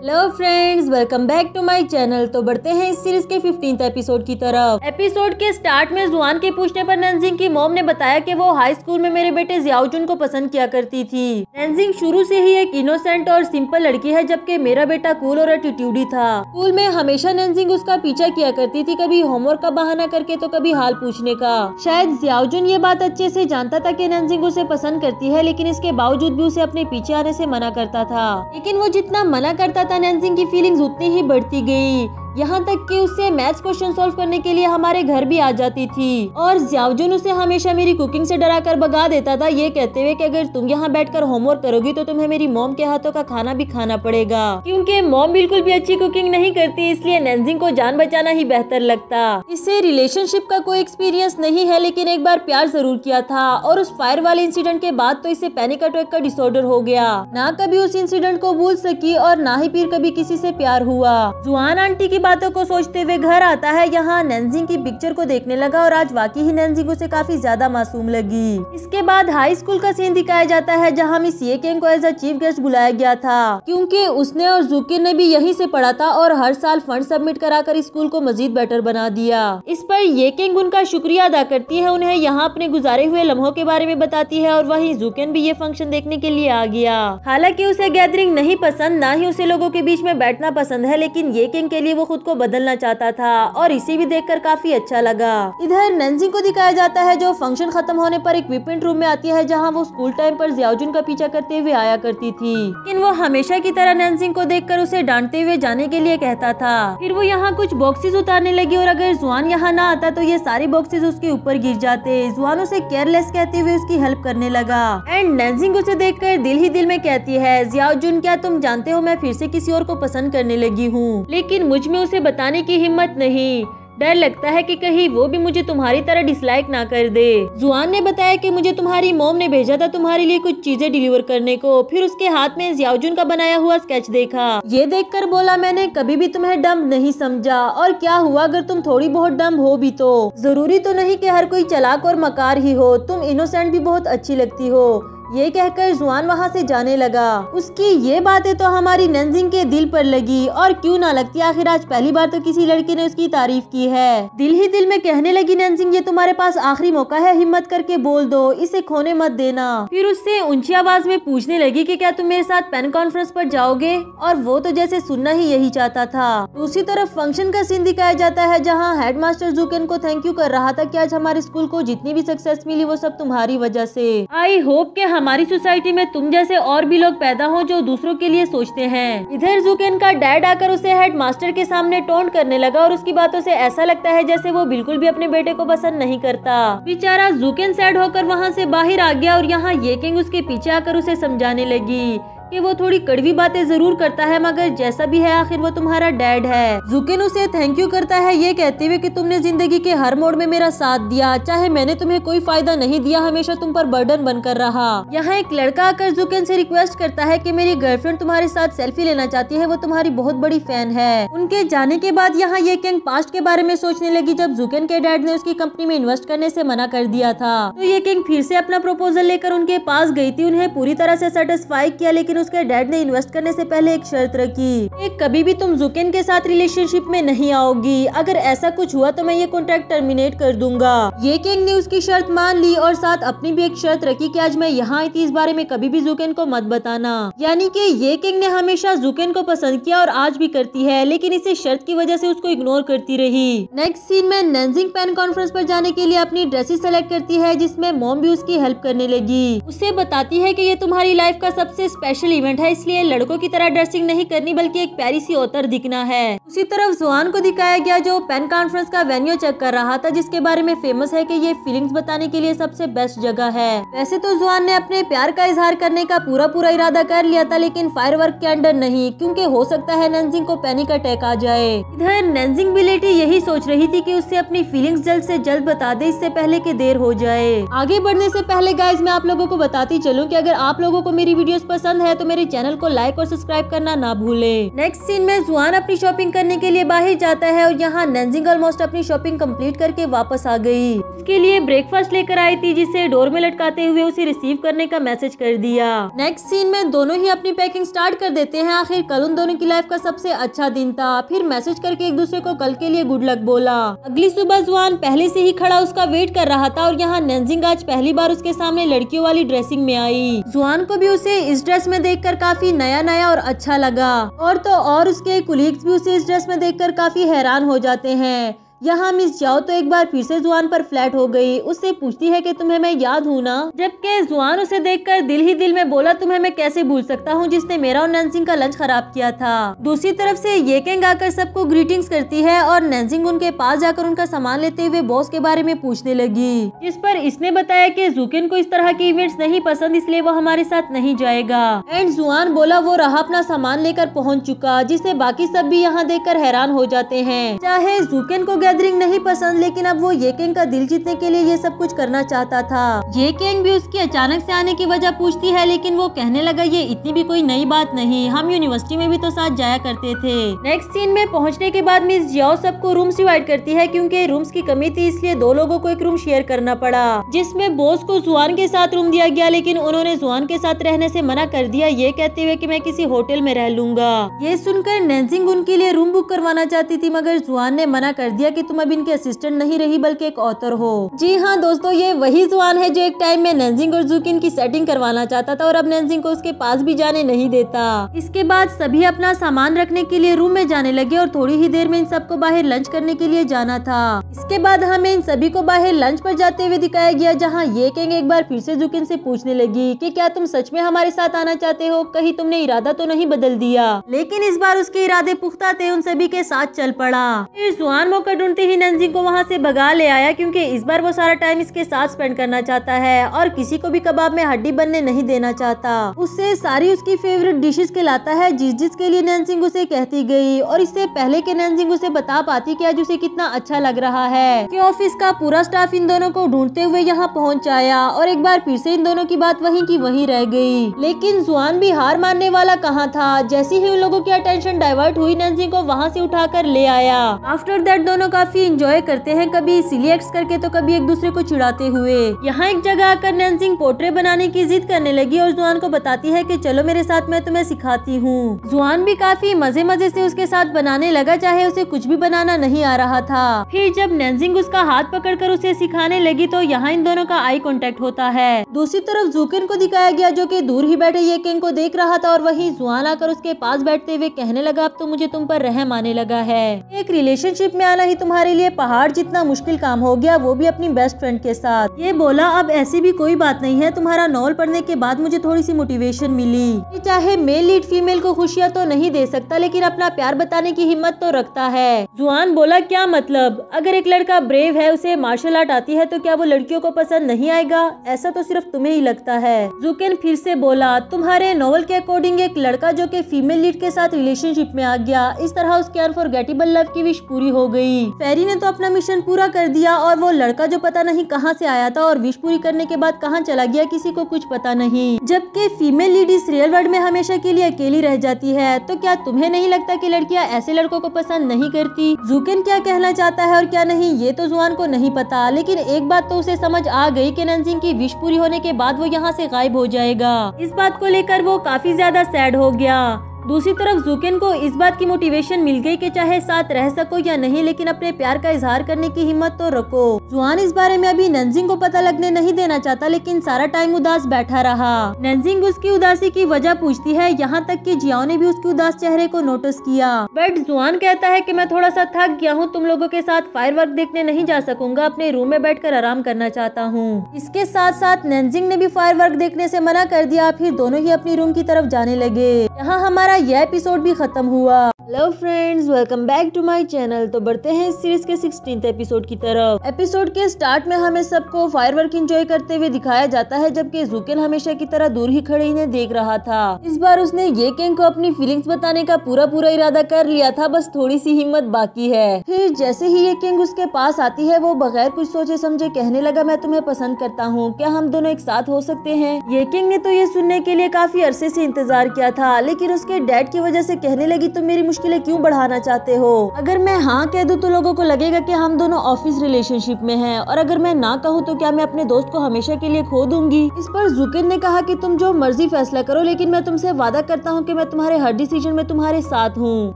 Hello friends welcome back to my channel तो बढ़ते हैं इस सीरीज़ के फिफ्टींथ एपिसोड की तरफ़। एपिसोड के स्टार्ट में जुआन के पूछने पर नंजिंग की मोम ने बताया कि वो हाई स्कूल में मेरे बेटे जियाउजुन को पसंद किया करती थी। नंजिंग शुरू से ही एक इनोसेंट और सिंपल लड़की है, जबकि मेरा बेटा कूल और एटीट्यूडी था। स्कूल में हमेशा नंजिंग उसका पीछा किया करती थी, कभी होमवर्क का बहाना करके तो कभी हाल पूछने का। शायद जियाउजुन ये बात अच्छे से जानता था कि नंजिंग उसे पसंद करती है, लेकिन इसके बावजूद भी उसे अपने पीछे आने से मना करता था। लेकिन वो जितना मना करता था नैन्सिंग की फीलिंग्स उतनी ही बढ़ती गई। यहाँ तक कि उससे मैथ्स क्वेश्चन सॉल्व करने के लिए हमारे घर भी आ जाती थी। और ज्यावजुन उसे हमेशा मेरी कुकिंग से डरा कर भगा देता था, ये कहते हुए कि अगर तुम यहाँ बैठकर होमवर्क करोगी तो तुम्हें मेरी मोम के हाथों का खाना भी खाना पड़ेगा। क्योंकि मोम बिल्कुल भी अच्छी कुकिंग नहीं करती, इसलिए नैन्जिंग को जान बचाना ही बेहतर लगता। इससे रिलेशनशिप का कोई एक्सपीरियंस नहीं है, लेकिन एक बार प्यार ज़रूर किया था। और उस फायर वाले इंसिडेंट के बाद तो इसे पैनिक अटैक का डिसऑर्डर हो गया। ना कभी उस इंसिडेंट को भूल सकी और ना ही फिर कभी किसी से प्यार हुआ। जुआन आंटी की बातों को सोचते हुए घर आता है। यहाँ नैन्जिंग की पिक्चर को देखने लगा और आज वाकई ही नैन्जिंग उसे काफ़ी ज़्यादा मासूम लगी। इसके बाद हाई स्कूल का सीन दिखाया जाता है, जहाँ मिस ये को एज अ चीफ गेस्ट बुलाया गया था। क्यूँकी उसने और जुकिन ने भी यही से पढ़ा था और हर साल फंड सबमिट कराकर स्कूल को मजीद बेटर बना दिया। इस पर ये किंग उनका शुक्रिया अदा करती है, उन्हें यहाँ अपने गुजारे हुए लम्हों के बारे में बताती है और वही जुकिन भी ये फ़ंक्शन देखने के लिए आ गया। हालाँकि उसे गैदरिंग नहीं पसंद, ना ही उसे लोगों के बीच में बैठना पसंद है, लेकिन ये किंग के लिए वो खुद को बदलना चाहता था और इसे भी देखकर काफ़ी अच्छा लगा। इधर नंजी को दिखाया जाता है जो फ़ंक्शन खत्म होने पर एक विपिन रूम में आती है, जहाँ वो स्कूल टाइम पर जियाजुन का पीछा करते हुए आया करती थी। लेकिन वो हमेशा की तरह नंजी को देखकर उसे डांटते हुए जाने के लिए कहता था। फिर वो यहाँ कुछ बॉक्सेस उतारने लगी और अगर जुआन यहाँ ना आता तो ये सारे बॉक्सेस उसके ऊपर गिर जाते। जुआन उसे केयरलेस कहते हुए उसकी हेल्प करने लगा। एंड नैन्जिंग उसे देखकर दिल ही दिल में कहती है जियाजुन क्या तुम जानते हो मैं फिर से और को पसंद करने लगी हूँ। लेकिन मुझमें उसे बताने की हिम्मत नहीं। डर लगता है कि कहीं वो भी मुझे तुम्हारी तरह डिसलाइक ना कर दे। जुआन ने बताया कि मुझे तुम्हारी मोम ने भेजा था तुम्हारे लिए कुछ चीज़ें डिलीवर करने को। फिर उसके हाथ में जियाजुन का बनाया हुआ स्केच देखा। ये देखकर बोला, मैंने कभी भी तुम्हें डम नहीं समझा। और क्या हुआ अगर तुम थोड़ी बहुत डम हो भी तो? ज़रूरी तो नहीं की हर कोई चलाक और मकार ही हो। तुम इनोसेंट भी बहुत अच्छी लगती हो। ये कहकर जुआन वहाँ से जाने लगा। उसकी ये बातें तो हमारी नंजिंग के दिल पर लगी, और क्यों ना लगती आखिर आज पहली बार तो किसी लड़की ने उसकी तारीफ़ की है। दिल ही दिल में कहने लगी, नंजिंग, ये तुम्हारे पास आखिरी मौका है, हिम्मत करके बोल दो, इसे खोने मत देना। फिर उससे ऊँची आवाज़ में पूछने लगी कि क्या तुम मेरे साथ पेन कॉन्फ्रेंस पर जाओगे? और वो तो जैसे सुनना ही यही चाहता था। दूसरी तरफ़ फ़ंक्शन का सीन दिखाया जाता है, जहाँ हेड मास्टर जुकेन को थैंक यू कर रहा था की आज हमारे स्कूल को जितनी भी सक्सेस मिली वो सब तुम्हारी वजह ऐसी आई होप के हमारी सोसाइटी में तुम जैसे और भी लोग पैदा हो जो दूसरों के लिए सोचते हैं। इधर जुकेन का डैड आकर उसे हेड मास्टर के सामने टोंट करने लगा और उसकी बातों से ऐसा लगता है जैसे वो बिल्कुल भी अपने बेटे को पसंद नहीं करता। बेचारा जुकेन सैड होकर वहाँ से बाहर आ गया और यहाँ ये किंग उसके पीछे आकर उसे समझाने लगी। कि वो थोड़ी कड़वी बातें ज़रूर करता है, मगर जैसा भी है आखिर वो तुम्हारा डैड है। जुकिन उसे थैंक यू करता है, ये कहते हुए कि तुमने ज़िंदगी के हर मोड़ में मेरा साथ दिया। चाहे मैंने तुम्हें कोई फ़ायदा नहीं दिया, हमेशा तुम पर बर्डन बनकर रहा। यहाँ एक लड़का आकर जुकिन से रिक्वेस्ट करता है की मेरी गर्लफ्रेंड तुम्हारे साथ सेल्फी लेना चाहती है, वो तुम्हारी बहुत बड़ी फ़ैन है। उनके जाने के बाद यहाँ ये किंग पास्ट के बारे में सोचने लगी जब जुकिन के डैड ने उसकी कंपनी में इन्वेस्ट करने से मना कर दिया था। तो ये किंग फिर से अपना प्रपोजल लेकर उनके पास गई थी, उन्हें पूरी तरह से सेटिस्फाई किया, लेकिन उसके डैड ने इन्वेस्ट करने से पहले एक शर्त रखी। एक, कभी भी तुम जुकेन के साथ रिलेशनशिप में नहीं आओगी। अगर ऐसा कुछ हुआ तो मैं ये कॉन्ट्रैक्ट टर्मिनेट कर दूँगा। ये किंग ने उसकी शर्त मान ली और साथ अपनी भी एक शर्त रखी की आज मैं यहाँ आई थी, इस बारे में कभी भी जुकेन को मत बताना। यानी की ये किंग ने हमेशा जुकेन को पसंद किया और आज भी करती है, लेकिन इसे शर्त की वजह से उसको इग्नोर करती रही। नेक्स्ट सीन में नैन्जिंग पेन कॉन्फ्रेंस पर जाने के लिए अपनी ड्रेसेस सेलेक्ट करती है, जिसमें मोम भी उसकी हेल्प करने लगी। उसे बताती है कि ये तुम्हारी लाइफ का सबसे स्पेशल इवेंट है, इसलिए लड़कों की तरह ड्रेसिंग नहीं करनी, बल्कि एक प्यारी सी औतर दिखना है। उसी तरफ़ जुआन को दिखाया गया जो पेन कॉन्फ्रेंस का वेन्यू चेक कर रहा था, जिसके बारे में फ़ेमस है कि ये फीलिंग्स बताने के लिए सबसे बेस्ट जगह है। वैसे तो जुआन ने अपने प्यार का इजहार करने का पूरा पूरा इरादा कर लिया था, लेकिन फायर के अंडर नहीं, क्यूँकी हो सकता है नंजिंग को पैनिक अटैक आ जाए। इधर नंजिंग बिलेटी यही सोच रही थी की उससे अपनी फीलिंग्स जल्द ऐसी जल्द बता दे, इससे पहले की देर हो जाए। आगे बढ़ने से पहले गाइज़ मैं आप लोगों को बताती चलूँ कि अगर आप लोगों को मेरी वीडियोस पसंद है तो मेरे चैनल को लाइक और सब्सक्राइब करना ना भूले। नेक्स्ट सीन में जुआन अपनी शॉपिंग करने के लिए बाहर जाता है और यहाँ नैनजिंग ऑलमोस्ट अपनी शॉपिंग कंप्लीट करके वापस आ गई। उसके लिए ब्रेकफास्ट लेकर आई थी, जिसे डोर में लटकाते हुए उसे रिसीव करने का मैसेज कर दिया। नेक्स्ट सीन में दोनों ही अपनी पैकिंग स्टार्ट कर देते हैं। आखिर कल उन दोनों की लाइफ का सबसे अच्छा दिन था। फिर मैसेज करके एक दूसरे को कल के लिए गुड लक बोला। अगली सुबह जुआन पहले से ही खड़ा, उसका वेट कर रहा था और यहाँ नैनजिंग आज पहली बार उसके सामने लड़कियों वाली ड्रेसिंग में आई। जुआन को भी उसे इस ड्रेस में देखकर काफ़ी नया नया और अच्छा लगा। और तो और उसके कुलीग्स भी उसे इस ड्रेस में देखकर काफ़ी हैरान हो जाते हैं। यहाँ मिस जाओ तो एक बार फिर से जुआन पर फ्लैट हो गई। उससे पूछती है कि तुम्हें मैं याद हूँ ना? जबकि जुआन उसे देखकर दिल ही दिल में बोला, तुम्हें मैं कैसे भूल सकता हूँ जिसने मेरा और नैनसिंग का लंच खराब किया था? दूसरी तरफ़ से ये केंग आकर सबको ग्रीटिंग्स करती है और नैनसिंग उनके पास जाकर उनका सामान लेते हुए बॉस के बारे में पूछने लगी। इस पर इसने बताया की जुकिन को इस तरह की इवेंट्स नहीं पसंद, इसलिए वो हमारे साथ नहीं जाएगा। एंड जुआन बोला, वो रहा अपना सामान लेकर पहुँच चुका जिसे बाकी सब भी यहाँ देख हैरान हो जाते हैं। चाहे जुकिन को गैदरिंग नहीं पसंद, लेकिन अब वो ये का दिल जीतने के लिए ये सब कुछ करना चाहता था। ये केंग भी उसकी अचानक से आने की वजह पूछती है, लेकिन वो कहने लगा, ये इतनी भी कोई नई बात नहीं, हम यूनिवर्सिटी में भी तो साथ जाया करते थे। नेक्स्ट सीन में पहुँचने के बाद मिस जियाओ सबको रूम्स डिवाइड करती है, क्यूँकी रूम्स की कमी थी, इसलिए दो लोगों को एक रूम शेयर करना पड़ा। जिसमें बोस को जुआन के साथ रूम दिया गया, लेकिन उन्होंने जुआन के साथ रहने से मना कर दिया, ये कहते हुए कि मैं किसी होटल में रह लूँगा। ये सुनकर नैन्सिंग उनके लिए रूम बुक करवाना चाहती थी, मगर जुआन ने मना कर दिया तुम अब इनके असिस्टेंट नहीं रही, बल्कि एक ऑथर हो। जी हाँ दोस्तों, ये वही जुआन है जो एक टाइम में नैनजिंग और जुकिन की सेटिंग करवाना चाहता था और अब नैनजिंग को उसके पास भी जाने नहीं देता। इसके बाद सभी अपना सामान रखने के लिए रूम में जाने लगे और थोड़ी ही देर में इन सबको बाहर लंच करने के लिए जाना था। इसके बाद हमें इन सभी को बाहर लंच पर जाते हुए दिखाया गया, जहाँ ये कहेंगे एक बार फिर से जुकिन से पूछने लगी कि क्या तुम सच में हमारे साथ आना चाहते हो? कहीं तुमने इरादा तो नहीं बदल दिया। लेकिन इस बार उसके इरादे पुख्ता थे, उन सभी के साथ चल पड़ा। फिर जुआन मौका ढूंढते ही नंजी को वहाँ से भगा ले आया क्योंकि इस बार वो सारा टाइम इसके साथ स्पेंड करना चाहता है और किसी को भी कबाब में हड्डी बनने नहीं देना चाहता। उससे सारी उसकी फेवरेट डिशेस खिलाता है जिस जिस के लिए नैनसिंग उसे कहती गई और इससे पहले के नैनसिंग उसे बता पाती कि आज उसे कितना अच्छा लग रहा है। कि ऑफ़िस का पूरा स्टाफ इन दोनों को ढूंढते हुए यहाँ पहुँच आया और एक बार फिर से इन दोनों की बात वहीं की वहीं रह गई। लेकिन जुआन भी हार मानने वाला कहाँ था? जैसे ही उन लोगों की अटेंशन डाइवर्ट हुई नैनसिंग को वहाँ से उठाकर ले आया। आफ्टर दैट दोनों काफ़ी इंजॉय करते हैं, कभी सिली एक्ट करके तो कभी एक दूसरे को चिढ़ाते हुए। यहाँ एक जगह आकर नैनसिंग पोर्ट्रेट बनाने की जिद करने लगी और जुआन को बताती है की चलो मेरे साथ मैं तुम्हें सिखाती हूँ। जुआन भी काफ़ी मज़े मज़े से उसके साथ बनाने लगा, चाहे उसे कुछ भी बनाना नहीं आ रहा था। फिर जब नैनसिंग उसका हाथ पकड़कर उसे सिखाने लगी तो यहाँ इन दोनों का आई कॉन्टेक्ट होता है। दूसरी तरफ़ जूकिन को दिखाया गया, जो की दूर ही बैठे ये किंग को देख रहा था और वही जुआन आकर उसके पास बैठते हुए कहने लगा, अब तो मुझे तुम पर रहम आने लगा है। एक रिलेशनशिप में आना ही तुम्हारे लिए पहाड़ जितना मुश्किल काम हो गया, वो भी अपनी बेस्ट फ्रेंड के साथ। ये बोला, अब ऐसी भी कोई बात नहीं है। तुम्हारा नॉवल पढ़ने के बाद मुझे थोड़ी सी मोटिवेशन मिली चाहे मेल लीड फीमेल को खुशियाँ तो नहीं दे सकता, लेकिन अपना प्यार बताने की हिम्मत तो रखता है। जुआन बोला, क्या मतलब? अगर एक लड़का ब्रेव है, उसे मार्शल आर्ट आती है तो क्या वो लड़कियों को पसंद नहीं आएगा? ऐसा तो सिर्फ़ तुम्हें ही लगता है। जुकेन फिर से बोला, तुम्हारे नॉवल के अकॉर्डिंग एक लड़का जो कि फीमेल लीड के साथ रिलेशनशिप में आ गया। इस तरह उसके अनफॉरगेटेबल लव की विश पूरी हो गई। फेरी ने तो अपना मिशन पूरा कर दिया और वो लड़का जो पता नहीं कहाँ से आया था और विश पूरी करने के बाद कहाँ चला गया, किसी को कुछ पता नहीं। जबकि फीमेल लीड इस रियल वर्ल्ड में हमेशा के लिए अकेली रह जाती है तो क्या तुम्हें नहीं लगता कि लड़कियाँ ऐसे लड़कों को पसंद नहीं करती? जुकिन क्या कहना चाहता है और क्या नहीं, ये तो जुआन को नहीं पता, लेकिन एक बात तो उसे समझ आ गई कि नंसिंग की विश पूरी होने के बाद वो यहाँ से गायब हो जाएगा। इस बात को लेकर वो काफ़ी ज़्यादा सैड हो गया। दूसरी तरफ़ जुकेन को इस बात की मोटिवेशन मिल गई कि चाहे साथ रह सको या नहीं, लेकिन अपने प्यार का इजहार करने की हिम्मत तो रखो। जुआन इस बारे में अभी नंजिंग को पता लगने नहीं देना चाहता, लेकिन सारा टाइम उदास बैठा रहा। नंजिंग उसकी उदासी की वजह पूछती है, यहाँ तक कि जियाओ ने भी उसके उदास चेहरे को नोटिस किया। बट जुआन कहता है की मैं थोड़ा सा थक गया हूँ, तुम लोगों के साथ फायर देखने नहीं जा सकूँगा, अपने रूम में बैठ आराम करना चाहता हूँ। इसके साथ साथ नंजिंग ने भी फायर देखने ऐसी मना कर दिया, फिर दोनों ही अपनी रूम की तरफ़ जाने लगे। यहाँ हमारा यह एपिसोड भी खत्म हुआ। Hello friends welcome back to my channel तो बढ़ते हैं इस सीरीज़ के सिक्सटीन एपिसोड की तरफ़। एपिसोड के स्टार्ट में हमें सबको फायरवर्क एंजॉय करते हुए दिखाया जाता है, जबकि जूकेन हमेशा की तरह दूर ही खड़े इन्हें देख रहा था। इस बार उसने ये किंग को अपनी फीलिंग्स बताने का पूरा पूरा इरादा कर लिया था, बस थोड़ी सी हिम्मत बाकी है। फिर जैसे ही ये किंग उसके पास आती है, वो बगैर कुछ सोचे समझे कहने लगा, मैं तुम्हें पसंद करता हूँ। क्या हम दोनों एक साथ हो सकते हैं? ये किंग ने तो ये सुनने के लिए काफ़ी अरसे से इंतज़ार किया था, लेकिन उसके डैड की वजह से कहने लगी, तुम मेरी मुश्किलें क्यों बढ़ाना चाहते हो? अगर मैं हाँ कह दूँ तो लोगों को लगेगा कि हम दोनों ऑफ़िस रिलेशनशिप में हैं। और अगर मैं ना कहूँ तो क्या मैं अपने दोस्त को हमेशा के लिए खो दूँगी? इस पर जुकिन ने कहा कि तुम जो मर्ज़ी फैसला करो, लेकिन मैं तुमसे वादा करता हूँ कि मैं तुम्हारे हर डिसीज़न में तुम्हारे साथ हूँ।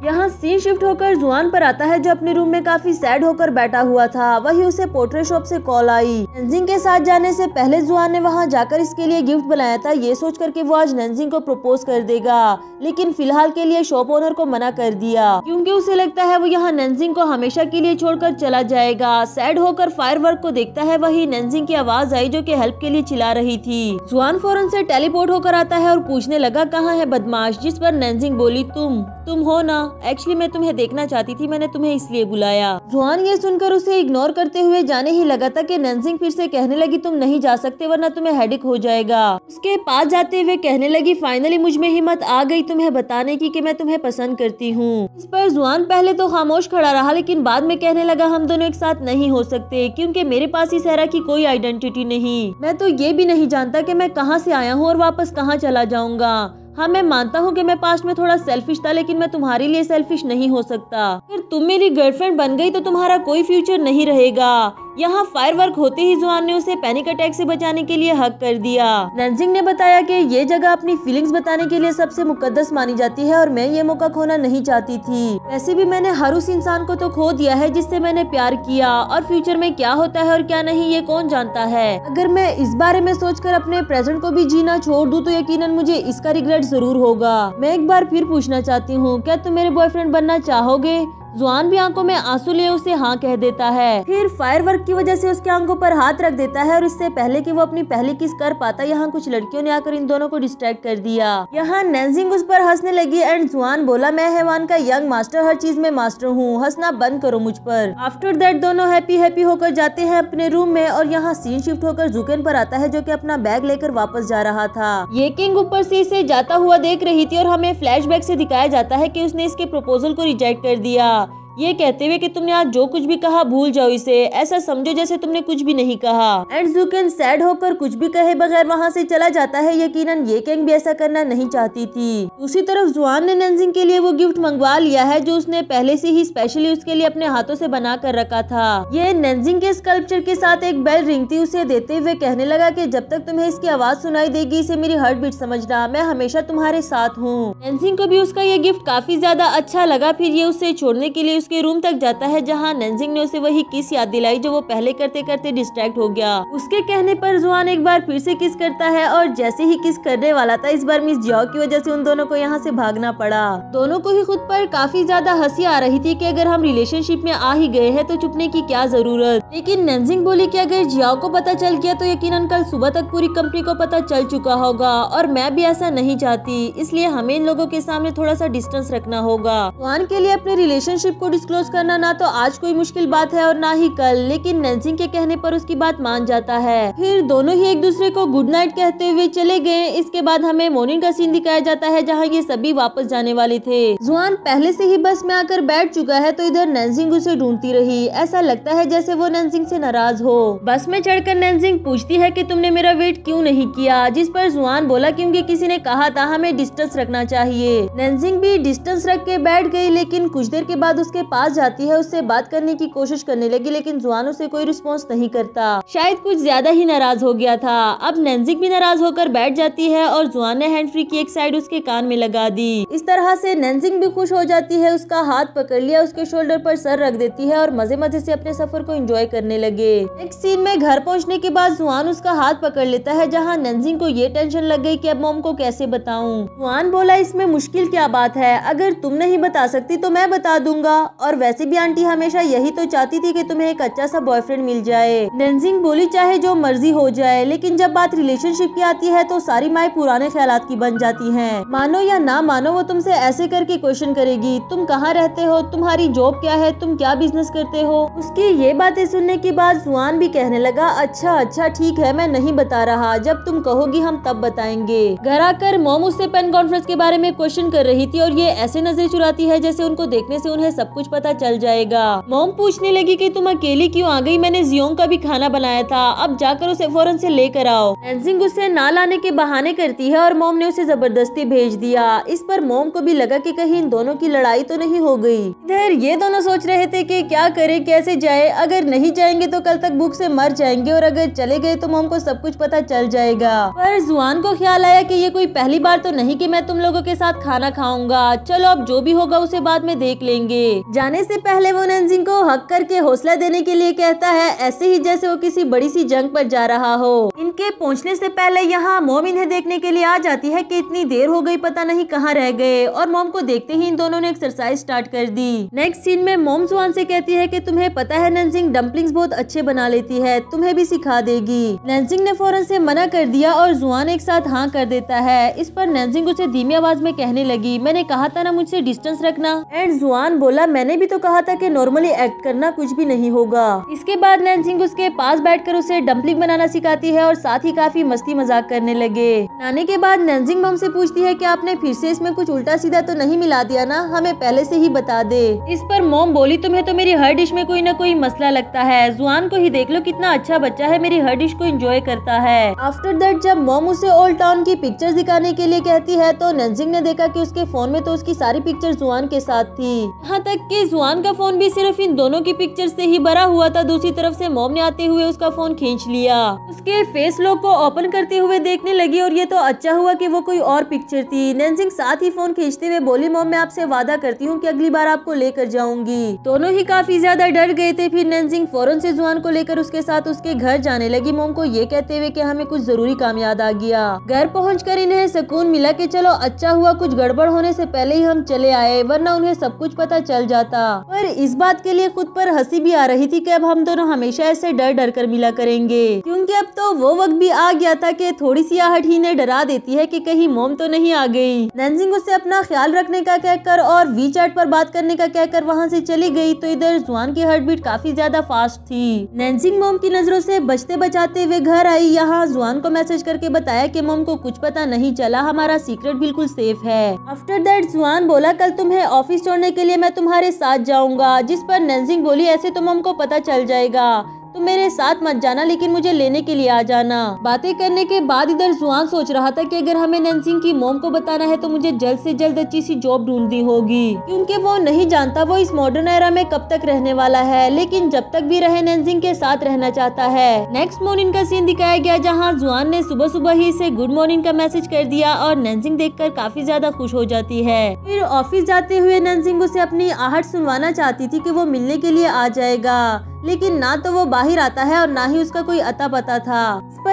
यहाँ सीन शिफ्ट होकर जुआन पर आता है, जो अपने रूम में काफ़ी सैड होकर बैठा हुआ था। वही उसे पोर्ट्रेट शॉप से कॉल आई। नंजिंग के साथ जाने से पहले जुआन ने वहाँ जाकर इसके लिए गिफ्ट बनाया था। ये सोच कर के वो आज नंजिंग को प्रपोज कर देगा। लेकिन फ़िलहाल के लिए शॉप ओनर को मना कर दिया। क्योंकि उसे लगता है वो यहाँ नंजिंग को हमेशा के लिए छोड़कर चला जाएगा। सैड होकर फायर वर्क को देखता है वही नंजिंग की आवाज़ आई जो की हेल्प के लिए चिल्ला रही थी। जुआन फ़ौरन से टेलीपोर्ट होकर आता है और पूछने लगा, कहाँ है बदमाश? जिस पर नंजिंग बोली, तुम तुम हो ना? एक्चुअली मैं तुम्हें देखना चाहती थी, मैंने तुम्हें इसलिए बुलाया। जुआन ये सुनकर उसे इग्नोर करते हुए जाने ही लगा था कि नंजिंग फिर से कहने लगी, तुम नहीं जा सकते, वरना तुम्हें हेडिक हो जाएगा। उसके पास जाते हुए कहने लगी फाइनली मुझमें हिम्मत आ गई, तुम्हें बताने की कि मैं तुम्हें पसंद करती हूँ। इस पर जुआन पहले तो खामोश खड़ा रहा, लेकिन बाद में कहने लगा, हम दोनों एक साथ नहीं हो सकते, क्योंकि मेरे पास इस सहरा की कोई आइडेंटिटी नहीं। मैं तो ये भी नहीं जानता कि मैं कहाँ से आया हूँ और वापस कहाँ चला जाऊँगा। हाँ मैं मानता हूँ कि मैं पास्ट में थोड़ा सेल्फिश था, लेकिन मैं तुम्हारे लिए सेल्फिश नहीं हो सकता। अगर तुम मेरी गर्लफ्रेंड बन गई तो तुम्हारा कोई फ्यूचर नहीं रहेगा। यहाँ फायर वर्क होते ही जुआन ने उसे पैनिक अटैक से बचाने के लिए हक कर दिया। नंजिंग ने बताया कि ये जगह अपनी फीलिंग्स बताने के लिए सबसे मुकद्दस मानी जाती है और मैं ये मौका खोना नहीं चाहती थी। वैसे भी मैंने हर उस इंसान को तो खो दिया है जिससे मैंने प्यार किया, और फ्यूचर में क्या होता है और क्या नहीं, ये कौन जानता है? अगर मैं इस बारे में सोच अपने प्रेजेंट को भी जीना छोड़ दूँ तो यकीन मुझे इसका रिग्रेट ज़रूर होगा। मैं एक बार फिर पूछना चाहती हूँ, क्या तुम मेरे बॉयफ्रेंड बनना चाहोगे? जुआन भी आँखों में आँसू लिए उसे हाँ कह देता है। फिर फायर की वजह से उसके आँखों पर हाथ रख देता है और इससे पहले कि वो अपनी पहली किस कर पाता, यहाँ कुछ लड़कियों ने आकर इन दोनों को डिस्ट्रैक्ट कर दिया। यहाँ नैन्जिंग उस पर हंसने लगी एंड जुआन बोला, मैं हैवान का यंग मास्टर हर चीज़ में मास्टर हूँ। हंसना बंद करो मुझ पर। आफ्टर दैट दोनों हैप्पी हैप्पी होकर जाते हैं अपने रूम में और यहाँ सीन शिफ्ट होकर जुकेन पर आता है, जो की अपना बैग लेकर वापस जा रहा था। ये किंग ऊपर से इसे जाता हुआ देख रही थी और हमें फ्लैशबैक से दिखाया जाता है की उसने इसके प्रपोजल को रिजेक्ट कर दिया। ये कहते हुए कि तुमने आज जो कुछ भी कहा भूल जाओ इसे। ऐसा समझो जैसे तुमने कुछ भी नहीं कहा। एंड जुकेन सैड होकर कुछ भी कहे बगैर वहाँ से चला जाता है, यकीनन ये कैंग भी ऐसा करना नहीं चाहती थी। दूसरी तरफ़ जुआन ने नंजिंग के लिए वो गिफ्ट मंगवा लिया है, जो उसने पहले से ही स्पेशली उसके लिए अपने हाथों से बना कर रखा था। ये नंजिंग के स्कल्पचर के साथ एक बेल रिंग थी, उसे देते हुए कहने लगा की जब तक तुम्हें इसकी आवाज़ सुनाई देगी, इसे मेरी हार्ट बीट समझना, मैं हमेशा तुम्हारे साथ हूँ। नंजिंग को भी उसका ये गिफ्ट काफ़ी ज़्यादा अच्छा लगा, फिर ये उसे छोड़ने के लिए उसके रूम तक जाता है, जहाँ नंजिंग ने उसे वही किस याद दिलाई जो वो पहले करते करते डिस्ट्रैक्ट हो गया। उसके कहने पर जुआन एक बार फिर से किस करता है और जैसे ही किस करने वाला था, इस बार मिस जियाओ की वजह से उन दोनों को यहाँ से भागना पड़ा। दोनों को ही खुद पर काफ़ी ज़्यादा हँसी आ रही थी कि अगर हम रिलेशनशिप में आ ही गए हैं तो चुपने की क्या ज़रूरत? लेकिन नंजिंग बोली कि अगर जियाओ को पता चल गया तो यकीनन कल सुबह तक पूरी कंपनी को पता चल चुका होगा, और मैं भी ऐसा नहीं चाहती। इसलिए हमें इन लोगों के सामने थोड़ा सा डिस्टेंस रखना होगा। जुआन के लिए अपने रिलेशनशिप को डिस्क्लोज करना ना तो आज कोई मुश्किल बात है और ना ही कल, लेकिन नैन्सिंग के कहने पर उसकी बात मान जाता है। फिर दोनों ही एक दूसरे को गुड नाइट कहते हुए चले गए। इसके बाद हमें मॉर्निंग का सीन दिखाया जाता है, जहाँ ये सभी वापस जाने वाले थे। जुआन पहले से ही बस में आकर बैठ चुका है तो इधर नैन्सिंग उसे ढूंढती रही। ऐसा लगता है जैसे वो नैन्सिंग से नाराज़ हो। बस में चढ़कर नैन्सिंग पूछती है कि तुमने मेरा वेट क्यों नहीं किया? जिस पर जुआन बोला क्योंकि किसी ने कहा था, हमें डिस्टेंस रखना चाहिए। नैन्सिंग भी डिस्टेंस रख के बैठ गई, लेकिन कुछ देर के बाद उसके पास जाती है, उससे बात करने की कोशिश करने लगी, लेकिन जुआन उसे कोई रिस्पॉन्स नहीं करता। शायद कुछ ज़्यादा ही नाराज़ हो गया था। अब नैन्जिक भी नाराज़ होकर बैठ जाती है और जुआन ने हैंड फ्री की एक साइड उसके कान में लगा दी। इस तरह से नैन्जिंग भी खुश हो जाती है, उसका हाथ पकड़ लिया, उसके शोल्डर पर सर रख देती है और मज़े मज़े से अपने सफ़र को एंजॉय करने लगे। नेक्स्ट सीन में घर पहुँचने के बाद जुआन उसका हाथ पकड़ लेता है, जहाँ नंजिंग को ये टेंशन लग गई कि अब मोम को कैसे बताऊँ। जुआन बोला, इसमें मुश्किल क्या बात है? अगर तुम नहीं बता सकती तो मैं बता दूँगा। और वैसे भी आंटी हमेशा यही तो चाहती थी कि तुम्हें एक अच्छा सा बॉयफ्रेंड मिल जाए। नैनजिंग बोली, चाहे जो मर्ज़ी हो जाए, लेकिन जब बात रिलेशनशिप की आती है तो सारी माए पुराने ख्याल की बन जाती है। मानो या ना मानो, वो तुमसे ऐसे करके क्वेश्चन करेगी, तुम कहाँ रहते हो? तुम्हारी जॉब क्या है? तुम क्या बिज़नेस करते हो? उसकी ये बातें सुनने के बाद जुआन भी कहने लगा अच्छा अच्छा ठीक है, मैं नहीं बता रहा। जब तुम कहोगी, हम तब बताएँगे। घर आकर मोम उससे पेन कॉन्फ्रेंस के बारे में क्वेश्चन कर रही थी, और ये ऐसे नज़र चुराती है, जैसे उनको देखने से उन्हें सब कुछ पता चल जाएगा। मोम पूछने लगी कि तुम अकेली क्यों आ गई? मैंने जियोंग का भी खाना बनाया था। अब जाकर उसे फ़ौरन से लेकर आओ। एनजिंग उसे ना लाने के बहाने करती है और मोम ने उसे ज़बरदस्ती भेज दिया। इस पर मोम को भी लगा कि कहीं इन दोनों की लड़ाई तो नहीं हो गई। इधर ये दोनों सोच रहे थे कि क्या करे, कैसे जाए? अगर नहीं जाएँगे तो कल तक भूख से मर जाएँगे और अगर चले गए तो मोम को सब कुछ पता चल जाएगा। पर जुआन को ख्याल आया कि ये कोई पहली बार तो नहीं कि मैं तुम लोगों के साथ खाना खाऊँगा। चलो अब जो भी होगा उसे बाद में देख लेंगे। जाने से पहले वो नंजिंग को हक करके हौसला देने के लिए कहता है, ऐसे ही जैसे वो किसी बड़ी सी जंग पर जा रहा हो। इनके पहुँचने से पहले यहाँ मोम इन्हें देखने के लिए आ जाती है की इतनी देर हो गई, पता नहीं कहाँ रह गए। और मोम को देखते ही इन दोनों ने एक्सरसाइज स्टार्ट कर दी। नेक्स्ट सीन में मोम जुआन से कहती है की तुम्हें पता है नंजिंग डम्पलिंग्स बहुत अच्छे बना लेती है, तुम्हें भी सिखा देगी। नंजिंग ने फ़ौरन से मना कर दिया और जुआन एक साथ हाँ कर देता है। इस पर नंजिंग उसे धीमी आवाज़ में कहने लगी, मैंने कहा था ना मुझसे डिस्टेंस रखना? एंड जुआन बोला मैंने भी तो कहा था कि नॉर्मली एक्ट करना कुछ भी नहीं होगा। इसके बाद नैन सिंह उसके पास बैठकर उसे डम्पलिंग बनाना सिखाती है और साथ ही काफ़ी मस्ती मज़ाक करने लगे। नाने के बाद नैनसिंग मम से पूछती है कि आपने फिर से इसमें कुछ उल्टा सीधा तो नहीं मिला दिया ना? हमें पहले से ही बता दे। इस पर मोम बोली, तुम्हें तो मेरी हर डिश में कोई ना कोई मसला लगता है। जुआन को ही देख लो, कितना अच्छा बच्चा है, मेरी हर डिश को एंजॉय करता है। आफ्टर दैट जब मोम उसे ओल्ड टाउन की पिक्चर दिखाने के लिए कहती है तो नंजिंग ने देखा कि उसके फ़ोन में तो उसकी सारी पिक्चर जुआन के साथ थी। यहाँ तक कि जुआन का फ़ोन भी सिर्फ़ इन दोनों की पिक्चर से ही भरा हुआ था। दूसरी तरफ़ से मोम ने आते हुए उसका फ़ोन खींच लिया। उसके फेस लॉक को ओपन करते हुए देखने लगी और ये तो अच्छा हुआ कि वो कोई और पिक्चर थी। नंजिंग साथ ही फ़ोन खींचते हुए बोली, मोम, मैं आपसे वादा करती हूँ की अगली बार आपको लेकर जाऊँगी। दोनों ही काफ़ी ज़्यादा डर गए थे। फिर नंजिंग फ़ौरन से जुआन को लेकर उसके साथ उसके घर जाने लगी। मोम को ये कहते हुए की हमें कुछ ज़रूरी काम याद आ गया। घर पहुंचकर इन्हें सुकून मिला कि चलो अच्छा हुआ कुछ गड़बड़ होने से पहले ही हम चले आए, वरना उन्हें सब कुछ पता चल जाता। पर इस बात के लिए खुद पर हँसी भी आ रही थी कि अब हम दोनों हमेशा ऐसे डर डर कर मिला करेंगे। क्योंकि अब तो वो वक्त भी आ गया था कि थोड़ी सी आहट ही ने डरा देती है कि कहीं मोम तो नहीं आ गई। नंजिंग उसे अपना ख्याल रखने का कहकर और वी चैट पर बात करने का कहकर वहाँ से चली गई तो इधर जुआन की हार्ट बीट काफ़ी ज़्यादा फास्ट थी। नैन्सिंग मोम की नज़रों से बचते बचाते हुए घर आई। यहाँ जुआन को मैसेज करके बताया कि मोम को कुछ पता नहीं चला, हमारा सीक्रेट बिल्कुल सेफ़ है। आफ्टर दैट जुआन बोला, कल तुम्हें ऑफ़िस छोड़ने के लिए मैं तुम्हारे साथ जाऊँगा। जिस पर नैन्सिंग बोली ऐसे तुम हमको पता चल जाएगा। तुम मेरे साथ मत जाना, लेकिन मुझे लेने के लिए आ जाना। बातें करने के बाद इधर जुआन सोच रहा था कि अगर हमें नैनसिंग की मोम को बताना है तो मुझे जल्द से जल्द अच्छी सी जॉब ढूंढनी होगी। क्योंकि वो नहीं जानता, वो इस मॉडर्न एरा में कब तक रहने वाला है, लेकिन जब तक भी रहे नैनसिंग के साथ रहना चाहता है। नेक्स्ट मॉर्निंग का सीन दिखाया गया, जहाँ जुआन ने सुबह सुबह ही इसे गुड मॉर्निंग का मैसेज कर दिया, और नैनसिंग देख काफ़ी ज़्यादा खुश हो जाती है। फिर ऑफ़िस जाते हुए नैनसिंग उसे अपनी आहट सुनवाना चाहती थी की वो मिलने के लिए आ जाएगा। लेकिन ना तो वो बाहर आता है और ना ही उसका कोई अता पता था।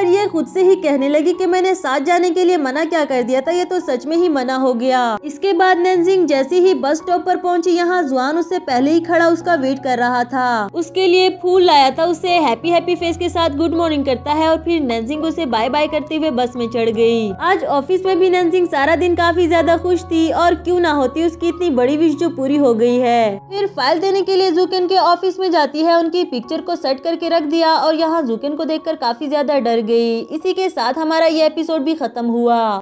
पर ये खुद से ही कहने लगी कि मैंने साथ जाने के लिए मना क्या कर दिया था, ये तो सच में ही मना हो गया। इसके बाद नैनजिंग जैसे ही बस स्टॉप पर पहुँची, यहाँ जुआन उससे पहले ही खड़ा उसका वेट कर रहा था। उसके लिए फूल लाया था, उसे हैप्पी हैप्पी फेस के साथ गुड मॉर्निंग करता है और फिर नैनजिंग उसे बाय बाय करते हुए बस में चढ़ गई। आज ऑफ़िस में भी नैनजिंग सारा दिन काफ़ी ज़्यादा खुश थी और क्यूँ ना होती उसकी इतनी बड़ी विश जो पूरी हो गई है। फिर फ़ाइल देने के लिए जुकेन के ऑफ़िस में जाती है, उनकी पिक्चर को सेट करके रख दिया और यहाँ जुकेन को देखकर काफ़ी ज़्यादा डर गई इसी के साथ हमारा ये एपिसोड भी खत्म हुआ।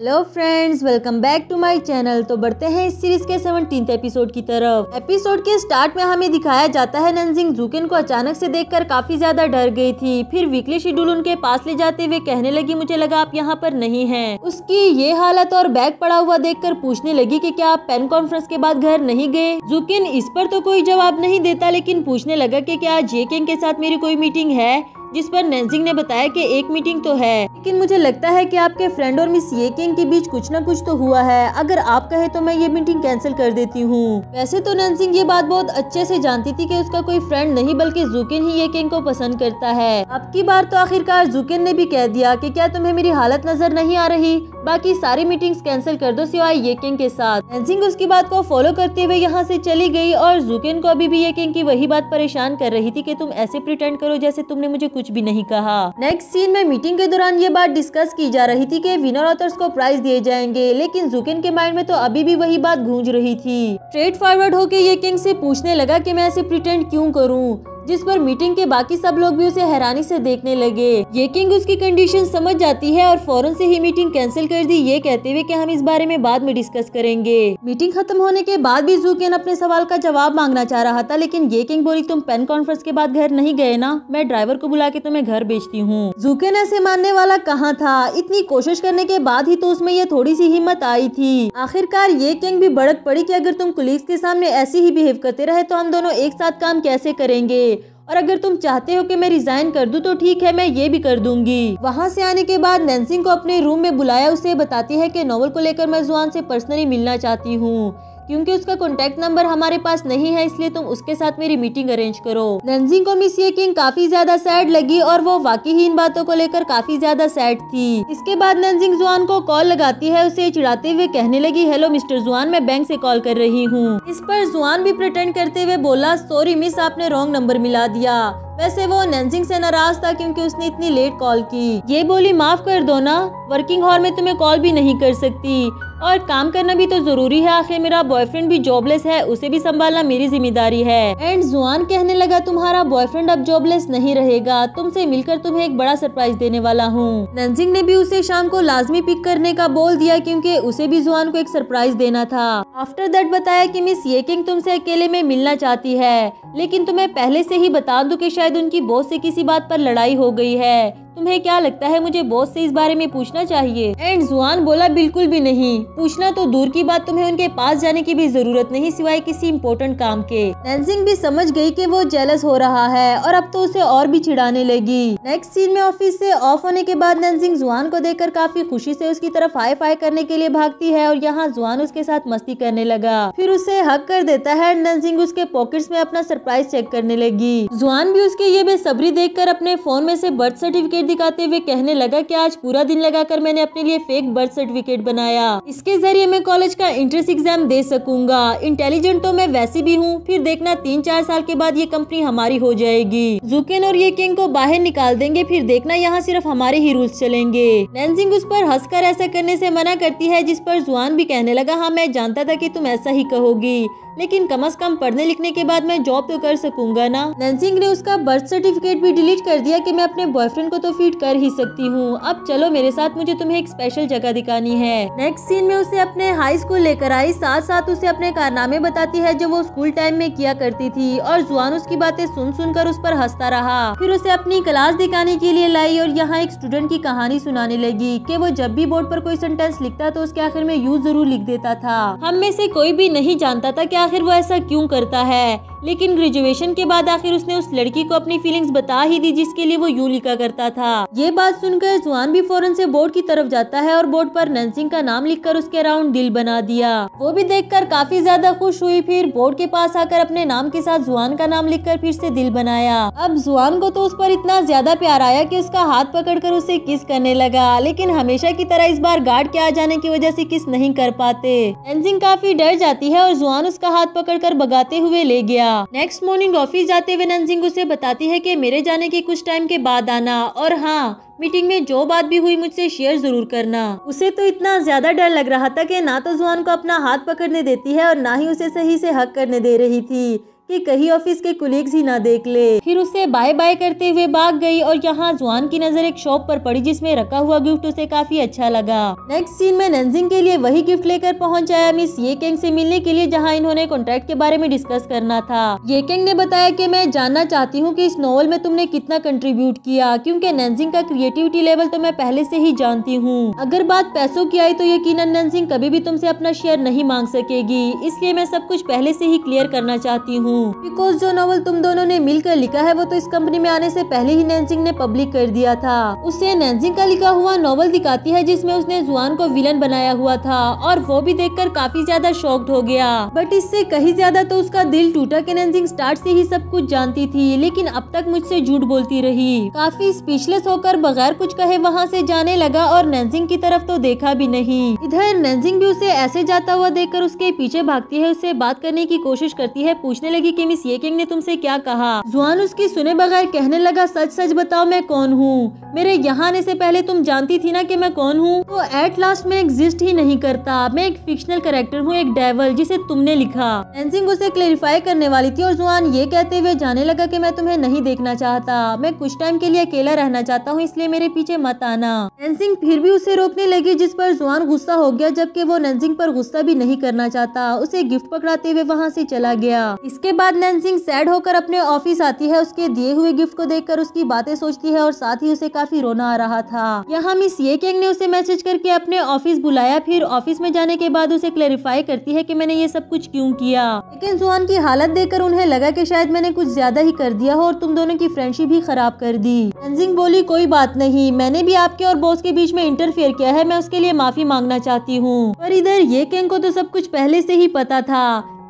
Hello friends welcome back to my channel तो बढ़ते हैं इस सीरीज़ के सेवनटीन एपिसोड की तरफ़। एपिसोड के स्टार्ट में हमें दिखाया जाता है नंजिंग जूकिन को अचानक से देखकर काफ़ी ज़्यादा डर गई थी। फिर वीकली शेड्यूल उनके पास ले जाते हुए कहने लगी, मुझे लगा आप यहाँ पर नहीं हैं। उसकी ये हालत और बैग पड़ा हुआ देखकर पूछने लगी की क्या आप पेन कॉन्फ्रेंस के बाद घर नहीं गए? जूकिन इस पर तो कोई जवाब नहीं देता, लेकिन पूछने लगा की क्या जे के साथ मेरी कोई मीटिंग है? जिस पर नैन्जिंग ने बताया कि एक मीटिंग तो है, लेकिन मुझे लगता है कि आपके फ्रेंड और मिस ये किंग के बीच कुछ न कुछ तो हुआ है। अगर आप कहे तो मैं ये मीटिंग कैंसिल कर देती हूँ। वैसे तो नैन्जिंग ये बात बहुत अच्छे से जानती थी कि उसका कोई फ्रेंड नहीं, बल्कि जुकिन ही ये किंग को पसंद करता है। अब की बार तो आखिरकार जुकिन ने भी कह दिया कि क्या तुम्हें मेरी हालत नज़र नहीं आ रही? बाकी सारी मीटिंग्स कैंसिल कर दो सिवाय ये किंग के साथ। नैन्जिंग उसकी बात को फॉलो करते हुए यहाँ से चली गई और जुकिन को अभी भी ये किंग की वही बात परेशान कर रही थी कि तुम ऐसे प्रिटेंड करो जैसे तुमने मुझे कुछ भी नहीं कहा। नेक्स्ट सीन में मीटिंग के दौरान ये बात डिस्कस की जा रही थी कि विनर ऑथर्स को प्राइज दिए जाएँगे, लेकिन जुकिन के माइंड में तो अभी भी वही बात गूंज रही थी। स्ट्रेट फॉरवर्ड होके ये किंग से पूछने लगा कि मैं ऐसे प्रिटेंड क्यों करूँ? जिस पर मीटिंग के बाकी सब लोग भी उसे हैरानी से देखने लगे। ये किंग उसकी कंडीशन समझ जाती है और फ़ौरन से ही मीटिंग कैंसिल कर दी। ये कहते हुए कि हम इस बारे में बाद में डिस्कस करेंगे। मीटिंग खत्म होने के बाद भी जूकिन अपने सवाल का जवाब मांगना चाह रहा था, लेकिन ये किंग बोली, तुम पेन कॉन्फ्रेंस के बाद घर नहीं गए ना? मैं ड्राइवर को बुला के तुम्हें घर बेचती हूँ। जूकिन ऐसे मानने वाला कहाँ था? इतनी कोशिश करने के बाद ही तो उसमें यह थोड़ी सी हिम्मत आई थी। आखिरकार ये किंग भी बड़क पड़ी की अगर तुम कुलीग्स के सामने ऐसे ही बिहेव करते रहे तो हम दोनों एक साथ काम कैसे करेंगे? और अगर तुम चाहते हो कि मैं रिजाइन कर दूँ तो ठीक है, मैं ये भी कर दूँगी। वहाँ से आने के बाद नैन्सिंग को अपने रूम में बुलाया, उसे बताती है कि नोवल को लेकर मैं जुआन से पर्सनली मिलना चाहती हूँ। क्योंकि उसका कॉन्टेक्ट नंबर हमारे पास नहीं है, इसलिए तुम उसके साथ मेरी मीटिंग अरेंज करो। नंजिंग को मिस ये किंग काफ़ी ज़्यादा सैड लगी और वो वाकई ही इन बातों को लेकर काफ़ी ज़्यादा सैड थी। इसके बाद नंजिंग जुआन को कॉल लगाती है, उसे चिड़ाते हुए कहने लगी हेलो मिस्टर जुआन, मैं बैंक से कॉल कर रही हूँ। इस पर जुआन भी प्रटेंड करते हुए बोला सॉरी मिस आपने रॉन्ग नंबर मिला दिया। वैसे वो नैन्जिंग से नाराज़ था क्योंकि उसने इतनी लेट कॉल की। ये बोली, माफ़ कर दो ना वर्किंग हॉर में तुम्हें कॉल भी नहीं कर सकती। और काम करना भी तो ज़रूरी है, आखिर मेरा बॉयफ्रेंड भी जॉबलेस है, उसे भी संभालना मेरी ज़िम्मेदारी है। एंड जुआन कहने लगा, तुम्हारा बॉयफ्रेंड अब जॉबलेस नहीं रहेगा, तुमसे मिलकर तुम्हें एक बड़ा सरप्राइज़ देने वाला हूँ। नंजिंग ने भी उसे शाम को लाजमी पिक करने का बोल दिया, क्योंकि उसे भी जुआन को एक सरप्राइज़ देना था। आफ्टर दैट बताया कि मिस ये किंग तुमसे अकेले में मिलना चाहती है, लेकिन तुम्हें पहले से ही बता दूँ कि शायद उनकी बॉस से किसी बात पर लड़ाई हो गई है। तुम्हें क्या लगता है मुझे बॉस से इस बारे में पूछना चाहिए? एंड जुआन बोला, बिल्कुल भी नहीं। पूछना तो दूर की बात, तुम्हें उनके पास जाने की भी ज़रूरत नहीं सिवाय किसी इम्पोर्टेंट काम के। नैन्सिंग भी समझ गई कि वो जेलस हो रहा है, और अब तो उसे और भी चिढ़ाने लगी। नेक्स्ट सीन में ऑफ़िस से ऑफ़ होने के बाद नैन्सिंग जुआन को देखकर काफ़ी खुशी से उसकी तरफ़ हाई फाई करने के लिए भागती है, और यहाँ जुआन उसके साथ मस्ती करने लगा। फिर उसे हक कर देता है नैन्सिंग उसके पॉकेट्स में अपना सरप्राइज़ चेक करने लगी। जुआन भी उसके ये बेसब्री देखकर अपने फ़ोन में से बर्थ सर्टिफिकेट सर्टिफिकेट दिखाते हुए कहने लगा कि आज पूरा दिन लगाकर मैंने अपने लिए फेक बर्थ सर्टिफिकेट बनाया। इसके ज़रिए मैं कॉलेज का एंट्रेंस एग्ज़ाम दे सकूँगा। इंटेलिजेंट तो मैं वैसे भी हूँ, फिर देखना तीन चार साल के बाद ये कंपनी हमारी हो जाएगी। जुकेन और ये किंग को बाहर निकाल देंगे, फिर देखना यहाँ सिर्फ़ हमारे ही रूल्स चलेंगे। नैन्सिंग उस पर हंसकर ऐसा करने से मना करती है, जिस पर जुआन भी कहने लगा हाँ मैं जानता था कि तुम ऐसा ही कहोगी। लेकिन कम अज कम पढ़ने लिखने के बाद मैं जॉब तो कर सकूँगा ना। नैन्सिंग ने उसका बर्थ सर्टिफिकेट भी डिलीट कर दिया कि मैं अपने बॉयफ्रेंड को तो फ़ीड कर ही सकती हूँ। अब चलो मेरे साथ मुझे तुम्हें एक स्पेशल जगह दिखानी है। नेक्स्ट सीन में उसे अपने हाई स्कूल लेकर आई। साथ साथ उसे अपने कारनामे बताती है जो वो स्कूल टाइम में किया करती थी और जुआन उसकी बातें सुन सुनकर उस पर हंसता रहा। फिर उसे अपनी क्लास दिखाने के लिए लाई और यहाँ एक स्टूडेंट की कहानी सुनाने लगी कि वो जब भी बोर्ड पर कोई सेंटेंस लिखता तो उसके आखिर में यू ज़रूर लिख देता था। हम में से कोई भी नहीं जानता था कि आखिर वो ऐसा क्यों करता है? लेकिन ग्रेजुएशन के बाद आखिर उसने उस लड़की को अपनी फीलिंग्स बता ही दी जिसके लिए वो यू लिखा करता था। ये बात सुनकर जुआन भी फ़ौरन से बोर्ड की तरफ़ जाता है और बोर्ड पर नंसिंग का नाम लिखकर उसके अराउंड दिल बना दिया। वो भी देखकर काफ़ी ज़्यादा खुश हुई, फिर बोर्ड के पास आकर अपने नाम के साथ जुआन का नाम लिखकर फिर से दिल बनाया। अब जुआन को तो उस पर इतना ज़्यादा प्यार आया की उसका हाथ पकड़कर उसे किस करने लगा, लेकिन हमेशा की तरह इस बार गार्ड के आ जाने की वजह से किस नहीं कर पाते। नंसिंग काफ़ी डर जाती है और जुआन उसका हाथ पकड़कर भगाते हुए ले गया। नेक्स्ट मॉर्निंग ऑफ़िस जाते हुए नंजिंग उसे बताती है कि मेरे जाने के कुछ टाइम के बाद आना और हाँ मीटिंग में जो बात भी हुई मुझसे शेयर ज़रूर करना। उसे तो इतना ज़्यादा डर लग रहा था कि ना तो जुआन को अपना हाथ पकड़ने देती है और ना ही उसे सही से हक करने दे रही थी। कि कहीं ऑफ़िस के कुलीग्स ही ना देख ले। फिर उसे बाय बाय करते हुए भाग गई और यहाँ जुआन की नज़र एक शॉप पर पड़ी जिसमें रखा हुआ गिफ्ट उसे काफ़ी अच्छा लगा। नेक्स्ट सीन में नंजिंग के लिए वही गिफ्ट लेकर पहुँच आया मिस ये किंग से मिलने के लिए जहाँ इन्होंने कॉन्ट्रैक्ट के बारे में डिस्कस करना था। ये केंग ने बताया की मैं जानना चाहती हूँ की इस नॉवल में तुमने कितना कंट्रीब्यूट किया, क्यूँकी नंजिंग का क्रिएटिविटी लेवल तो मैं पहले से ही जानती हूँ। अगर बात पैसों की आई तो यकीन नंजिंग कभी भी तुमसे अपना शेयर नहीं मांग सकेगी, इसलिए मैं सब कुछ पहले से ही क्लियर करना चाहती हूँ। हूँ बिकॉज़ जो नॉवल तुम दोनों ने मिलकर लिखा है, वो तो इस कंपनी में आने से पहले ही नैन्सिंग ने पब्लिक कर दिया था। उसे नैन्सिंग का लिखा हुआ नॉवल दिखाती है, जिसमें उसने जुआन को विलन बनाया हुआ था, और वो भी देखकर काफ़ी ज़्यादा शॉक्ड हो गया। बट इससे कहीं ज़्यादा तो उसका दिल टूटा कि नैन्सिंग स्टार्ट से ही सब कुछ जानती थी, लेकिन अब तक मुझसे झूठ बोलती रही। काफ़ी स्पीचलेस होकर बगैर कुछ कहे वहाँ से जाने लगा, और नैन्सिंग की तरफ़ तो देखा भी नहीं। इधर नैन्सिंग भी उसे ऐसे जाता हुआ देखकर उसके पीछे भागती है उससे बात करने की कोशिश करती है, पूछने लगी कि मिस ये किंग ने तुमसे क्या कहा? जुआन उसकी सुने बगैर कहने लगा सच सच बताओ मैं कौन हूँ? मेरे यहाँ आने से पहले तुम जानती थी ना कि मैं कौन हूँ? तो एट लास्ट में एग्जिस्ट ही नहीं करता। मैं एक फिक्शनल करेक्टर हूँ, एक डेवल जिसे तुमने लिखा। नैन्सिंग उसे क्लेरिफाई करने वाली थी और जुआन ये कहते हुए जाने लगा की मैं तुम्हें नहीं देखना चाहता। मैं कुछ टाइम के लिए अकेला रहना चाहता हूँ, इसलिए मेरे पीछे मत आना। नैन्सिंग फिर भी उसे रोकने लगी, जिस पर जुआन गुस्सा हो गया, जबकि वो नैन्सिंग पर गुस्सा भी नहीं करना चाहता। उसे गिफ्ट पकड़ाते हुए वहाँ से चला गया। इसके बाद नैन्सिंग सैड होकर अपने ऑफ़िस आती है, उसके दिए हुए गिफ्ट को देखकर उसकी बातें सोचती है और साथ ही उसे काफ़ी रोना आ रहा था। यहाँ मिस ये किंग ने उसे मैसेज करके अपने ऑफ़िस बुलाया, फिर ऑफ़िस में जाने के बाद उसे क्लेरिफाई करती है की मैंने ये सब कुछ क्यूँ किया। लेकिन जुआन की हालत देखकर उन्हें लगा की शायद मैंने कुछ ज़्यादा ही कर दिया हो और तुम दोनों की फ्रेंडशिप भी खराब कर दी। नैन्सिंग बोली, कोई बात नहीं, मैंने भी आपके और बॉस के बीच में इंटरफेयर किया है, मैं उसके लिए माफ़ी मांगना चाहती हूँ। पर इधर ये किंग को तो सब कुछ पहले से ही पता था।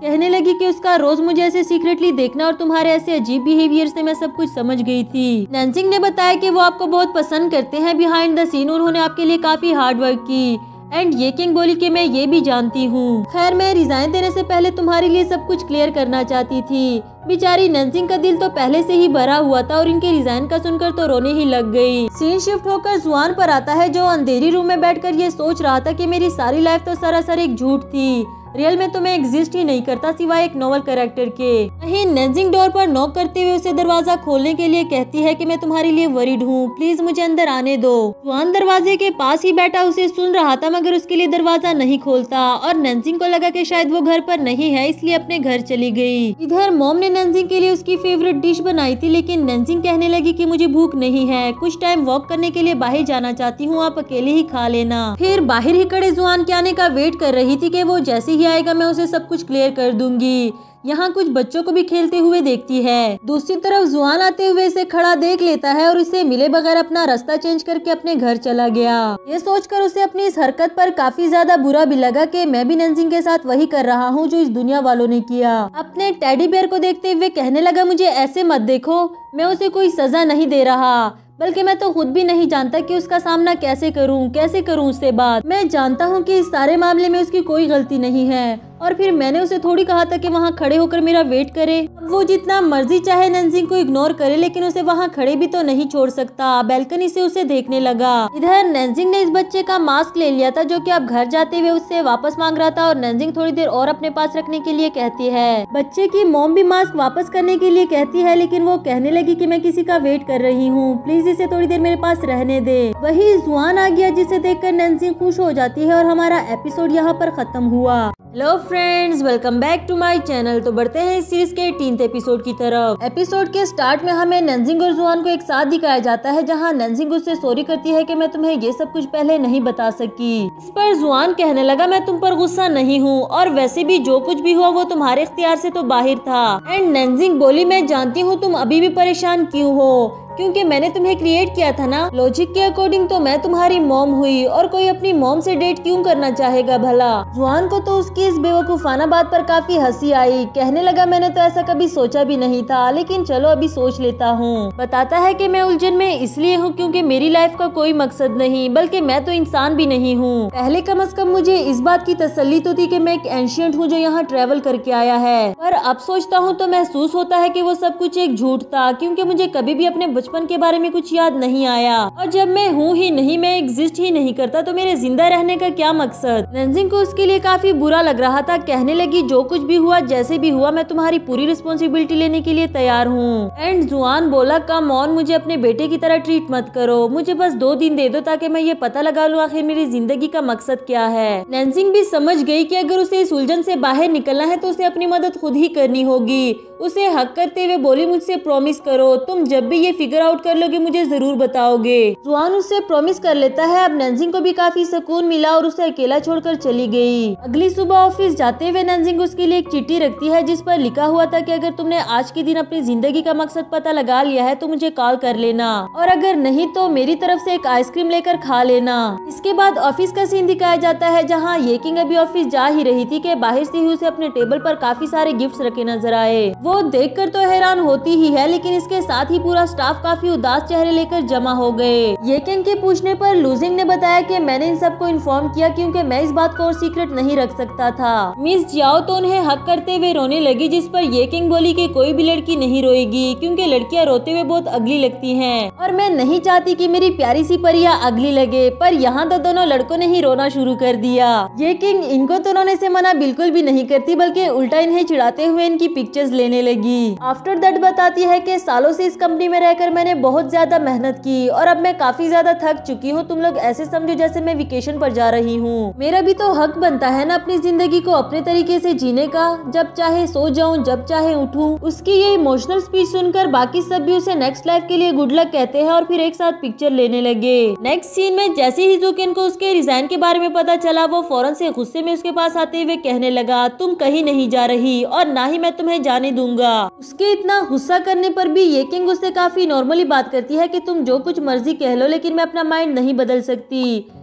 कहने लगी कि उसका रोज मुझे ऐसे सीक्रेटली देखना और तुम्हारे ऐसे अजीब बिहेवियर से मैं सब कुछ समझ गई थी। नैन्सिंग ने बताया कि वो आपको बहुत पसंद करते हैं बिहाइंड द सीन उन्होंने आपके लिए काफ़ी हार्ड वर्क की। एंड ये किंग बोली कि मैं ये भी जानती हूँ। खैर, मैं रिजाइन देने से पहले तुम्हारे लिए सब कुछ क्लियर करना चाहती थी। बेचारी नंसिंग का दिल तो पहले से ही भरा हुआ था और इनके रिजाइन का सुनकर तो रोने ही लग गई। सीन शिफ्ट होकर जुआन पर आता है, जो अंधेरी रूम में बैठकर ये सोच रहा था कि मेरी सारी लाइफ तो सरासर एक झूठ थी। रियल में तो मैं एग्जिस्ट ही नहीं करता सिवाय एक नोवल कैरेक्टर के। वहीं नेंजिंग डोर पर नॉक करते हुए उसे दरवाज़ा खोलने के लिए कहती है कि मैं तुम्हारे लिए वरीड हूँ। प्लीज़ मुझे अंदर आने दो। जुआन दरवाजे के पास ही बैठा उसे सुन रहा था, मगर उसके लिए दरवाज़ा नहीं खोलता और नेंजिंग को लगा कि शायद वो घर पर नहीं है, इसलिए अपने घर चली गई। इधर मोम ने नेंजिंग के लिए उसकी फेवरेट डिश बनाई थी, लेकिन नेंजिंग कहने लगी कि मुझे भूख नहीं है। कुछ टाइम वॉक करने के लिए बाहर जाना चाहती हूँ, आप अकेले ही खा लेना। फिर बाहर ही खड़े जुआन के आने का वेट कर रही थी कि वो जैसे ही आएगा, मैं उसे सब कुछ क्लियर कर दूँगी। यहाँ कुछ बच्चों को भी खेलते हुए देखती है। दूसरी तरफ़ जुआन आते हुए इसे खड़ा देख लेता है और इसे मिले बगैर अपना रास्ता चेंज करके अपने घर चला गया। ये सोचकर उसे अपनी इस हरकत पर काफ़ी ज़्यादा बुरा भी लगा कि मैं भी नंजिंग के साथ वही कर रहा हूँ जो इस दुनिया वालों ने किया। अपने टेडी बेयर को देखते हुए कहने लगा, मुझे ऐसे मत देखो, मैं उसे कोई सजा नहीं दे रहा। बल्कि मैं तो खुद भी नहीं जानता कि उसका सामना कैसे करूँ कैसे करूँ उससे बात। मैं जानता हूँ कि इस सारे मामले में उसकी कोई गलती नहीं है। और फिर मैंने उसे थोड़ी कहा था कि वहाँ खड़े होकर मेरा वेट करे। वो जितना मर्ज़ी चाहे नंजिंग को इग्नोर करे, लेकिन उसे वहाँ खड़े भी तो नहीं छोड़ सकता। बैल्कनी से उसे देखने लगा। इधर नंजिंग ने इस बच्चे का मास्क ले लिया था, जो कि अब घर जाते हुए उससे वापस मांग रहा था, और नंजिंग थोड़ी देर और अपने पास रखने के लिए कहती है। बच्चे की मोम भी मास्क वापस करने के लिए कहती है, लेकिन वो कहने लगी की मैं किसी का वेट कर रही हूँ। प्लीज़ इसे थोड़ी देर मेरे पास रहने दे। वही जुआन आ गया जिसे देखकर नंजिंग खुश हो जाती है और हमारा एपिसोड यहाँ पर खत्म हुआ। Hello friends welcome back to my channel तो बढ़ते हैं इस सीरीज़ के टीन एपिसोड की तरफ़। एपिसोड के स्टार्ट में हमें नंजिंग और जुआन को एक साथ दिखाया जाता है, जहाँ नंजिंग उससे सॉरी करती है कि मैं तुम्हें ये सब कुछ पहले नहीं बता सकी। इस पर जुआन कहने लगा, मैं तुम पर गुस्सा नहीं हूँ और वैसे भी जो कुछ भी हुआ वो तुम्हारे इख्तियार से तो बाहर था। एंड नंजिंग बोली, मैं जानती हूँ तुम अभी भी परेशान क्यूँ हो? क्योंकि मैंने तुम्हें क्रिएट किया था ना। लॉजिक के अकॉर्डिंग तो मैं तुम्हारी मॉम हुई और कोई अपनी मॉम से डेट क्यों करना चाहेगा भला? जुआन को तो उसकी इस बेवकूफाना बात पर काफ़ी हँसी आई। कहने लगा, मैंने तो ऐसा कभी सोचा भी नहीं था, लेकिन चलो अभी सोच लेता हूँ। बताता है की मैं उलझन में इसलिए हूँ क्यूँकी मेरी लाइफ का कोई मकसद नहीं, बल्कि मैं तो इंसान भी नहीं हूँ। पहले कम अज कम मुझे इस बात की तसली तो थी की मैं एक एंशियंट हूँ जो यहाँ ट्रेवल करके आया है। पर अब सोचता हूँ तो महसूस होता है की वो सब कुछ एक झूठ था, क्यूँकी मुझे कभी भी अपने बचपन के बारे में कुछ याद नहीं आया। और जब मैं हूँ ही नहीं, मैं एग्जिस्ट ही नहीं करता तो मेरे ज़िंदा रहने का क्या मकसद? नंजिंग को उसके लिए काफ़ी बुरा लग रहा था। कहने लगी, जो कुछ भी हुआ, जैसे भी हुआ, मैं तुम्हारी पूरी रिस्पॉन्सिबिलिटी लेने के लिए तैयार हूँ। एंड जुआन बोला कम ऑन मुझे अपने बेटे की तरह ट्रीट मत करो। मुझे बस दो दिन दे दो ताकि मैं ये पता लगा लूँ आखिर मेरी ज़िंदगी का मकसद क्या है। नंजिंग भी समझ गई की अगर उसे इस उलझन से बाहर निकलना है तो उसे अपनी मदद खुद ही करनी होगी। उसे हक करते हुए बोली मुझसे प्रॉमिस करो, तुम जब भी ये फिगर आउट कर लोगे, मुझे ज़रूर बताओगे. जुआन उससे प्रॉमिस कर लेता है। अब नैन्जिंग को भी काफ़ी सुकून मिला और उसे अकेला छोड़कर चली गई। अगली सुबह ऑफ़िस जाते हुए नैन्जिंग उसके लिए एक चिट्ठी रखती है, जिस पर लिखा हुआ था कि अगर तुमने आज के दिन अपनी ज़िंदगी का मकसद पता लगा लिया है तो मुझे कॉल कर लेना। और अगर नहीं तो मेरी तरफ़ से एक आइसक्रीम लेकर खा लेना। इसके बाद ऑफ़िस का सीन दिखाया जाता है, जहाँ ये किंग अभी ऑफ़िस जा ही रही थी कि बाहर से ही उसे अपने टेबल पर काफ़ी सारे गिफ्ट्स रखे नज़र आए। वो देखकर तो हैरान होती ही है, लेकिन इसके साथ ही पूरा स्टाफ काफ़ी उदास चेहरे लेकर जमा हो गए। ये किंग के पूछने पर लूजिंग ने बताया कि मैंने इन सबको इन्फॉर्म किया क्योंकि मैं इस बात को और सीक्रेट नहीं रख सकता था। मिस जाओ तो उन्हें हक करते हुए रोने लगी, जिस पर ये किंग बोली कि कोई भी लड़की नहीं रोएगी, क्योंकि लड़कियाँ रोते हुए बहुत अगली लगती हैं। और मैं नहीं चाहती कि मेरी प्यारी सी परिया अगली लगे, पर यहाँ तो दोनों लड़कों ने ही रोना शुरू कर दिया। ये किंग इनको तो रोने से मना बिल्कुल भी नहीं करती, बल्कि उल्टा इन्हें चिढ़ाते हुए इनकी पिक्चर्स लेने लगी आफ्टर दैट बताती है कि सालों से इस कंपनी में रहकर मैंने बहुत ज़्यादा मेहनत की और अब मैं काफ़ी ज़्यादा थक चुकी हूँ। तुम लोग ऐसे समझो जैसे मैं वेकेशन पर जा रही हूँ। मेरा भी तो हक बनता है ना अपनी ज़िंदगी को अपने तरीके से जीने का। जब चाहे सो जाऊँ, जब चाहे उठूँ। उसकी ये इमोशनल स्पीच सुनकर बाकी सब भी उसे नेक्स्ट लाइफ के लिए गुड लक कहते हैं और फिर एक साथ पिक्चर लेने लगे। नेक्स्ट सीन में जैसे ही जुकिन को उसके रिजाइन के बारे में पता चला, वो फ़ौरन से गुस्से में उसके पास आते हुए कहने लगा, तुम कहीं नहीं जा रही और ना ही मैं तुम्हें जाने दूँगा। उसके इतना गुस्सा करने पर भी ये किंग उससे काफ़ी नॉर्मली बात करती है कि तुम जो कुछ मर्ज़ी कह लो, लेकिन मैं अपना माइंड नहीं बदल सकती।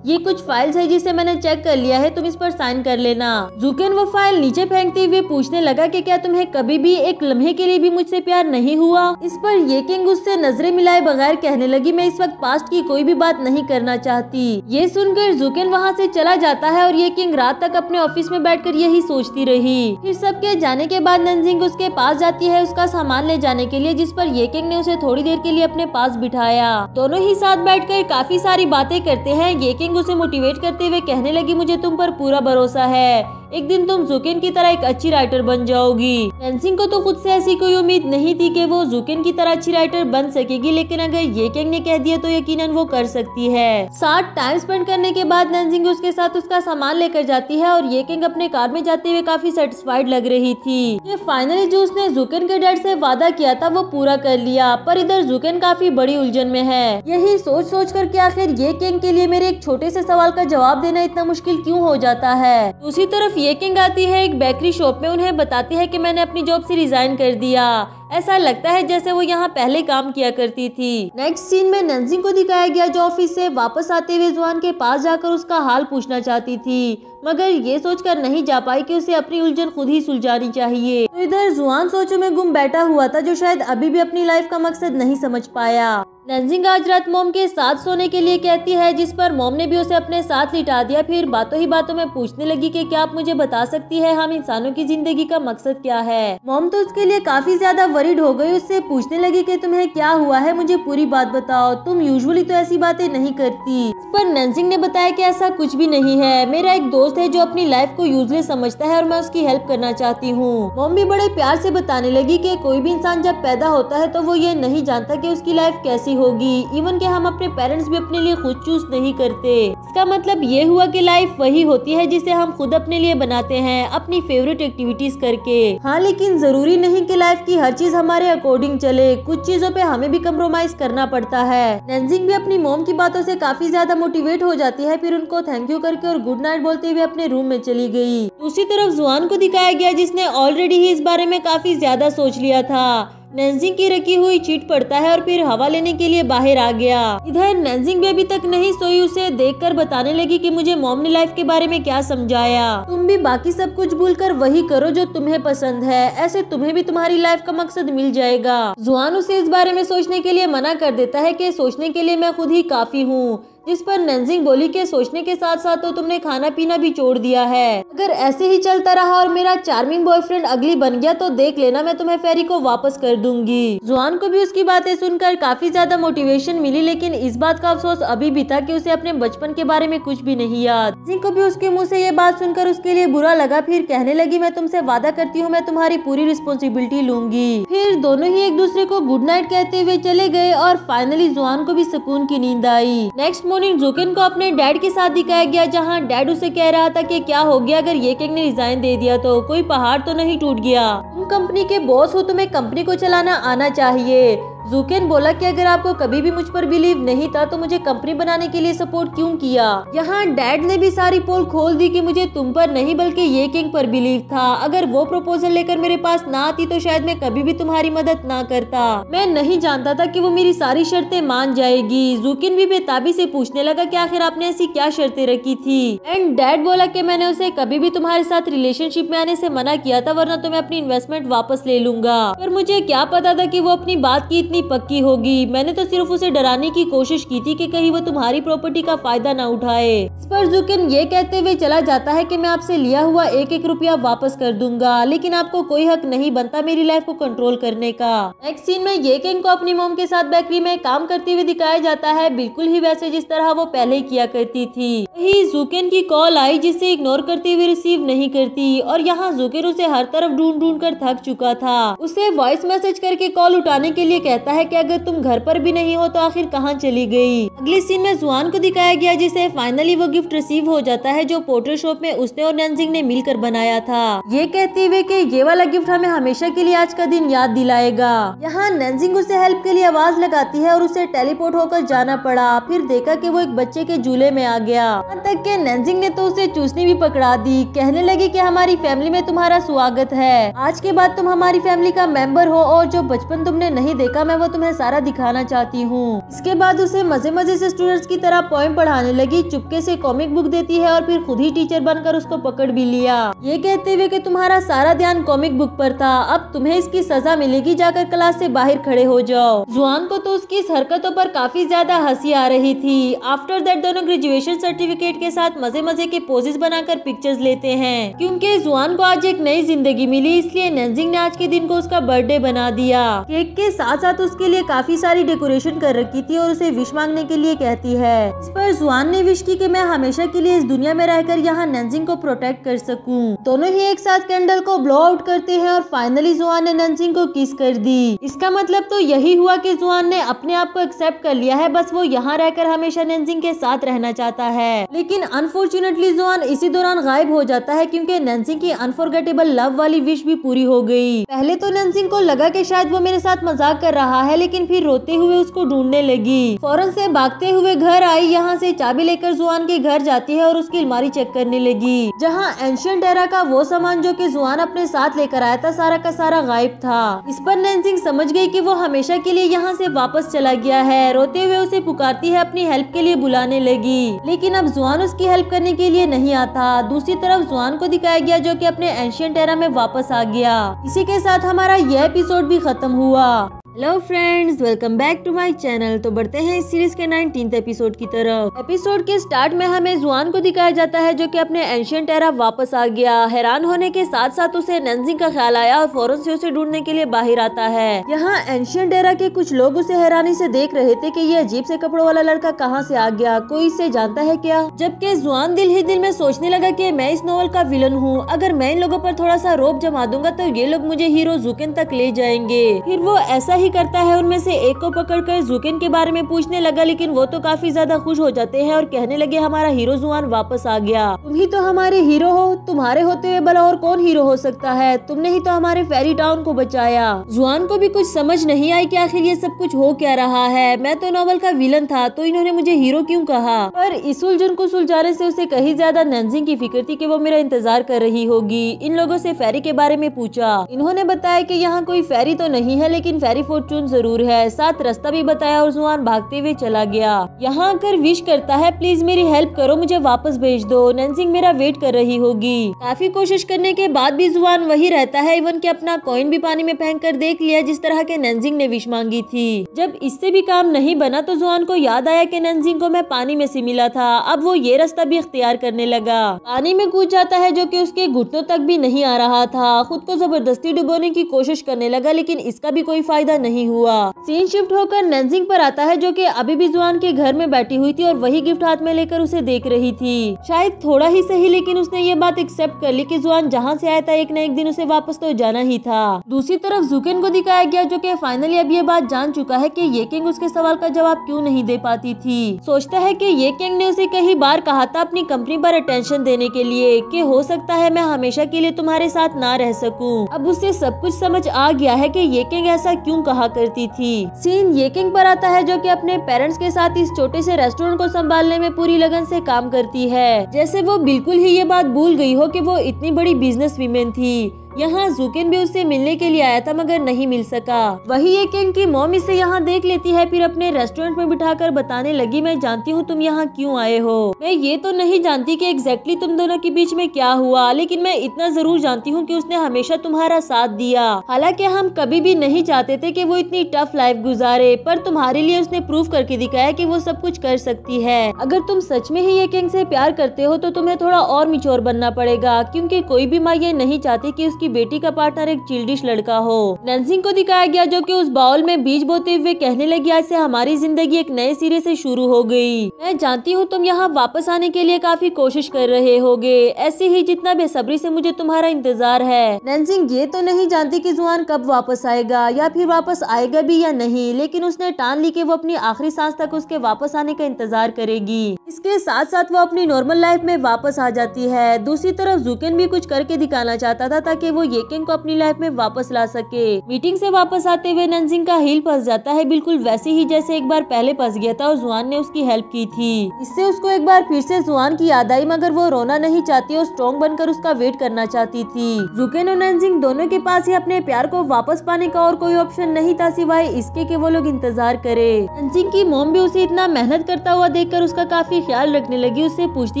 ये कुछ फाइल्स है जिसे मैंने चेक कर लिया है, तुम इस पर साइन कर लेना। जुकेन वो फ़ाइल नीचे फेंकते हुए पूछने लगा कि क्या तुम्हें कभी भी एक लम्हे के लिए भी मुझसे प्यार नहीं हुआ? इस पर ये किंग उससे नज़रें मिलाए बगैर कहने लगी, मैं इस वक्त पास्ट की कोई भी बात नहीं करना चाहती। ये सुनकर जुकेन वहाँ से चला जाता है और ये किंग रात तक अपने ऑफ़िस में बैठकर यही सोचती रही। फिर सबके जाने के बाद नंजिंग उसके पास जाती है उसका सामान ले जाने के लिए, जिस पर ये किंग ने उसे थोड़ी देर के लिए अपने पास बिठाया। दोनों ही साथ बैठकर काफ़ी सारी बातें करते हैं। ये किंग उसे मोटिवेट करते हुए कहने लगी मुझे तुम पर पूरा भरोसा है। एक दिन तुम जुकेन की तरह एक अच्छी राइटर बन जाओगी। नैन्सिंग को तो खुद से ऐसी कोई उम्मीद नहीं थी कि वो जुकिन की तरह अच्छी राइटर बन सकेगी, लेकिन अगर ये किंग ने कह दिया तो यकीनन वो कर सकती है। साथ टाइम स्पेंड करने के बाद नैन्सिंग उसके साथ उसका सामान लेकर जाती है और ये किंग अपने कार में जाते हुए काफ़ी सेटिस्फाइड लग रही थी। फाइनली जो उसने जुकेन के डैड से वादा किया था, वो पूरा कर लिया, पर इधर जुकेन काफ़ी बड़ी उलझन में है। यही सोच सोच कर के आखिर ये किंग के लिए मेरे एक छोटे से सवाल का जवाब देना इतना मुश्किल क्यों हो जाता है? दूसरी तरफ़ ये किंग आती है, एक बेकरी शॉप में उन्हें बताती है कि मैंने अपनी जॉब से रिजाइन कर दिया। ऐसा लगता है जैसे वो यहाँ पहले काम किया करती थी। नेक्स्ट सीन में नंजिंग को दिखाया गया जो ऑफ़िस से वापस आते हुए जवान के पास जाकर उसका हाल पूछना चाहती थी। मगर ये सोचकर नहीं जा पाई कि उसे अपनी उलझन खुद ही सुलझानी चाहिए। तो इधर जुआन सोचों में गुम बैठा हुआ था जो शायद अभी भी अपनी लाइफ का मकसद नहीं समझ पाया। नंजिंग आज रात मोम के साथ सोने के लिए कहती है, जिस पर मोम ने भी उसे अपने साथ लिटा दिया, फिर बातों ही बातों में पूछने लगी कि क्या आप मुझे बता सकती है, हम इंसानों की ज़िंदगी का मकसद क्या है? मोम तो उसके लिए काफ़ी ज़्यादा वरिड हो गई, उससे पूछने लगी कि तुम्हें क्या हुआ है, मुझे पूरी बात बताओ। तुम यूजुअली तो ऐसी बातें नहीं करती। पर नंजिंग ने बताया की ऐसा कुछ भी नहीं है। मेरा एक दोस्त है जो अपनी लाइफ को यूजलेस समझता है और मैं उसकी हेल्प करना चाहती हूँ। मोम भी बड़े प्यार से बताने लगी कि कोई भी इंसान जब पैदा होता है तो वो ये नहीं जानता कि उसकी लाइफ कैसी होगी। इवन के हम अपने पेरेंट्स भी अपने लिए खुद चूज़ नहीं करते। इसका मतलब ये हुआ कि लाइफ वही होती है जिसे हम खुद अपने लिए बनाते हैं, अपनी फेवरेट एक्टिविटीज़ करके। हाँ लेकिन ज़रूरी नहीं कि लाइफ की हर चीज़ हमारे अकॉर्डिंग चले। कुछ चीज़ों पे हमें भी कम्प्रोमाइज करना पड़ता है। नैन्जिंग भी अपनी मोम की बातों से काफ़ी ज़्यादा मोटिवेट हो जाती है, फिर उनको थैंक यू करके और गुड नाइट बोलते हुए अपने रूम में चली गई। दूसरी तरफ़ जुआन को दिखाया गया जिसने ऑलरेडी ही इस बारे में काफ़ी ज़्यादा सोच लिया था। नैन्जिंग की रखी हुई चीट पड़ता है और फिर हवा लेने के लिए बाहर आ गया। इधर नैन्जिंग भी अभी तक नहीं सोई, उसे देखकर बताने लगी कि मुझे मॉम ने लाइफ के बारे में क्या समझाया। तुम भी बाकी सब कुछ भूलकर वही करो जो तुम्हें पसंद है। ऐसे तुम्हें भी तुम्हारी लाइफ का मकसद मिल जाएगा। जुआन उसे इस बारे में सोचने के लिए मना कर देता है की सोचने के लिए मैं खुद ही काफ़ी हूँ। जिस पर नंजिंग बोली के सोचने के साथ साथ तो तुमने खाना पीना भी छोड़ दिया है। अगर ऐसे ही चलता रहा और मेरा चार्मिंग बॉयफ्रेंड अगली बन गया तो देख लेना, मैं तुम्हें फेरी को वापस कर दूँगी। जुआन को भी उसकी बातें सुनकर काफ़ी ज़्यादा मोटिवेशन मिली, लेकिन इस बात का अफसोस अभी भी था कि उसे अपने बचपन के बारे में कुछ भी नहीं याद। जिन को भी उसके मुँह से ये बात सुनकर उसके लिए बुरा लगा, फिर कहने लगी, मैं तुमसे वादा करती हूँ, मैं तुम्हारी पूरी रिस्पॉन्सिबिलिटी लूँगी। फिर दोनों ही एक दूसरे को गुड नाइट कहते हुए चले गए और फाइनली जुआन को भी सुकून की नींद आई। नेक्स्ट मॉर्निंग जुकिन को अपने डैड के साथ दिखाया गया, जहाँ डैड उसे कह रहा था कि क्या हो गया अगर ये किंग ने रिजाइन दे दिया तो कोई पहाड़ तो नहीं टूट गया। तुम कंपनी के बॉस हो, तुम्हें कंपनी को चलाना आना चाहिए। जूकेन बोला कि अगर आपको कभी भी मुझ पर बिलीव नहीं था तो मुझे कंपनी बनाने के लिए सपोर्ट क्यों किया? यहाँ डैड ने भी सारी पोल खोल दी कि मुझे तुम पर नहीं, बल्कि ये किंग पर बिलीव था। अगर वो प्रपोजल लेकर मेरे पास ना आती तो शायद मैं कभी भी तुम्हारी मदद ना करता। मैं नहीं जानता था कि वो मेरी सारी शर्तें मान जाएगी। जूकिन भी बेताबी से पूछने लगा कि आखिर आपने ऐसी क्या शर्तें रखी थी। एंड डैड बोला कि मैंने उसे कभी भी तुम्हारे साथ रिलेशनशिप में आने से मना किया था, वरना तो मैं अपनी इन्वेस्टमेंट वापस ले लूँगा। पर मुझे क्या पता था कि वो अपनी बात की इतनी पक्की होगी। मैंने तो सिर्फ़ उसे डराने की कोशिश की थी कि कहीं वो तुम्हारी प्रॉपर्टी का फ़ायदा न उठाए। इस पर जुकिन ये कहते हुए चला जाता है कि मैं आपसे लिया हुआ एक एक रुपया वापस कर दूँगा, लेकिन आपको कोई हक नहीं बनता मेरी लाइफ को कंट्रोल करने का। नेक्स्ट सीन में ये किंग को अपनी मोम के साथ बेकरी में काम करते हुए दिखाया जाता है, बिल्कुल ही वैसे जिस तरह वो पहले किया करती थी। वही जुकिन की कॉल आई जिसे इग्नोर करते हुए रिसीव नहीं करती, और यहाँ जुकिन उसे हर तरफ़ ढूंढ ढूंढ कर थक चुका था। उसे वॉइस मैसेज करके कॉल उठाने के लिए कहता है कि अगर तुम घर पर भी नहीं हो तो आखिर कहाँ चली गई? अगली सीन में जुआन को दिखाया गया जिसे फाइनली वो गिफ्ट रिसीव हो जाता है जो पोर्ट्रेट शॉप में उसने और नैनजिंग ने मिलकर बनाया था। ये कहते हुए कि ये वाला गिफ्ट हमें हमेशा के लिए आज का दिन याद दिलाएगा। यहाँ नैनजिंग उसे हेल्प के लिए आवाज़ लगाती है और उसे टेलीपोर्ट होकर जाना पड़ा। फिर देखा की वो एक बच्चे के झूले में आ गया। यहाँ तक के नैनजिंग ने तो उसे चूसनी भी पकड़ा दी। कहने लगी की हमारी फैमिली में तुम्हारा स्वागत है। आज के बाद तुम हमारी फैमिली का मेंबर हो और जो बचपन तुमने नहीं देखा, मैं वो तुम्हें सारा दिखाना चाहती हूँ। इसके बाद उसे मज़े मज़े से स्टूडेंट्स की तरह पोइम पढ़ाने लगी, चुपके से कॉमिक बुक देती है और फिर खुद ही टीचर बनकर उसको पकड़ भी लिया। ये कहते हुए कि तुम्हारा सारा ध्यान कॉमिक बुक पर था, अब तुम्हें इसकी सजा मिलेगी, जाकर क्लास से बाहर खड़े हो जाओ। जुआन को तो उसकी इस हरकतों पर काफ़ी ज़्यादा हँसी आ रही थी। आफ्टर दैट दोनों ग्रेजुएशन सर्टिफिकेट के साथ मज़े मज़े के पोजेस बनाकर पिक्चर्स लेते हैं। क्योंकि जुआन को आज एक नई ज़िंदगी मिली, इसलिए नंजिंग ने आज के दिन को उसका बर्थडे बना दिया। केक के साथ साथ उसके लिए काफ़ी सारी डेकोरेशन कर रखी थी और उसे विश मांगने के लिए कहती है। इस पर जुआन ने विश की कि मैं हमेशा के लिए इस दुनिया में रहकर यहाँ नंजिंग को प्रोटेक्ट कर सकूँ। दोनों ही एक साथ कैंडल को ब्लो आउट करते हैं और फाइनली जुआन ने नंजिंग को किस कर दी। इसका मतलब तो यही हुआ कि जुआन ने अपने आप को एक्सेप्ट कर लिया है, बस वो यहाँ रहकर हमेशा नंजिंग के साथ रहना चाहता है। लेकिन अनफॉर्चुनेटली जुआन इसी दौरान गायब हो जाता है क्योंकि नंजिंग की अनफॉरगेटेबल लव वाली विश भी पूरी हो गई। पहले तो नंजिंग को लगा कि शायद वो मेरे साथ मज़ाक कर रहा है, लेकिन फिर रोते हुए उसको ढूँढने लगी। फ़ौरन से भागते हुए घर आई, यहाँ से चाबी लेकर जुआन के घर जाती है और उसकी अलमारी चेक करने लगी। जहाँ एंशियंट एरा का वो सामान जो कि जुआन अपने साथ लेकर आया था, सारा का सारा गायब था। इस पर नैनसिंग समझ गई कि वो हमेशा के लिए यहाँ से वापस चला गया है। रोते हुए उसे पुकारती है, अपनी हेल्प के लिए बुलाने लगी। लेकिन अब जुआन उसकी हेल्प करने के लिए नहीं आता। दूसरी तरफ़ जुआन को दिखाया गया जो कि अपने एंशियंट एरा में वापस आ गया। इसी के साथ हमारा यह एपिसोड भी खत्म हुआ। Hello friends welcome back to my channel तो बढ़ते हैं इस सीरीज़ के नाइनटीन एपिसोड की तरफ़। एपिसोड के स्टार्ट में हमें जुआन को दिखाया जाता है, जो कि अपने एंशियंट एरा वापस आ गया। हैरान होने के साथ साथ उसे नंजिंग का ख्याल आया और फ़ौरन से उसे ढूँढने के लिए बाहर आता है। यहाँ एंशियंट एरा के कुछ लोग उसे हैरानी से देख रहे थे की ये अजीब से कपड़ों वाला लड़का कहाँ से आ गया। कोई इसे जानता है क्या? जबकि जुआन दिल ही दिल में सोचने लगा की मैं इस नॉवल का विलन हूँ। अगर मैं इन लोगों पर थोड़ा सा रोप जमा दूँगा तो ये लोग मुझे हीरो जुकिन तक ले जाएँगे। फिर वो ऐसा ही करता है, उनमें से एक को पकड़कर जुकिन के बारे में पूछने लगा, लेकिन वो तो काफ़ी ज़्यादा खुश हो जाते हैं और कहने लगे, हमारा हीरो जुआन वापस आ गया। तुम ही तो हमारे हीरो हो, तुम्हारे होते हुए भला और कौन हीरो हो सकता है? तुमने ही तो हमारे फेरी टाउन को बचाया। जुआन को भी कुछ समझ नहीं आई की आखिर ये सब कुछ हो क्या रहा है। मैं तो नॉवल का विलन था तो इन्होंने मुझे हीरो क्यूँ कहा? पर इस उलझन को सुलझाने से उसे कहीं ज़्यादा नंजिंग की फ़िक्र थी की वो मेरा इंतज़ार कर रही होगी। इन लोगों से फेरी के बारे में पूछा। इन्होंने बताया की यहाँ कोई फेरी तो नहीं है, लेकिन फेरी फॉर्चून ज़रूर है। साथ रास्ता भी बताया और जुआन भागते हुए चला गया। यहाँ आकर विश करता है प्लीज़ मेरी हेल्प करो, मुझे वापस भेज दो। नंसिंग मेरा वेट कर रही होगी। काफ़ी कोशिश करने के बाद भी जुआन वही रहता है। इवन के अपना कॉइन भी पानी में फेंक कर देख लिया, जिस तरह के नंजिंग ने विश मांगी थी। जब इससे भी काम नहीं बना तो जुआन को याद आया की नंजिंग को मैं पानी में से मिला था। अब वो ये रास्ता भी अख्तियार करने लगा। पानी में कूद जाता है, जो की उसके घुटनों तक भी नहीं आ रहा था। खुद को ज़बरदस्ती डुबोने की कोशिश करने लगा, लेकिन इसका भी कोई फ़ायदा नहीं हुआ। सीन शिफ्ट होकर नंजिंग पर आता है जो कि अभी भी जुआन के घर में बैठी हुई थी और वही गिफ्ट हाथ में लेकर उसे देख रही थी। शायद थोड़ा ही सही, लेकिन उसने ये बात एक्सेप्ट कर ली कि जुआन जहाँ से आया था, एक न एक दिन उसे वापस तो जाना ही था। दूसरी तरफ़ जुकिन को दिखाया गया जो कि फाइनली अब ये बात जान चुका है कि ये किंग उसके सवाल का जवाब क्यों नहीं दे पाती थी। सोचता है कि ये किंग ने उसे कई बार कहा था अपनी कंपनी पर अटेंशन देने के लिए कि हो सकता है मैं हमेशा के लिए तुम्हारे साथ ना रह सकूँ। अब उसे सब कुछ समझ आ गया है कि ये किंग ऐसा क्यों कहा करती थी। सीन ये किंग पर आता है जो कि अपने पेरेंट्स के साथ इस छोटे से रेस्टोरेंट को संभालने में पूरी लगन से काम करती है। जैसे वो बिल्कुल ही ये बात भूल गई हो कि वो इतनी बड़ी बिज़नेस वीमेन थी। यहाँ जुकिन भी उससे मिलने के लिए आया था, मगर नहीं मिल सका। वही एक किंग की मोम इसे यहाँ देख लेती है, फिर अपने रेस्टोरेंट में बिठाकर बताने लगी, मैं जानती हूँ तुम यहाँ क्यों आए हो? मैं ये तो नहीं जानती कि एग्जैक्टली तुम दोनों के बीच में क्या हुआ, लेकिन मैं इतना ज़रूर जानती हूँ की उसने हमेशा तुम्हारा साथ दिया। हालाँकि हम कभी भी नहीं चाहते थे की वो इतनी टफ लाइफ गुजारे, पर तुम्हारे लिए उसने प्रूव करके दिखाया कि वो सब कुछ कर सकती है। अगर तुम सच में ही ये किंग से प्यार करते हो तो तुम्हें थोड़ा और मिचोर बनना पड़ेगा, क्योंकि कोई भी माँ ये नहीं चाहती कि उसकी बेटी का पार्टनर एक चिल्डिश लड़का हो। नैन्सिंग को दिखाया गया जो कि उस बाउल में बीज बोते हुए कहने लगी, आज से हमारी ज़िंदगी एक नए सिरे से शुरू हो गई। मैं जानती हूँ तुम यहाँ वापस आने के लिए काफ़ी कोशिश कर रहे होगे। ऐसे ही जितना बेसब्री से मुझे तुम्हारा इंतज़ार है। नैन्सिंग ये तो नहीं जानती कि जुआन कब वापस आएगा, या फिर वापस आएगा भी या नहीं, लेकिन उसने टान ली कि वो अपनी आखिरी सांस तक उसके वापस आने का इंतज़ार करेगी। इसके साथ साथ वो अपनी नॉर्मल लाइफ में वापस आ जाती है। दूसरी तरफ़ जुकेन भी कुछ करके दिखाना चाहता था ताकि वो ये किंग को अपनी लाइफ में वापस ला सके। मीटिंग से वापस आते हुए नंजिंग का हील फंस जाता है। बिल्कुल वैसे ही जैसे एक बार पहले फंस गया था और जुआन ने उसकी हेल्प की थी। इससे उसको एक बार फिर से जुआन की याद आई, मगर वो रोना नहीं चाहती और स्ट्रॉन्ग बनकर उसका वेट करना चाहती थी। जुकेन और नंजिंग दोनों के पास ही अपने प्यार को वापस पाने का और कोई ऑप्शन नहीं था सिवाय इसके कि वो लोग इंतज़ार करे। नंजिंग की मोम भी उसे इतना मेहनत करता हुआ देखकर उसका काफ़ी ख्याल रखने लगी। उससे पूछती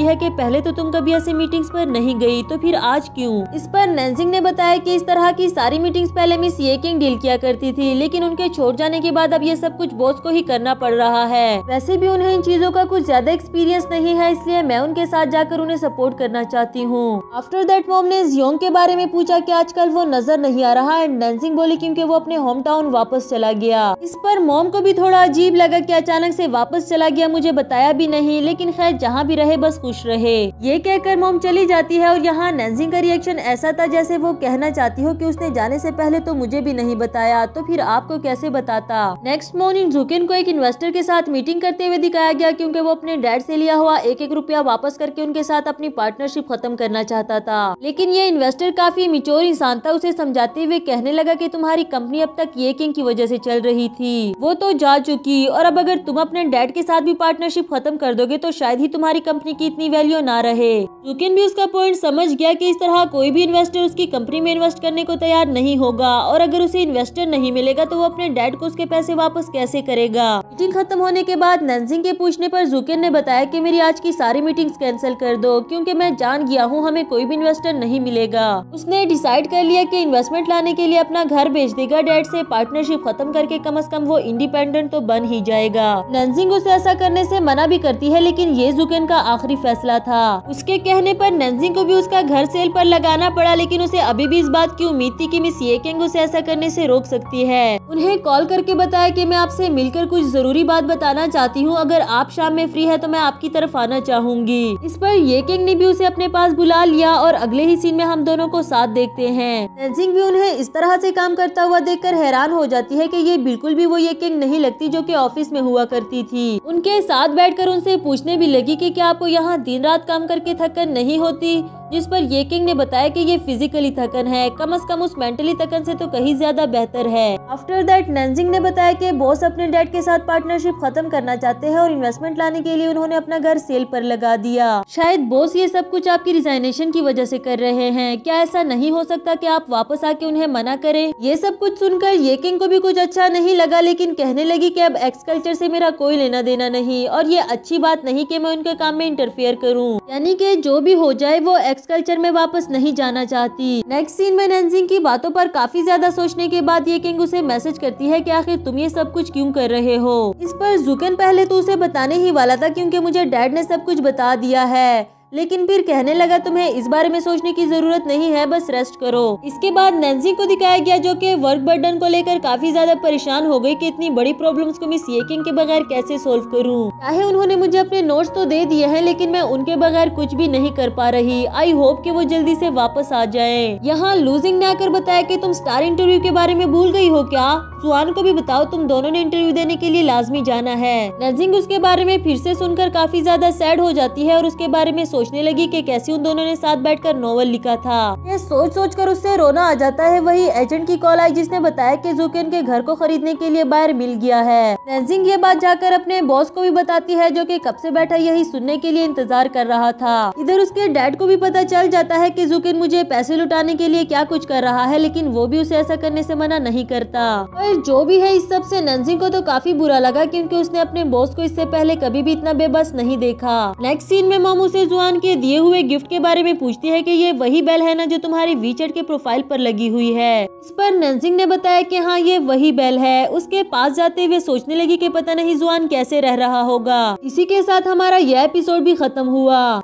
है की पहले तो तुम कभी ऐसे मीटिंग्स पर नहीं गई तो फिर आज क्यूँ? इस पर नैन्सिंग ने बताया कि इस तरह की सारी मीटिंग्स पहले मिस ये किंग डील किया करती थी, लेकिन उनके छोड़ जाने के बाद अब ये सब कुछ बॉस को ही करना पड़ रहा है। वैसे भी उन्हें इन चीज़ों का कुछ ज़्यादा एक्सपीरियंस नहीं है, इसलिए मैं उनके साथ जाकर उन्हें सपोर्ट करना चाहती हूँ। आफ्टर दैट मोम ने जियोंग के बारे में पूछा की आजकल वो नज़र नहीं आ रहा एंड नैन्सिंग बोली क्यूँकी वो अपने होम टाउन वापस चला गया। इस पर मोम को भी थोड़ा अजीब लगा की अचानक से वापस चला गया, मुझे बताया भी नहीं, लेकिन खैर, जहाँ भी रहे, बस खुश रहे। ये कहकर मोम चली जाती है और यहाँ नैन्सिंग का रिएक्शन ऐसा था जैसे वो कहना चाहती हो कि उसने जाने से पहले तो मुझे भी नहीं बताया तो फिर आपको कैसे बताता? नेक्स्ट मॉर्निंग जुकिन को एक इन्वेस्टर के साथ मीटिंग करते हुए दिखाया गया क्योंकि वो अपने डैड से लिया हुआ एक एक रुपया वापस करके उनके साथ अपनी पार्टनरशिप खत्म करना चाहता था। लेकिन ये इन्वेस्टर काफ़ी मिचोर इंसान था, उसे समझाते हुए कहने लगा की तुम्हारी कंपनी अब तक ये किंग की वजह से चल रही थी। वो तो जा चुकी, और अब अगर तुम अपने डैड के साथ भी पार्टनरशिप खत्म कर दोगे तो शायद ही तुम्हारी कंपनी की इतनी वैल्यू ना रहे। जुकिन भी उसका पॉइंट समझ गया की इस तरह कोई भी इन्वेस्टर उसकी कंपनी में इन्वेस्ट करने को तैयार नहीं होगा और अगर उसे इन्वेस्टर नहीं मिलेगा तो वो अपने डैड को उसके पैसे वापस कैसे करेगा? मीटिंग खत्म होने के बाद नंजिंग के पूछने पर जुकिन ने बताया कि मेरी आज की सारी मीटिंग्स कैंसिल कर दो, क्योंकि मैं जान गया हूँ हमें कोई भी इन्वेस्टर नहीं मिलेगा। उसने डिसाइड कर लिया कि इन्वेस्टमेंट लाने के लिए अपना घर बेच देगा। डैड से पार्टनरशिप खत्म करके कम अज कम वो इंडिपेंडेंट तो बन ही जाएगा। नंजिंग उसे ऐसा करने से मना भी करती है, लेकिन ये जुकेन का आखिरी फैसला था। उसके कहने पर नंजिंग को भी उसका घर सेल पर लगाना पड़ा, लेकिन उसे अभी भी इस बात की उम्मीद थी कि मिस ये किंग उसे ऐसा करने से रोक सकती है। उन्हें कॉल करके बताया कि मैं आपसे मिलकर कुछ ज़रूरी बात बताना चाहती हूँ। अगर आप शाम में फ्री है तो मैं आपकी तरफ़ आना चाहूँगी। इस पर ये किंग ने भी उसे अपने पास बुला लिया और अगले ही सीन में हम दोनों को साथ देखते हैं। भी उन्हें इस तरह से काम करता हुआ देखकर हैरान हो जाती है कि ये बिल्कुल भी वो ये किंग नहीं लगती जो कि ऑफ़िस में हुआ करती थी। उनके साथ बैठकर उनसे पूछने भी लगी कि क्या आपको यहाँ दिन रात काम करके थकन नहीं होती? जिस पर ये किंग ने बताया कि ये फिजिकली थकन है, कम अज कम उस मेंटली थकन से तो कहीं ज़्यादा बेहतर है। आफ्टर दैट नंजिंग ने बताया कि बॉस अपने डैड के साथ पार्टनरशिप खत्म करना चाहते हैं और इन्वेस्टमेंट लाने के लिए उन्होंने अपना घर सेल पर लगा दिया। शायद बॉस ये सब कुछ आपकी रिजाइनेशन की वजह से कर रहे हैं। क्या ऐसा नहीं हो सकता कि आप वापस आके उन्हें मना करें? ये सब कुछ सुनकर ये किंग को भी कुछ अच्छा नहीं लगा, लेकिन कहने लगी कि अब एक्स कल्चर से मेरा कोई लेना देना नहीं, और ये अच्छी बात नहीं कि मैं उनके काम में इंटरफेयर करूँ। यानी कि जो भी हो जाए, वो एक्स कल्चर में वापस नहीं जाना चाहती। नेक्स्ट सीन में नैन्सिंग की बातों पर काफ़ी ज़्यादा सोचने के बाद ये किंग उसे मैसेज करती है कि आखिर तुम ये सब कुछ क्यों कर रहे हो? इस पर जुकन पहले तो उसे बताने ही वाला था क्योंकि मुझे डैड ने सब कुछ बता दिया है। लेकिन फिर कहने लगा, तुम्हें इस बारे में सोचने की ज़रूरत नहीं है, बस रेस्ट करो। इसके बाद नैन्सी को दिखाया गया, जो कि वर्क बर्डन को लेकर काफ़ी ज़्यादा परेशान हो गई कि इतनी बड़ी प्रॉब्लम्स को मिस येकिंग के बगैर कैसे सोल्व करूँ? चाहे उन्होंने मुझे अपने नोट्स तो दे दिए हैं, लेकिन मैं उनके बगैर कुछ भी नहीं कर पा रही। आई होप कि वो जल्दी से वापस आ जाए। यहाँ लूजिंग ने आकर बताया कि तुम स्टार इंटरव्यू के बारे में भूल गई हो क्या? सुहान को भी बताओ, तुम दोनों ने इंटरव्यू देने के लिए लाजमी जाना है। नजिंग उसके बारे में फिर से सुनकर काफ़ी ज़्यादा सैड हो जाती है और उसके बारे में सोचने लगी कि कैसे उन दोनों ने साथ बैठकर नॉवल लिखा था। ये सोच सोच कर उससे रोना आ जाता है। वही एजेंट की कॉल आई जिसने बताया कि जुकेन के घर को खरीदने के लिए बाहर मिल गया है। नजिंग ये बात जाकर अपने बॉस को भी बताती है, जो की कब से बैठा यही सुनने के लिए इंतज़ार कर रहा था। इधर उसके डैड को भी पता चल जाता है की जुकिन मुझे पैसे लुटाने के लिए क्या कुछ कर रहा है, लेकिन वो भी उसे ऐसा करने से मना नहीं करता। और जो भी है इस सब नंजिंग को तो काफ़ी बुरा लगा, क्योंकि उसने अपने बॉस को इससे पहले कभी भी इतना बेबस नहीं देखा। नेक्स्ट सीन में मोमू से जुआन के दिए हुए गिफ्ट के बारे में पूछती है कि ये वही बेल है ना जो तुम्हारी वीचेट के प्रोफ़ाइल पर लगी हुई है। इस पर नंजिंग ने बताया कि हाँ ये वही बेल है। उसके पास जाते हुए सोचने लगी कि पता नहीं जुआन कैसे रह रहा होगा। इसी के साथ हमारा यह एपिसोड भी खत्म हुआ।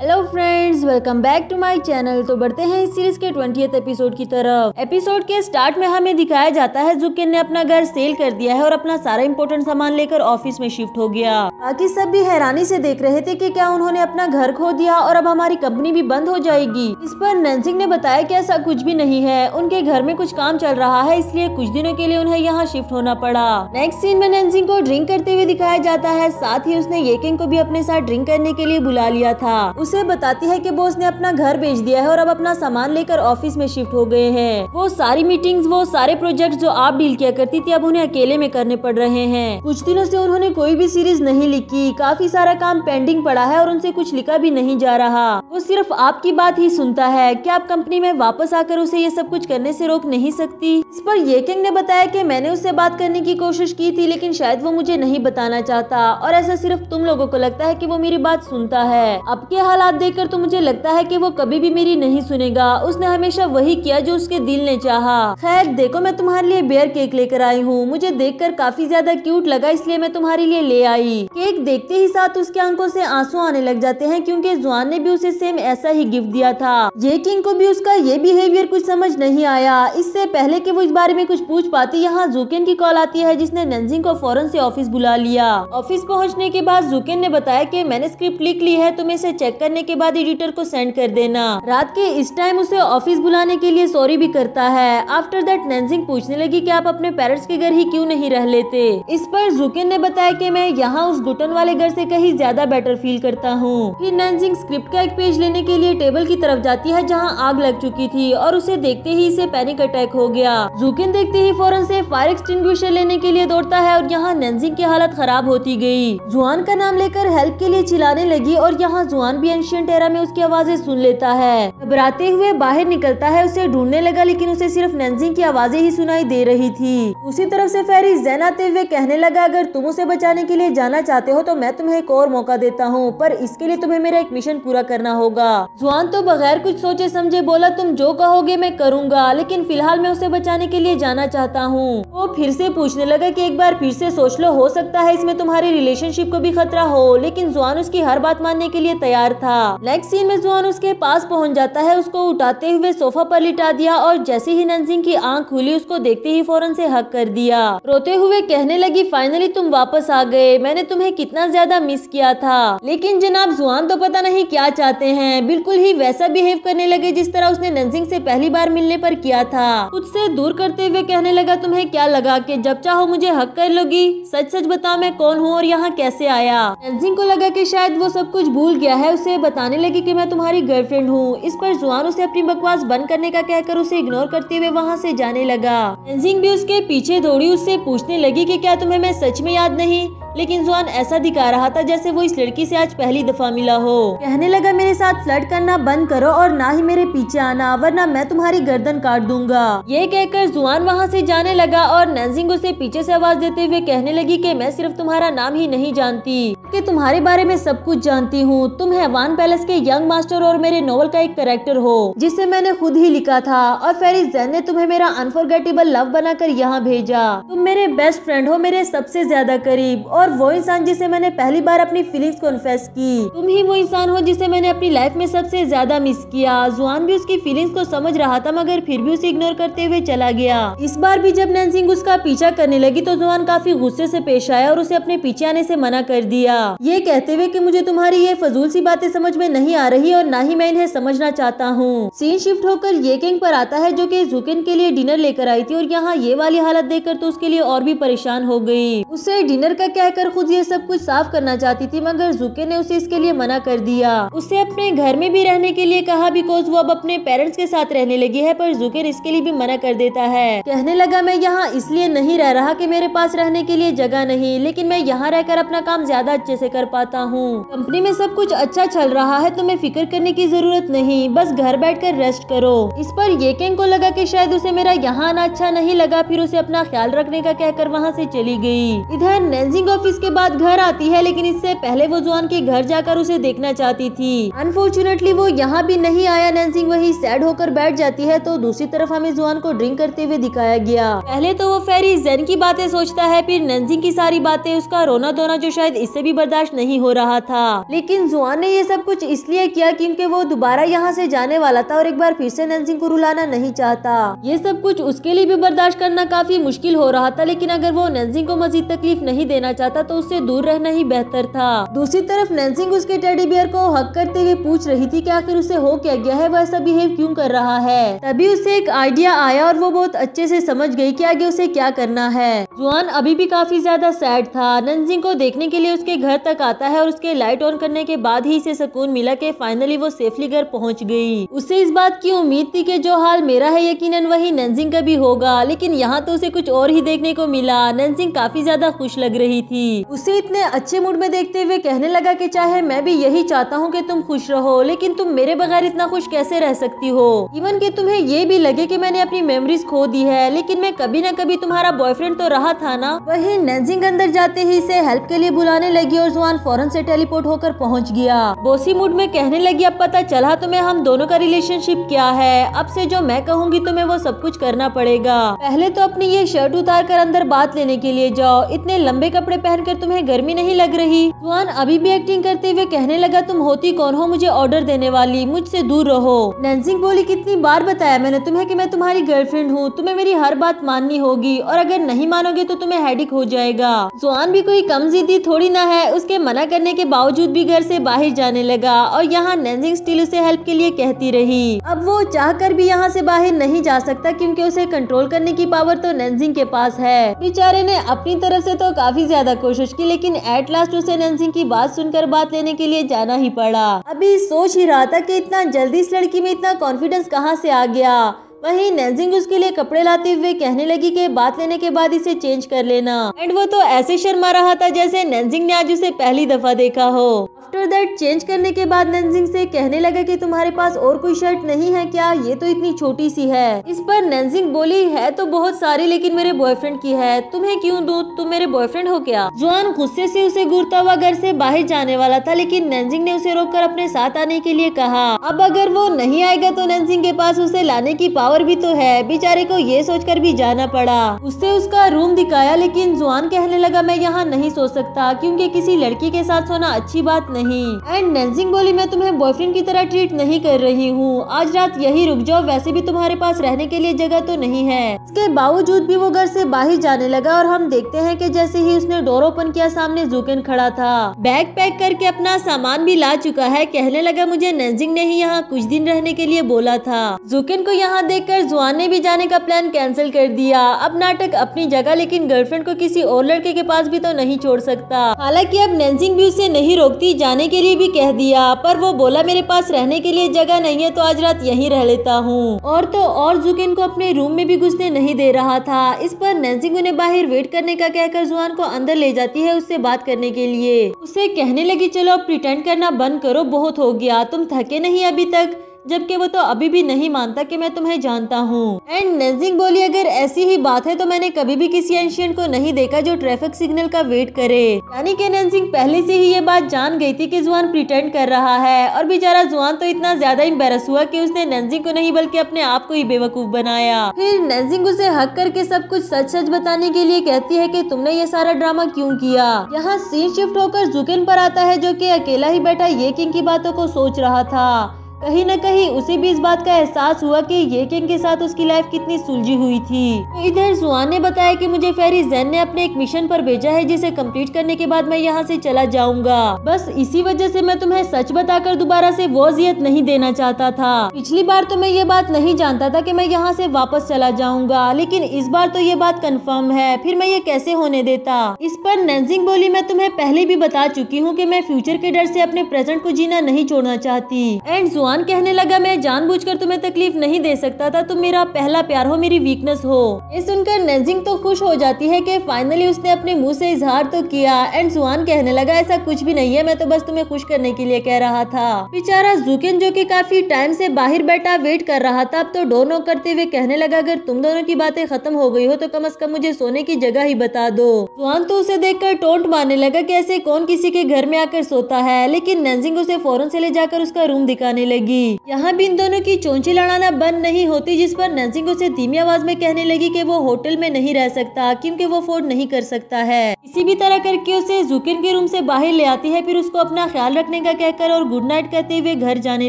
Hello friends welcome back to my channel तो बढ़ते हैं इस सीरीज़ के ट्वेंटी एपिसोड की तरफ़। एपिसोड के स्टार्ट में हमें दिखाया जाता है जुकिन ने अपना घर सेल कर दिया है और अपना सारा इम्पोर्टेंट सामान लेकर ऑफ़िस में शिफ्ट हो गया। बाकी सब भी हैरानी से देख रहे थे कि क्या उन्होंने अपना घर खो दिया और अब हमारी कंपनी भी बंद हो जाएगी। इस पर नैन्सिंग ने बताया की ऐसा कुछ भी नहीं है। उनके घर में कुछ काम चल रहा है, इसलिए कुछ दिनों के लिए उन्हें यहाँ शिफ्ट होना पड़ा। नेक्स्ट सीन में नैन्सिंग को ड्रिंक करते हुए दिखाया जाता है। साथ ही उसने येकिंग को भी अपने साथ ड्रिंक करने के लिए बुला लिया था। उसे बताती है कि बॉस ने अपना घर बेच दिया है और अब अपना सामान लेकर ऑफ़िस में शिफ्ट हो गए हैं। वो सारी मीटिंग्स वो सारे प्रोजेक्ट जो आप डील किया करती थी, अब उन्हें अकेले में करने पड़ रहे हैं। कुछ दिनों से उन्होंने कोई भी सीरीज़ नहीं लिखी। काफ़ी सारा काम पेंडिंग पड़ा है और उनसे कुछ लिखा भी नहीं जा रहा। वो सिर्फ़ आपकी बात ही सुनता है। क्या आप कंपनी में वापस आकर उसे ये सब कुछ करने से रोक नहीं सकती? इस पर येकिंग ने बताया कि मैंने उससे बात करने की कोशिश की थी, लेकिन शायद वो मुझे नहीं बताना चाहता। और ऐसा सिर्फ़ तुम लोगों को लगता है कि वो मेरी बात सुनता है। अब के हालात देख देखकर तो मुझे लगता है कि वो कभी भी मेरी नहीं सुनेगा। उसने हमेशा वही किया जो उसके दिल ने चाहा। खैर, देखो, मैं तुम्हारे लिए बेयर केक लेकर आई हूँ। मुझे देखकर काफ़ी ज़्यादा क्यूट लगा, इसलिए मैं तुम्हारे लिए ले आई। केक देखते ही साथ उसके आँखों से आँसू आने लग जाते हैं, क्योंकि जुआन ने भी उसे सेम ऐसा ही गिफ्ट दिया था। ये किंग को भी उसका ये बिहेवियर कुछ समझ नहीं आया। इससे पहले कि वो इस बारे में कुछ पूछ पाती, यहाँ जुकेन की कॉल आती है, जिसने नंजिंग को फ़ौरन से ऑफ़िस बुला लिया। ऑफ़िस पहुँचने के बाद जुकेन ने बताया की मैंने स्क्रिप्ट लिख ली है, तुम इसे चेक करने के बाद एडिटर को सेंड कर देना। रात के इस टाइम उसे ऑफ़िस बुलाने के लिए सॉरी भी करता है। आफ्टर दैट नैन्जिंग पूछने लगी कि आप अपने पेरेंट्स के घर ही क्यों नहीं रह लेते? इस पर जुकिन ने बताया कि मैं यहाँ उस गुटन वाले घर से कहीं ज़्यादा बेटर फील करता हूँ। फिर नैन्जिंग स्क्रिप्ट का एक पेज लेने के लिए टेबल की तरफ़ जाती है जहाँ आग लग चुकी थी और उसे देखते ही इसे पैनिक अटैक हो गया। जुकिन देखते ही फ़ौरन से फायर एक्सटिंग्विशर लेने के लिए दौड़ता है और यहाँ नैनसिंग की हालत खराब होती गई। जुआन का नाम लेकर हेल्प के लिए चिल्लाने लगी और यहाँ जुआन भी एंशियंट एरा में उसकी आवाज़ें सुन लेता है। घबराते हुए बाहर निकलता है, उसे ढूँढने लगा, लेकिन उसे सिर्फ़ नंजिंग की आवाज़ें ही सुनाई दे रही थी। उसी तरफ़ से फेरी जैन आते हुए कहने लगा, अगर तुम उसे बचाने के लिए जाना चाहते हो तो मैं तुम्हें एक और मौका देता हूँ, पर इसके लिए तुम्हें मेरा एक मिशन पूरा करना होगा। जुआन तो बगैर कुछ सोचे समझे बोला, तुम जो कहोगे मैं करूँगा, लेकिन फ़िलहाल मैं उसे बचाने के लिए जाना चाहता हूँ। वो फिर से पूछने लगा की एक बार फिर से सोच लो, हो सकता है इसमें तुम्हारी रिलेशनशिप को भी खतरा हो, लेकिन जुआन उसकी हर बात मानने के लिए तैयार था। नेक्स्ट सीन में जुआन उसके पास पहुँच जाता है, उसको उठाते हुए सोफा पर लिटा दिया और जैसे ही नंजिंग की आँख खुली, उसको देखते ही फ़ौरन से हक कर दिया। रोते हुए कहने लगी फाइनली तुम वापस आ गए। मैंने तुम्हें कितना ज़्यादा मिस किया था। लेकिन जनाब जुआन तो पता नहीं क्या चाहते हैं। बिल्कुल ही वैसा बिहेव करने लगे जिस तरह उसने नंजिंग से पहली बार मिलने पर किया था। खुद से दूर करते हुए कहने लगा, तुम्हें क्या लगा कि जब चाहो मुझे हक कर लोगी? सच सच बताओ मैं कौन हूँ और यहाँ कैसे आया? नंजिंग को लगा कि शायद वो सब कुछ भूल गया है, उसे बताने लगी कि मैं तुम्हारी गर्लफ्रेंड हूँ। इस पर जुआन उसे अपनी बकवास बंद करने का कहकर उसे इग्नोर करते हुए वहाँ से जाने लगा। भी उसके पीछे दौड़ी, उससे पूछने लगी कि क्या तुम्हें मैं सच में याद नहीं? लेकिन जुआन ऐसा दिखा रहा था जैसे वो इस लड़की से आज पहली दफ़ा मिला हो। कहने लगा, मेरे साथ फ्लर्ट करना बंद करो और ना ही मेरे पीछे आना, वरना मैं तुम्हारी गर्दन काट दूँगा। ये कहकर जुआन वहाँ से जाने लगा और नैजिंग उसे पीछे से आवाज़ देते हुए कहने लगी कि, मैं सिर्फ़ तुम्हारा नाम ही नहीं जानती, कि तुम्हारे बारे में सब कुछ जानती हूँ। तुम हैवान पैलेस के यंग मास्टर और मेरे नॉवल का एक करेक्टर हो, जिसे मैंने खुद ही लिखा था और फेरिस जैन ने तुम्हें मेरा अनफॉरगेटेबल लव बनाकर यहाँ भेजा। तुम मेरे बेस्ट फ्रेंड हो, मेरे सबसे ज़्यादा करीब और और वो इंसान जिसे मैंने पहली बार अपनी फीलिंग्स कन्फेस की। तुम ही वो इंसान हो जिसे मैंने अपनी लाइफ में सबसे ज़्यादा मिस किया। जुआन भी उसकी फीलिंग्स को समझ रहा था, मगर फिर भी उसे इग्नोर करते हुए चला गया। इस बार भी जब नैनसिंग उसका पीछा करने लगी तो जुआन काफ़ी गुस्से से पेश आया और उसे अपने पीछे आने से मना कर दिया। ये कहते हुए कि मुझे तुम्हारी ये फजूल सी बातें समझ में नहीं आ रही और ना ही मैं इन्हें समझना चाहता हूँ। सीन शिफ्ट होकर ये किंग पर आता है, जो कि जुकिन के लिए डिनर लेकर आई थी और यहाँ ये वाली हालत देखकर तो उसके लिए और भी परेशान हो गई। उसे डिनर का कहकर खुद ये सब कुछ साफ़ करना चाहती थी, मगर जुके ने उसे इसके लिए मना कर दिया। उसे अपने घर में भी रहने के लिए कहा बिकॉज़ वो अब अपने पेरेंट्स के साथ रहने लगी है, पर जुकेन इसके लिए भी मना कर देता है। कहने लगा, मैं यहाँ इसलिए नहीं रह रहा कि मेरे पास रहने के लिए जगह नहीं, लेकिन मैं यहाँ रहकर अपना काम ज़्यादा अच्छे से कर पाता हूँ। कंपनी में सब कुछ अच्छा चल रहा है, तुम्हें फ़िक्र करने की ज़रूरत नहीं, बस घर बैठ कर रेस्ट करो इस पर येकेंग को लगा की शायद उसे मेरा यहाँ आना अच्छा नहीं लगा, फिर उसे अपना ख्याल रखने का कहकर वहाँ से चली गई। इधर नैन्जिंग ऑफ़िस के बाद घर आती है, लेकिन इससे पहले वो जुआन के घर जाकर उसे देखना चाहती थी। अनफॉर्चुनेटली वो यहाँ भी नहीं आया नैन्जिंग वही सैड होकर बैठ जाती है तो दूसरी तरफ़ हमें जुआन को ड्रिंक करते हुए दिखाया गया। पहले तो वो फेरी जेन की बातें सोचता है, फिर नैन्जिंग की सारी बातें, उसका रोना धोना जो शायद इससे भी बर्दाश्त नहीं हो रहा था। लेकिन जुआन ने ये सब कुछ इसलिए किया क्योंकि वो दोबारा यहाँ से जाने वाला था और एक बार फिर से नैन्जिंग को रुलाना नहीं चाहता। ये सब कुछ उसके लिए भी बर्दाश्त करना काफ़ी मुश्किल हो रहा था, लेकिन अगर वो नैन्जिंग को मजीद तकलीफ़ नहीं देना चाहता तो उससे दूर रहना ही बेहतर था। दूसरी तरफ़ नैन्जिंग उसके टेडी बियर को हक करते हुए पूछ रही थी कि आखिर उसे हो क्या गया है वो ऐसा बिहेव क्यों कर रहा है? तभी उसे एक आइडिया आया और वो बहुत अच्छे से समझ गई कि आगे उसे क्या करना है। जुआन अभी भी काफ़ी ज़्यादा सैड था। नंजिंग को देखने के लिए उसके घर तक आता है और उसके लाइट ऑन करने के बाद ही इसे सुकून मिला कि फाइनली वो सेफली घर पहुँच गई। उसे इस बात की उम्मीद थी कि जो हाल मेरा है, यकीनन वही नंजिंग का भी होगा, लेकिन यहाँ तो उसे कुछ और ही देखने को मिला। नंजिंग काफ़ी ज़्यादा खुश लग रही थी। उसे इतने अच्छे मूड में देखते हुए कहने लगा कि चाहे मैं भी यही चाहता हूँ कि तुम खुश रहो, लेकिन तुम मेरे बगैर इतना खुश कैसे रह सकती हो? इवन कि तुम्हें ये भी लगे कि मैंने अपनी मेमोरीज खो दी है, लेकिन मैं कभी न कभी तुम्हारा बॉयफ्रेंड तो रहा था ना? वही नंजिंग अंदर जाते ही इसे हेल्प के लिए बुलाने लगी और जुआन फ़ौरन से टेलीपोर्ट होकर पहुँच गया। बोसी मूड में कहने लगी, अब पता चला तुम्हें हम दोनों का रिलेशनशिप क्या है? अब से जो मैं कहूँगी तुम्हें वो सब कुछ करना पड़ेगा। पहले तो अपनी ये शर्ट उतार कर अंदर बात लेने के लिए जाओ। इतने लंबे कपड़े पहनकर तुम्हें गर्मी नहीं लग रही? जुआन अभी भी एक्टिंग करते हुए कहने लगा, तुम होती कौन हो? मुझे ऑर्डर देने वाली, मुझसे दूर रहो। नैन्सिंग बोली, कितनी बार बताया मैंने तुम्हें कि मैं तुम्हारी गर्लफ्रेंड हूँ। तुम्हें मेरी हर बात माननी होगी और अगर नहीं मानोगे तो तुम्हें हेडिक हो जाएगा। जुआन भी कोई कम जिद्दी थोड़ी ना है। उसके मना करने के बावजूद भी घर से बाहर जाने लगा और यहाँ नैन्जिंग स्टील उसे हेल्प के लिए कहती रही। अब वो चाह कर भी यहाँ से बाहर नहीं जा सकता क्योंकि उसे कंट्रोल करने की पावर तो नैन्जिंग के पास है। बेचारे ने अपनी तरफ़ से तो काफ़ी ज़्यादा कोशिश की, लेकिन एट लास्ट उसे नैन्जिंग की बात सुनकर बात लेने के लिए जाना ही पड़ा। अभी सोच ही रहा था कि इतना जल्दी इस लड़की में इतना कॉन्फिडेंस कहाँ से आ गया? वहीं नैजिंग उसके लिए कपड़े लाते हुए कहने लगी कि बात लेने के बाद इसे चेंज कर लेना। एंड वो तो ऐसे शर्मा रहा था जैसे नैजिंग ने आज उसे पहली दफ़ा देखा हो। आफ्टर दैट चेंज करने के बाद नैन्जिंग से कहने लगा कि तुम्हारे पास और कोई शर्ट नहीं है क्या? ये तो इतनी छोटी सी है। इस पर नैन्जिंग बोली, है तो बहुत सारी, लेकिन मेरे बॉयफ्रेंड की है। तुम्हें क्यूँ दू? तुम मेरे बॉयफ्रेंड हो क्या? जुआन गुस्से से उसे घूरता हुआ घर से बाहर जाने वाला था, लेकिन नैन्जिंग ने उसे रोककर अपने साथ आने के लिए कहा। अब अगर वो नहीं आएगा तो नैन्जिंग के पास उसे लाने की पावर भी तो है। बेचारे को ये सोचकर भी जाना पड़ा। उससे उसका रूम दिखाया, लेकिन जुआन कहने लगा, मैं यहाँ नहीं सो सकता, क्योंकि किसी लड़की के साथ सोना अच्छी बात नहीं। एंड नैन्जिंग बोली, मैं तुम्हें बॉयफ्रेंड की तरह ट्रीट नहीं कर रही हूँ। आज रात यही रुक जाओ, वैसे भी तुम्हारे पास रहने के लिए जगह तो नहीं है। इसके बावजूद भी वो घर से बाहर जाने लगा और हम देखते हैं कि जैसे ही उसने डोर ओपन किया, सामने जुकेन खड़ा था। बैग पैक करके अपना सामान भी ला चुका है। कहने लगा, मुझे नैन्जिंग ने ही यहाँ कुछ दिन रहने के लिए बोला था। जुकेन को यहाँ देखकर जुआन ने भी जाने का प्लान कैंसिल कर दिया। अब नाटक अपनी जगह, लेकिन गर्लफ्रेंड को किसी और लड़के के पास भी तो नहीं छोड़ सकता। हालाँकि अब नैन्जिंग भी उसे नहीं रोकती, जाने के लिए भी कह दिया, पर वो बोला, मेरे पास रहने के लिए जगह नहीं है तो आज रात यहीं रह लेता हूँ। और तो और जुकिन को अपने रूम में भी घुसने नहीं दे रहा था। इस पर नैन्जिंग उन्हें बाहर वेट करने का कहकर जुआन को अंदर ले जाती है उससे बात करने के लिए। उसे कहने लगी, चलो अब प्रिटेंड करना बंद करो, बहुत हो गया, तुम थके नहीं अभी तक। जबकि वो तो अभी भी नहीं मानता कि मैं तुम्हें जानता हूँ। एंड नजिंग बोली, अगर ऐसी ही बात है तो मैंने कभी भी किसी एंशियंट को नहीं देखा जो ट्रैफ़िक सिग्नल का वेट करे। यानी कि नेजिंग पहले से ही ये बात जान गई थी कि जुआन प्रिटेंड कर रहा है। और बेचारा जुआन तो इतना ज़्यादा इम्बेरस हुआ की उसने नजिंग को नहीं, बल्कि अपने आप को ही बेवकूफ़ बनाया। फिर नेजिंग उसे हक करके सब कुछ सच सच बताने के लिए कहती है की तुमने ये सारा ड्रामा क्यूँ किया? यहाँ सीन शिफ्ट होकर जुकिन पर आता है, जो की अकेला ही बैठा ये किंग की बातों को सोच रहा था। कहीं न कहीं उसे भी इस बात का एहसास हुआ कि ये किंग के साथ उसकी लाइफ कितनी सुलझी हुई थी। तो इधर जुआन ने बताया कि मुझे फेरी जैन ने अपने एक मिशन पर भेजा है, जिसे कंप्लीट करने के बाद मैं यहाँ से चला जाऊँगा। बस इसी वजह से मैं तुम्हें सच बताकर दोबारा से वो अजियत नहीं देना चाहता था। पिछली बार तो मैं ये बात नहीं जानता था कि मैं यहाँ से वापस चला जाऊँगा, लेकिन इस बार तो ये बात कन्फर्म है। फिर मैं ये कैसे होने देता? इस पर नंजिंग बोली, मैं तुम्हें पहले भी बता चुकी हूँ की मैं फ्यूचर के डर से अपने प्रेजेंट को जीना नहीं छोड़ना चाहती। एंड जुआन कहने लगा, मैं जानबूझकर तुम्हें तकलीफ़ नहीं दे सकता था, तुम मेरा पहला प्यार हो, मेरी वीकनेस हो। ये सुनकर नेजिंग तो खुश हो जाती है कि फाइनली उसने अपने मुँह से इजहार तो किया। एंड सुहान कहने लगा, ऐसा कुछ भी नहीं है, मैं तो बस तुम्हें खुश करने के लिए कह रहा था। बेचारा जुकिन जो की काफ़ी टाइम से बाहर बैठा वेट कर रहा था, अब तो डोर नोक करते हुए कहने लगा, अगर तुम दोनों की बातें खत्म हो गई हो तो कम अज कम मुझे सोने की जगह ही बता दो। सुहान तो उसे देखकर टोंट मारने लगा की ऐसे कौन किसी के घर में आकर सोता है? लेकिन नेजिंग उसे फ़ौरन से ले जाकर उसका रूम दिखाने लगी यहाँ भी इन दोनों की चोंची लड़ाना बंद नहीं होती, जिस पर नंसिंग उसे धीमी आवाज़ में कहने लगी कि वो होटल में नहीं रह सकता, क्योंकि वो अफोर्ड नहीं कर सकता है। किसी भी तरह करके उसे जुकिन के रूम से बाहर ले आती है, फिर उसको अपना ख्याल रखने का कहकर और गुड नाइट कहते हुए घर जाने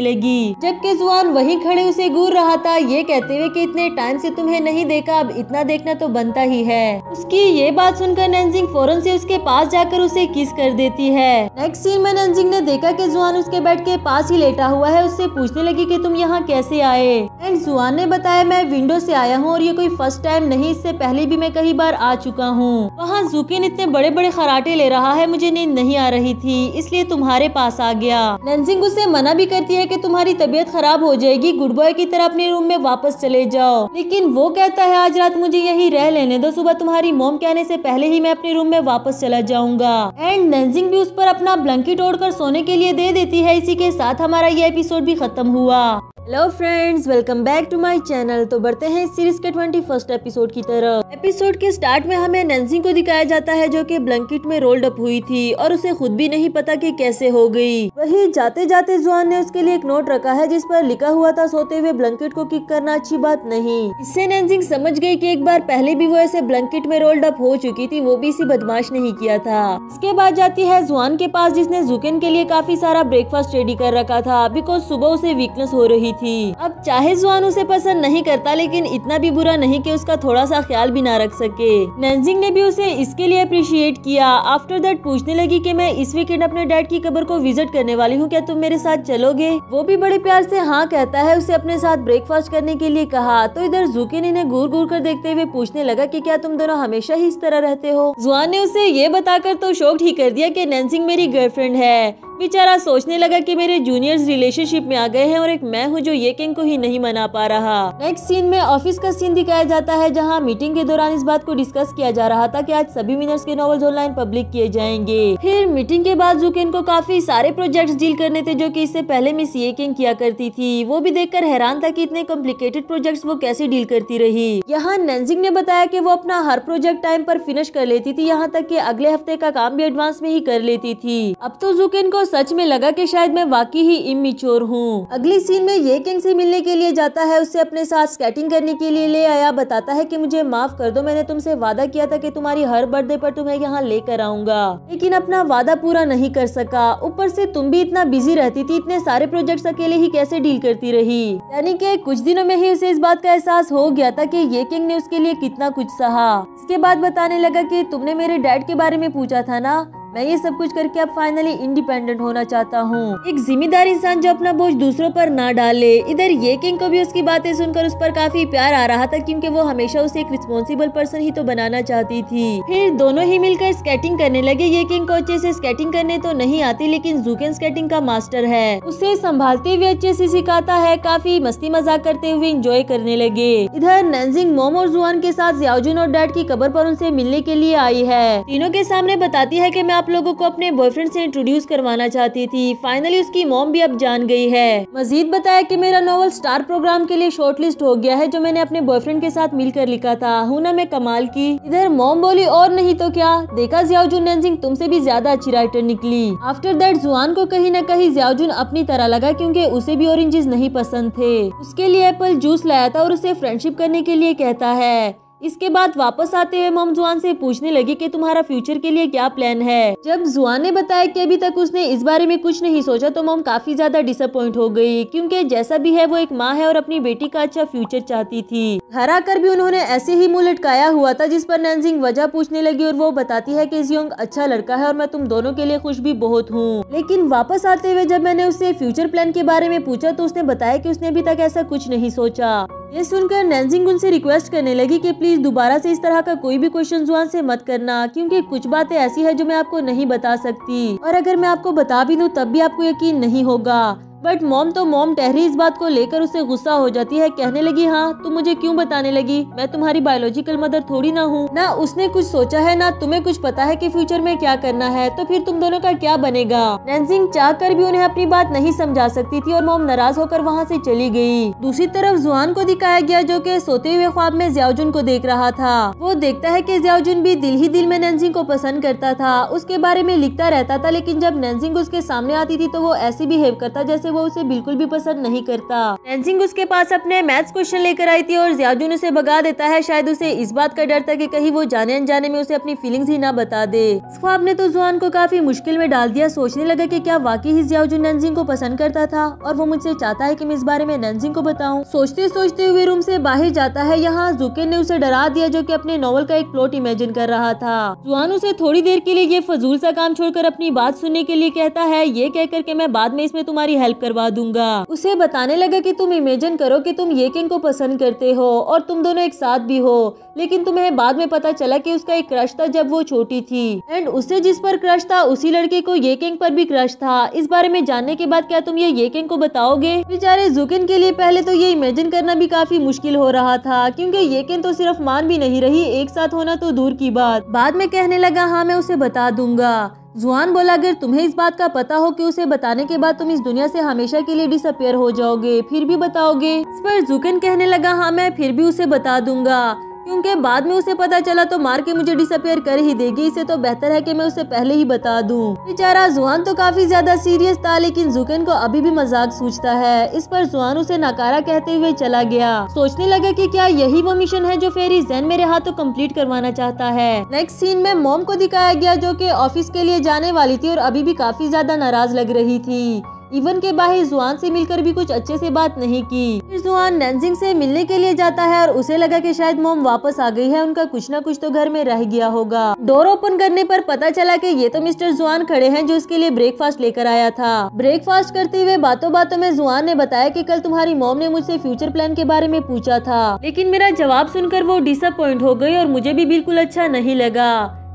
लगी। जबकि जुआन वही खड़े उसे घूर रहा था, ये कहते हुए कि इतने टाइम से तुम्हें नहीं देखा, अब इतना देखना तो बनता ही है। उसकी ये बात सुनकर नंजिंग फ़ौरन से उसके पास जाकर उसे किस कर देती है। नेक्स्ट सीन में नंजिंग ने देखा कि जुआन उसके बेड के पास ही लेटा हुआ है उससे पूछने लगी कि तुम यहाँ कैसे आए? एंड जुआन ने बताया, मैं विंडो से आया हूँ और ये कोई फ़र्स्ट टाइम नहीं, इससे पहले भी मैं कई बार आ चुका हूँ। वहाँ जुकिन इतने बड़े बड़े खराटे ले रहा है, मुझे नींद नहीं आ रही थी, इसलिए तुम्हारे पास आ गया। नंजिंग उसे मना भी करती है की तुम्हारी तबीयत खराब हो जाएगी गुड बॉय की तरह अपने रूम में वापस चले जाओ। लेकिन वो कहता है, आज रात मुझे यही रह लेने दो, सुबह तुम्हारी मोम के आने से पहले ही मैं अपने रूम में वापस चला जाऊँगा। एंड नंजिंग भी उस पर अपना ब्लंकेट ओढ़कर सोने के लिए दे देती है, इसी के साथ हमारा ये एपिसोड भी खत्म हुआ। Hello friends welcome back to my channel तो बढ़ते हैं सीरीज़ के ट्वेंटी फ़र्स्ट एपिसोड की तरफ़। एपिसोड के स्टार्ट में हमें नैन्सी को दिखाया जाता है जो कि ब्लैंकेट में रोल्ड अप हुई थी और उसे खुद भी नहीं पता कि कैसे हो गई। वही जाते जाते जुआन ने उसके लिए एक नोट रखा है जिस पर लिखा हुआ था, सोते हुए ब्लैंकेट को किक करना अच्छी बात नहीं। इससे नैन्सिंग समझ गई की एक बार पहले भी वो ऐसे ब्लैंकेट में रोल्ड अप हो चुकी थी, वो भी इसी बदमाश नहीं किया था। इसके बाद जाती है जुआन के पास, जिसने जुकेन के लिए काफ़ी सारा ब्रेकफास्ट रेडी कर रखा था बिकॉज़ सुबह उसे वीकनेस हो रही थी। अब चाहे जुआन उसे पसंद नहीं करता, लेकिन इतना भी बुरा नहीं कि उसका थोड़ा सा ख्याल भी ना रख सके। नैन्जिंग ने भी उसे इसके लिए अप्रिशिएट किया। आफ्टर दैट पूछने लगी कि मैं इस वीकेंड अपने डैड की कब्र को विज़िट करने वाली हूँ, क्या तुम मेरे साथ चलोगे? वो भी बड़े प्यार से हाँ कहता है, उसे अपने साथ ब्रेकफास्ट करने के लिए कहा। तो इधर जुकिन इन्हें घूर घूर कर देखते हुए पूछने लगा की क्या तुम दोनों हमेशा ही इस तरह रहते हो? जुआन ने उसे ये बताकर तो शौक ही कर दिया की नैन्सिंग मेरी गर्लफ्रेंड है। बेचारा सोचने लगा कि मेरे जूनियर्स रिलेशनशिप में आ गए हैं और एक मैं हूँ जो ये किंग को ही नहीं मना पा रहा। नेक्स्ट सीन में ऑफ़िस का सीन दिखाया जाता है जहाँ मीटिंग के दौरान इस बात को डिस्कस किया जा रहा था कि आज सभी विनर्स के नॉवेल्स ऑनलाइन पब्लिक किए जाएँगे। फिर मीटिंग के बाद जुकिन को काफ़ी सारे प्रोजेक्ट डील करने थे जो की इससे पहले मिस ये किंग किया करती थी। वो भी देख हैरान था की इतने कॉम्प्लिकेटेड प्रोजेक्ट वो कैसे डील करती रही। यहाँ नैन्जिंग ने बताया की वो अपना हर प्रोजेक्ट टाइम पर फिनिश कर लेती थी, यहाँ तक की अगले हफ़्ते का काम भी एडवांस में ही कर लेती थी। अब तो जुकिन को सच में लगा कि शायद मैं वाकई ही इमिच्योर हूँ। अगली सीन में ये किंग से मिलने के लिए जाता है, उसे अपने साथ स्केटिंग करने के लिए ले आया, बताता है कि मुझे माफ़ कर दो, मैंने तुमसे वादा किया था कि तुम्हारी हर बर्थडे पर तुम्हें यहाँ लेकर आऊँगा। लेकिन अपना वादा पूरा नहीं कर सका। ऊपर से तुम भी इतना बिज़ी रहती थी, इतने सारे प्रोजेक्ट्स अकेले ही कैसे डील करती रही? यानी कि कुछ दिनों में ही उसे इस बात का एहसास हो गया था कि ये किंग ने उसके लिए कितना कुछ सहा। इसके बाद बताने लगा कि तुमने मेरे डैड के बारे में पूछा था ना? मैं ये सब कुछ करके अब फाइनली इंडिपेंडेंट होना चाहता हूँ। एक जिम्मेदार इंसान जो अपना बोझ दूसरों पर ना डाले। इधर ये किंग को भी उसकी बातें सुनकर उस पर काफ़ी प्यार आ रहा था क्योंकि वो हमेशा उसे एक रिस्पॉन्सिबल पर्सन ही तो बनाना चाहती थी। फिर दोनों ही मिलकर स्केटिंग करने लगे। ये किंग को अच्छे से स्केटिंग करने तो नहीं आती, लेकिन जूकेन स्केटिंग का मास्टर है। उसे संभालते हुए अच्छे से सिखाता है, काफ़ी मस्ती मज़ाक करते हुए इंजॉय करने लगे। इधर नंजिंग मोम और जुआन के साथ जियाजुन और डैड की कबर पर उनसे मिलने के लिए आई है। तीनों के सामने बताती है की मैं आप लोगों को अपने बॉयफ्रेंड से इंट्रोड्यूस करवाना चाहती थी। फाइनली उसकी मॉम भी अब जान गई है। मजीद बताया कि मेरा नॉवल स्टार प्रोग्राम के लिए शॉर्टलिस्ट हो गया है, जो मैंने अपने बॉयफ्रेंड के साथ मिलकर लिखा था। हूँ ना मैं कमाल की। इधर मॉम बोली, और नहीं तो क्या? देखा जियाजुन नैनजिंग तुमसे भी ज़्यादा अच्छी राइटर निकली। आफ्टर दैट जुआन को कहीं न कहीं जियाजुन अपनी तरह लगा, क्योंकि उसे भी ऑरेंजेस नहीं पसंद थे। उसके लिए एप्पल जूस लाया था और उसे फ्रेंडशिप करने के लिए कहता है। इसके बाद वापस आते हुए मम जुआन से पूछने लगी कि तुम्हारा फ्यूचर के लिए क्या प्लान है? जब जुआन ने बताया कि अभी तक उसने इस बारे में कुछ नहीं सोचा तो मम काफ़ी ज़्यादा डिसअपॉइंट हो गई, क्योंकि जैसा भी है, वो एक माँ है और अपनी बेटी का अच्छा फ्यूचर चाहती थी। घर आकर भी उन्होंने ऐसे ही मुँह लटकाया हुआ था, जिस पर नैनजिंग वजह पूछने लगी और वो बताती है की योंग अच्छा लड़का है और मैं तुम दोनों के लिए खुश भी बहुत हूँ। लेकिन वापस आते हुए जब मैंने उससे फ्यूचर प्लान के बारे में पूछा तो उसने बताया की उसने अभी तक ऐसा कुछ नहीं सोचा। ये सुनकर नैनसिंग उनसे रिक्वेस्ट करने लगी कि प्लीज़ दोबारा से इस तरह का कोई भी क्वेश्चन जुआन से मत करना, क्योंकि कुछ बातें ऐसी है जो मैं आपको नहीं बता सकती। और अगर मैं आपको बता भी दूँ, तब भी आपको यकीन नहीं होगा। बट मॉम तो मॉम टहरी इस बात को लेकर उसे गुस्सा हो जाती है, कहने लगी हाँ तुम मुझे क्यों बताने लगी? मैं तुम्हारी बायोलॉजिकल मदर थोड़ी ना हूँ। ना उसने कुछ सोचा है, ना तुम्हें कुछ पता है कि फ्यूचर में क्या करना है तो फिर तुम दोनों का क्या बनेगा? नैनसिंग चाह कर भी उन्हें अपनी बात नहीं समझा सकती थी और मोम नाराज़ होकर वहाँ से चली गई। दूसरी तरफ़ जुआन को दिखाया गया जो की सोते हुए ख्वाब में जियाजुन को देख रहा था। वो देखता है की जियाजुन भी दिल ही दिल में नैनसिंग को पसंद करता था। उसके बारे में लिखता रहता था, लेकिन जब नैनसिंग उसके सामने आती थी तो वो ऐसी बिहेव करता जैसे से वो उसे बिल्कुल भी पसंद नहीं करता। नैनसिंग उसके पास अपने मैथ्स क्वेश्चन लेकर आई थी और जियाजुन उसे भगा देता है। शायद उसे इस बात का डर था कि कहीं वो जाने अनजाने में उसे अपनी फीलिंग्स ही ना बता दे। ख्वाब ने तो जुआन को काफ़ी मुश्किल में डाल दिया। सोचने लगा कि क्या वाकई ही जियाजुन नैनसिंग को पसंद करता था और वो मुझसे चाहता है कि मैं इस बारे में नैनसिंग को बताऊँ। सोचते सोचते हुए रूम से बाहर जाता है। यहाँ जुकेन ने उसे डरा दिया जो कि अपने नॉवल का एक प्लॉट इमेजिन कर रहा था। जुआन उसे थोड़ी देर के लिए ये फजूल सा काम छोड़कर अपनी बात सुनने के लिए कहता है। ये कहकर के मैं बाद में इसमें तुम्हारी हेल्प करवा दूँगा। उसे बताने लगा कि तुम इमेजिन करो कि तुम ये किंग को पसंद करते हो और तुम दोनों एक साथ भी हो। लेकिन तुम्हें बाद में पता चला कि उसका एक क्रश था जब वो छोटी थी। एंड उसे जिस पर क्रश था, उसी लड़के को ये किंग पर भी क्रश था। इस बारे में जानने के बाद क्या तुम ये ये किंग को बताओगे? बेचारे जुकिन के लिए पहले तो ये इमेजिन करना भी काफ़ी मुश्किल हो रहा था, क्योंकि ये किंग तो सिर्फ़ मान भी नहीं रही, एक साथ होना तो दूर की बात। बाद में कहने लगा हाँ मैं उसे बता दूँगा। जुआन बोला, अगर तुम्हें इस बात का पता हो कि उसे बताने के बाद तुम इस दुनिया से हमेशा के लिए डिसअपेयर हो जाओगे, फिर भी बताओगे। इस पर जुकन कहने लगा हाँ मैं फिर भी उसे बता दूँगा। क्योंकि बाद में उसे पता चला तो मार के मुझे डिसअपेयर कर ही देगी। इसे तो बेहतर है कि मैं उसे पहले ही बता दूँ। बेचारा जुआन तो काफ़ी ज़्यादा सीरियस था, लेकिन जुकन को अभी भी मज़ाक सूझता है। इस पर जुआन उसे नकारा कहते हुए चला गया। सोचने लगा कि क्या यही वो मिशन है जो फेरी जैन मेरे हाथों कंप्लीट करवाना चाहता है। नेक्स्ट सीन में मोम को दिखाया गया जो की ऑफ़िस के लिए जाने वाली थी और अभी भी काफ़ी ज़्यादा नाराज़ लग रही थी। इवन के बाहर जुआन से मिलकर भी कुछ अच्छे से बात नहीं की। फिर जुआन नैनजिंग से मिलने के लिए जाता है और उसे लगा कि शायद मोम वापस आ गई है, उनका कुछ ना कुछ तो घर में रह गया होगा। डोर ओपन करने पर पता चला कि ये तो मिस्टर जुआन खड़े हैं जो उसके लिए ब्रेकफास्ट लेकर आया था। ब्रेकफास्ट करते हुए बातों बातों में जुआन ने बताया की कल तुम्हारी मोम ने मुझसे फ्यूचर प्लान के बारे में पूछा था। लेकिन मेरा जवाब सुनकर वो डिसअपॉइंट हो गई और मुझे भी बिल्कुल अच्छा नहीं लगा।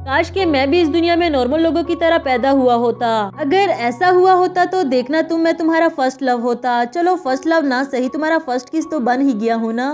काश के मैं भी इस दुनिया में नॉर्मल लोगों की तरह पैदा हुआ होता। अगर ऐसा हुआ होता तो देखना तुम, मैं तुम्हारा फ़र्स्ट लव होता। चलो फ़र्स्ट लव ना सही, तुम्हारा फ़र्स्ट किस तो बन ही गया, हो ना?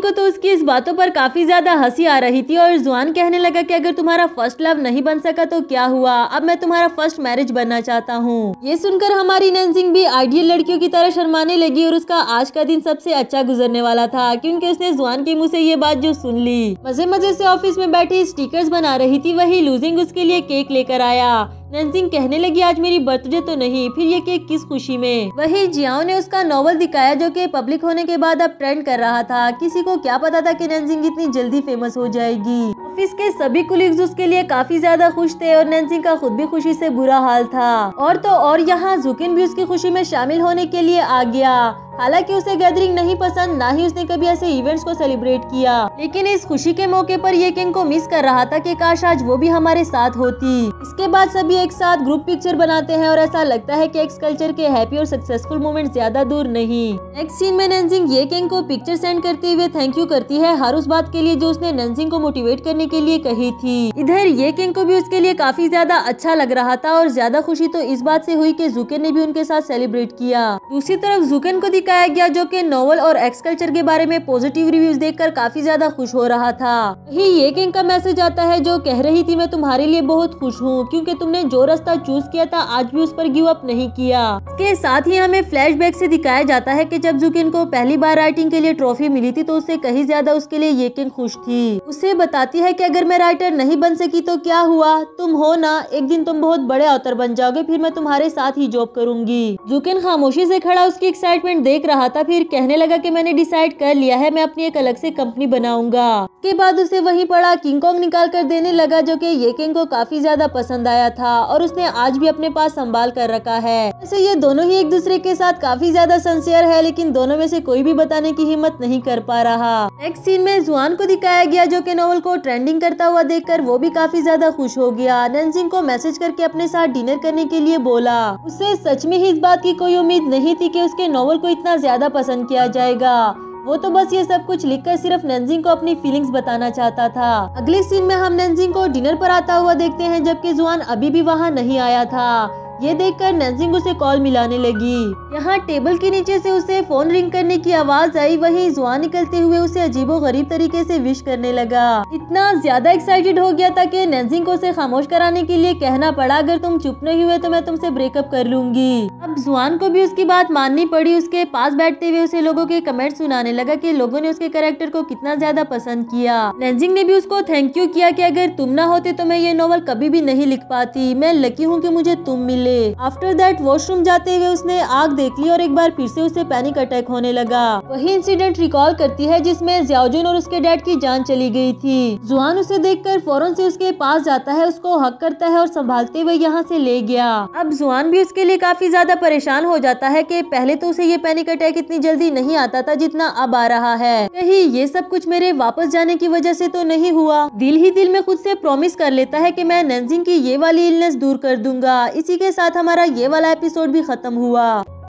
को तो उसकी इस बातों पर काफ़ी ज़्यादा हँसी आ रही थी और जुआन कहने लगा कि अगर तुम्हारा फ़र्स्ट लव नहीं बन सका तो क्या हुआ? अब मैं तुम्हारा फ़र्स्ट मैरिज बनना चाहता हूँ। ये सुनकर हमारी नैन्जिंग भी आइडियल लड़कियों की तरह शर्माने लगी और उसका आज का दिन सबसे अच्छा गुजरने वाला था, क्योंकि उसने जुआन के मुँह से ये बात जो सुन ली। मज़े मज़े से ऑफ़िस में बैठी स्टिकर्स बना रही थी, वही ही लूजिंग उसके लिए केक लेकर आया। नैनसिंग कहने लगी, आज मेरी बर्थडे तो नहीं, फिर ये केक किस खुशी में? वही जियाओ ने उसका नॉवल दिखाया जो कि पब्लिक होने के बाद अब ट्रेंड कर रहा था। किसी को क्या पता था कि नैनसिंग इतनी जल्दी फ़ेमस हो जाएगी। ऑफ़िस के सभी कुलीग्स उसके लिए काफ़ी ज़्यादा खुश थे और नैनसिंग का खुद भी खुशी से बुरा हाल था। और तो और यहाँ जुकिन भी उसकी खुशी में शामिल होने के लिए आ गया। हालाँकि उसे गैदरिंग नहीं पसंद, ना ही उसने कभी ऐसे इवेंट्स को सेलिब्रेट किया। लेकिन इस खुशी के मौके पर ये किंग को मिस कर रहा था कि काश आज वो भी हमारे साथ होती। इसके बाद सभी एक साथ ग्रुप पिक्चर बनाते हैं और ऐसा लगता है कि एक्स कल्चर के हैप्पी और सक्सेसफुल मोमेंट ज़्यादा दूर नहीं। नेक्स्ट सीन में नंजिंग ये किंग को पिक्चर सेंड करते हुए थैंक यू करती है हर उस बात के लिए जो उसने नंजिंग को मोटिवेट करने के लिए कही थी। इधर ये किंग को भी उसके लिए काफ़ी ज़्यादा अच्छा लग रहा था और ज़्यादा खुशी तो इस बात से हुई की जुकेन ने भी उनके साथ सेलिब्रेट किया। दूसरी तरफ़ जुकेन को दिखाया गया जो कि नॉवल और एक्स कल्चर के बारे में पॉजिटिव रिव्यूज़ देखकर काफ़ी ज़्यादा खुश हो रहा था। ही ये किंग का मैसेज आता है जो कह रही थी, मैं तुम्हारे लिए बहुत खुश हूँ, क्योंकि तुमने जो रास्ता चूज़ किया था, आज भी उस पर गिव अप नहीं किया। इसके साथ ही हमें फ्लैशबैक से दिखाया जाता है कि जब जुकिन को पहली बार राइटिंग के लिए ट्रॉफी मिली थी तो उससे कहीं ज़्यादा उसके लिए ये किंग खुश थी। उसे बताती है कि अगर मैं राइटर नहीं बन सकी तो क्या हुआ? तुम हो ना? एक दिन तुम बहुत बड़े अवतर बन जाओगे, फिर मैं तुम्हारे साथ ही जॉब करूँगी। जुकिन खामोशी से खड़ा उसकी एक्साइटमेंट देख रहा था, फिर कहने लगा कि मैंने डिसाइड कर लिया है, मैं अपनी एक अलग से कंपनी बनाऊँगा। के बाद उसे वही पड़ा किंग कॉन्ग निकाल कर देने लगा, जो कि ये किंग को काफ़ी ज़्यादा पसंद आया था। और उसने आज भी अपने पास संभाल कर रखा है। वैसे ये दोनों ही एक दूसरे के साथ काफ़ी ज़्यादा संसियर है, लेकिन दोनों में से कोई भी बताने की हिम्मत नहीं कर पा रहा। नेक्स्ट सीन में जुआन को दिखाया गया, जो कि नोवल को ट्रेंडिंग करता हुआ देखकर वो भी काफ़ी ज़्यादा खुश हो गया। नंजिंग को मैसेज करके अपने साथ डिनर करने के लिए बोला। उसे सच में ही इस बात की कोई उम्मीद नहीं थी कि उसके नोवेल को इतना ज़्यादा पसंद किया जाएगा। वो तो बस ये सब कुछ लिखकर सिर्फ़ नंजिंग को अपनी फीलिंग्स बताना चाहता था। अगले सीन में हम नंजिंग को डिनर पर आता हुआ देखते हैं, जबकि जुआन अभी भी वहाँ नहीं आया था। ये देखकर नंजिंग उसे कॉल मिलाने लगी। यहाँ टेबल के नीचे से उसे फ़ोन रिंग करने की आवाज़ आई, वही जुआ निकलते हुए उसे अजीबो गरीब तरीके से विश करने लगा। इतना ज़्यादा एक्साइटेड हो गया था कि नंजिंग को उसे खामोश कराने के लिए कहना पड़ा, अगर तुम चुप नहीं हुए तो मैं तुमसे ब्रेकअप कर लूँगी। अब जुआन को भी उसकी बात माननी पड़ी। उसके पास बैठते हुए उसे लोगों के कमेंट सुनाने लगा की लोगों ने उसके कैरेक्टर को कितना ज़्यादा पसंद किया। नंजिंग ने भी उसको थैंक यू किया कि अगर तुम ना होते तो मैं ये नॉवल कभी भी नहीं लिख पाती। मैं लकी हूँ की मुझे तुम मिले। मिले आफ्टर दैट वॉशरूम जाते हुए उसने आग देख ली और एक बार फिर से उसे पैनिक अटैक होने लगा। वही इंसिडेंट रिकॉल करती है जिसमें जियाजुन और उसके डैड की जान चली गई थी। जुआन उसे देखकर फ़ौरन से उसके पास जाता है, उसको हक करता है और संभालते हुए यहाँ से ले गया। अब जुआन भी उसके लिए काफ़ी ज़्यादा परेशान हो जाता है कि पहले तो उसे ये पैनिक अटैक इतनी जल्दी नहीं आता था जितना अब आ रहा है। कहीं ये सब कुछ मेरे वापस जाने की वजह से तो नहीं हुआ। दिल ही दिल में खुद से प्रॉमिस कर लेता है कि मैं नंजिंग की ये वाली इलनेस दूर कर दूँगा। इसी के साथ हमारा ये वाला एपिसोड भी खत्म हुआ।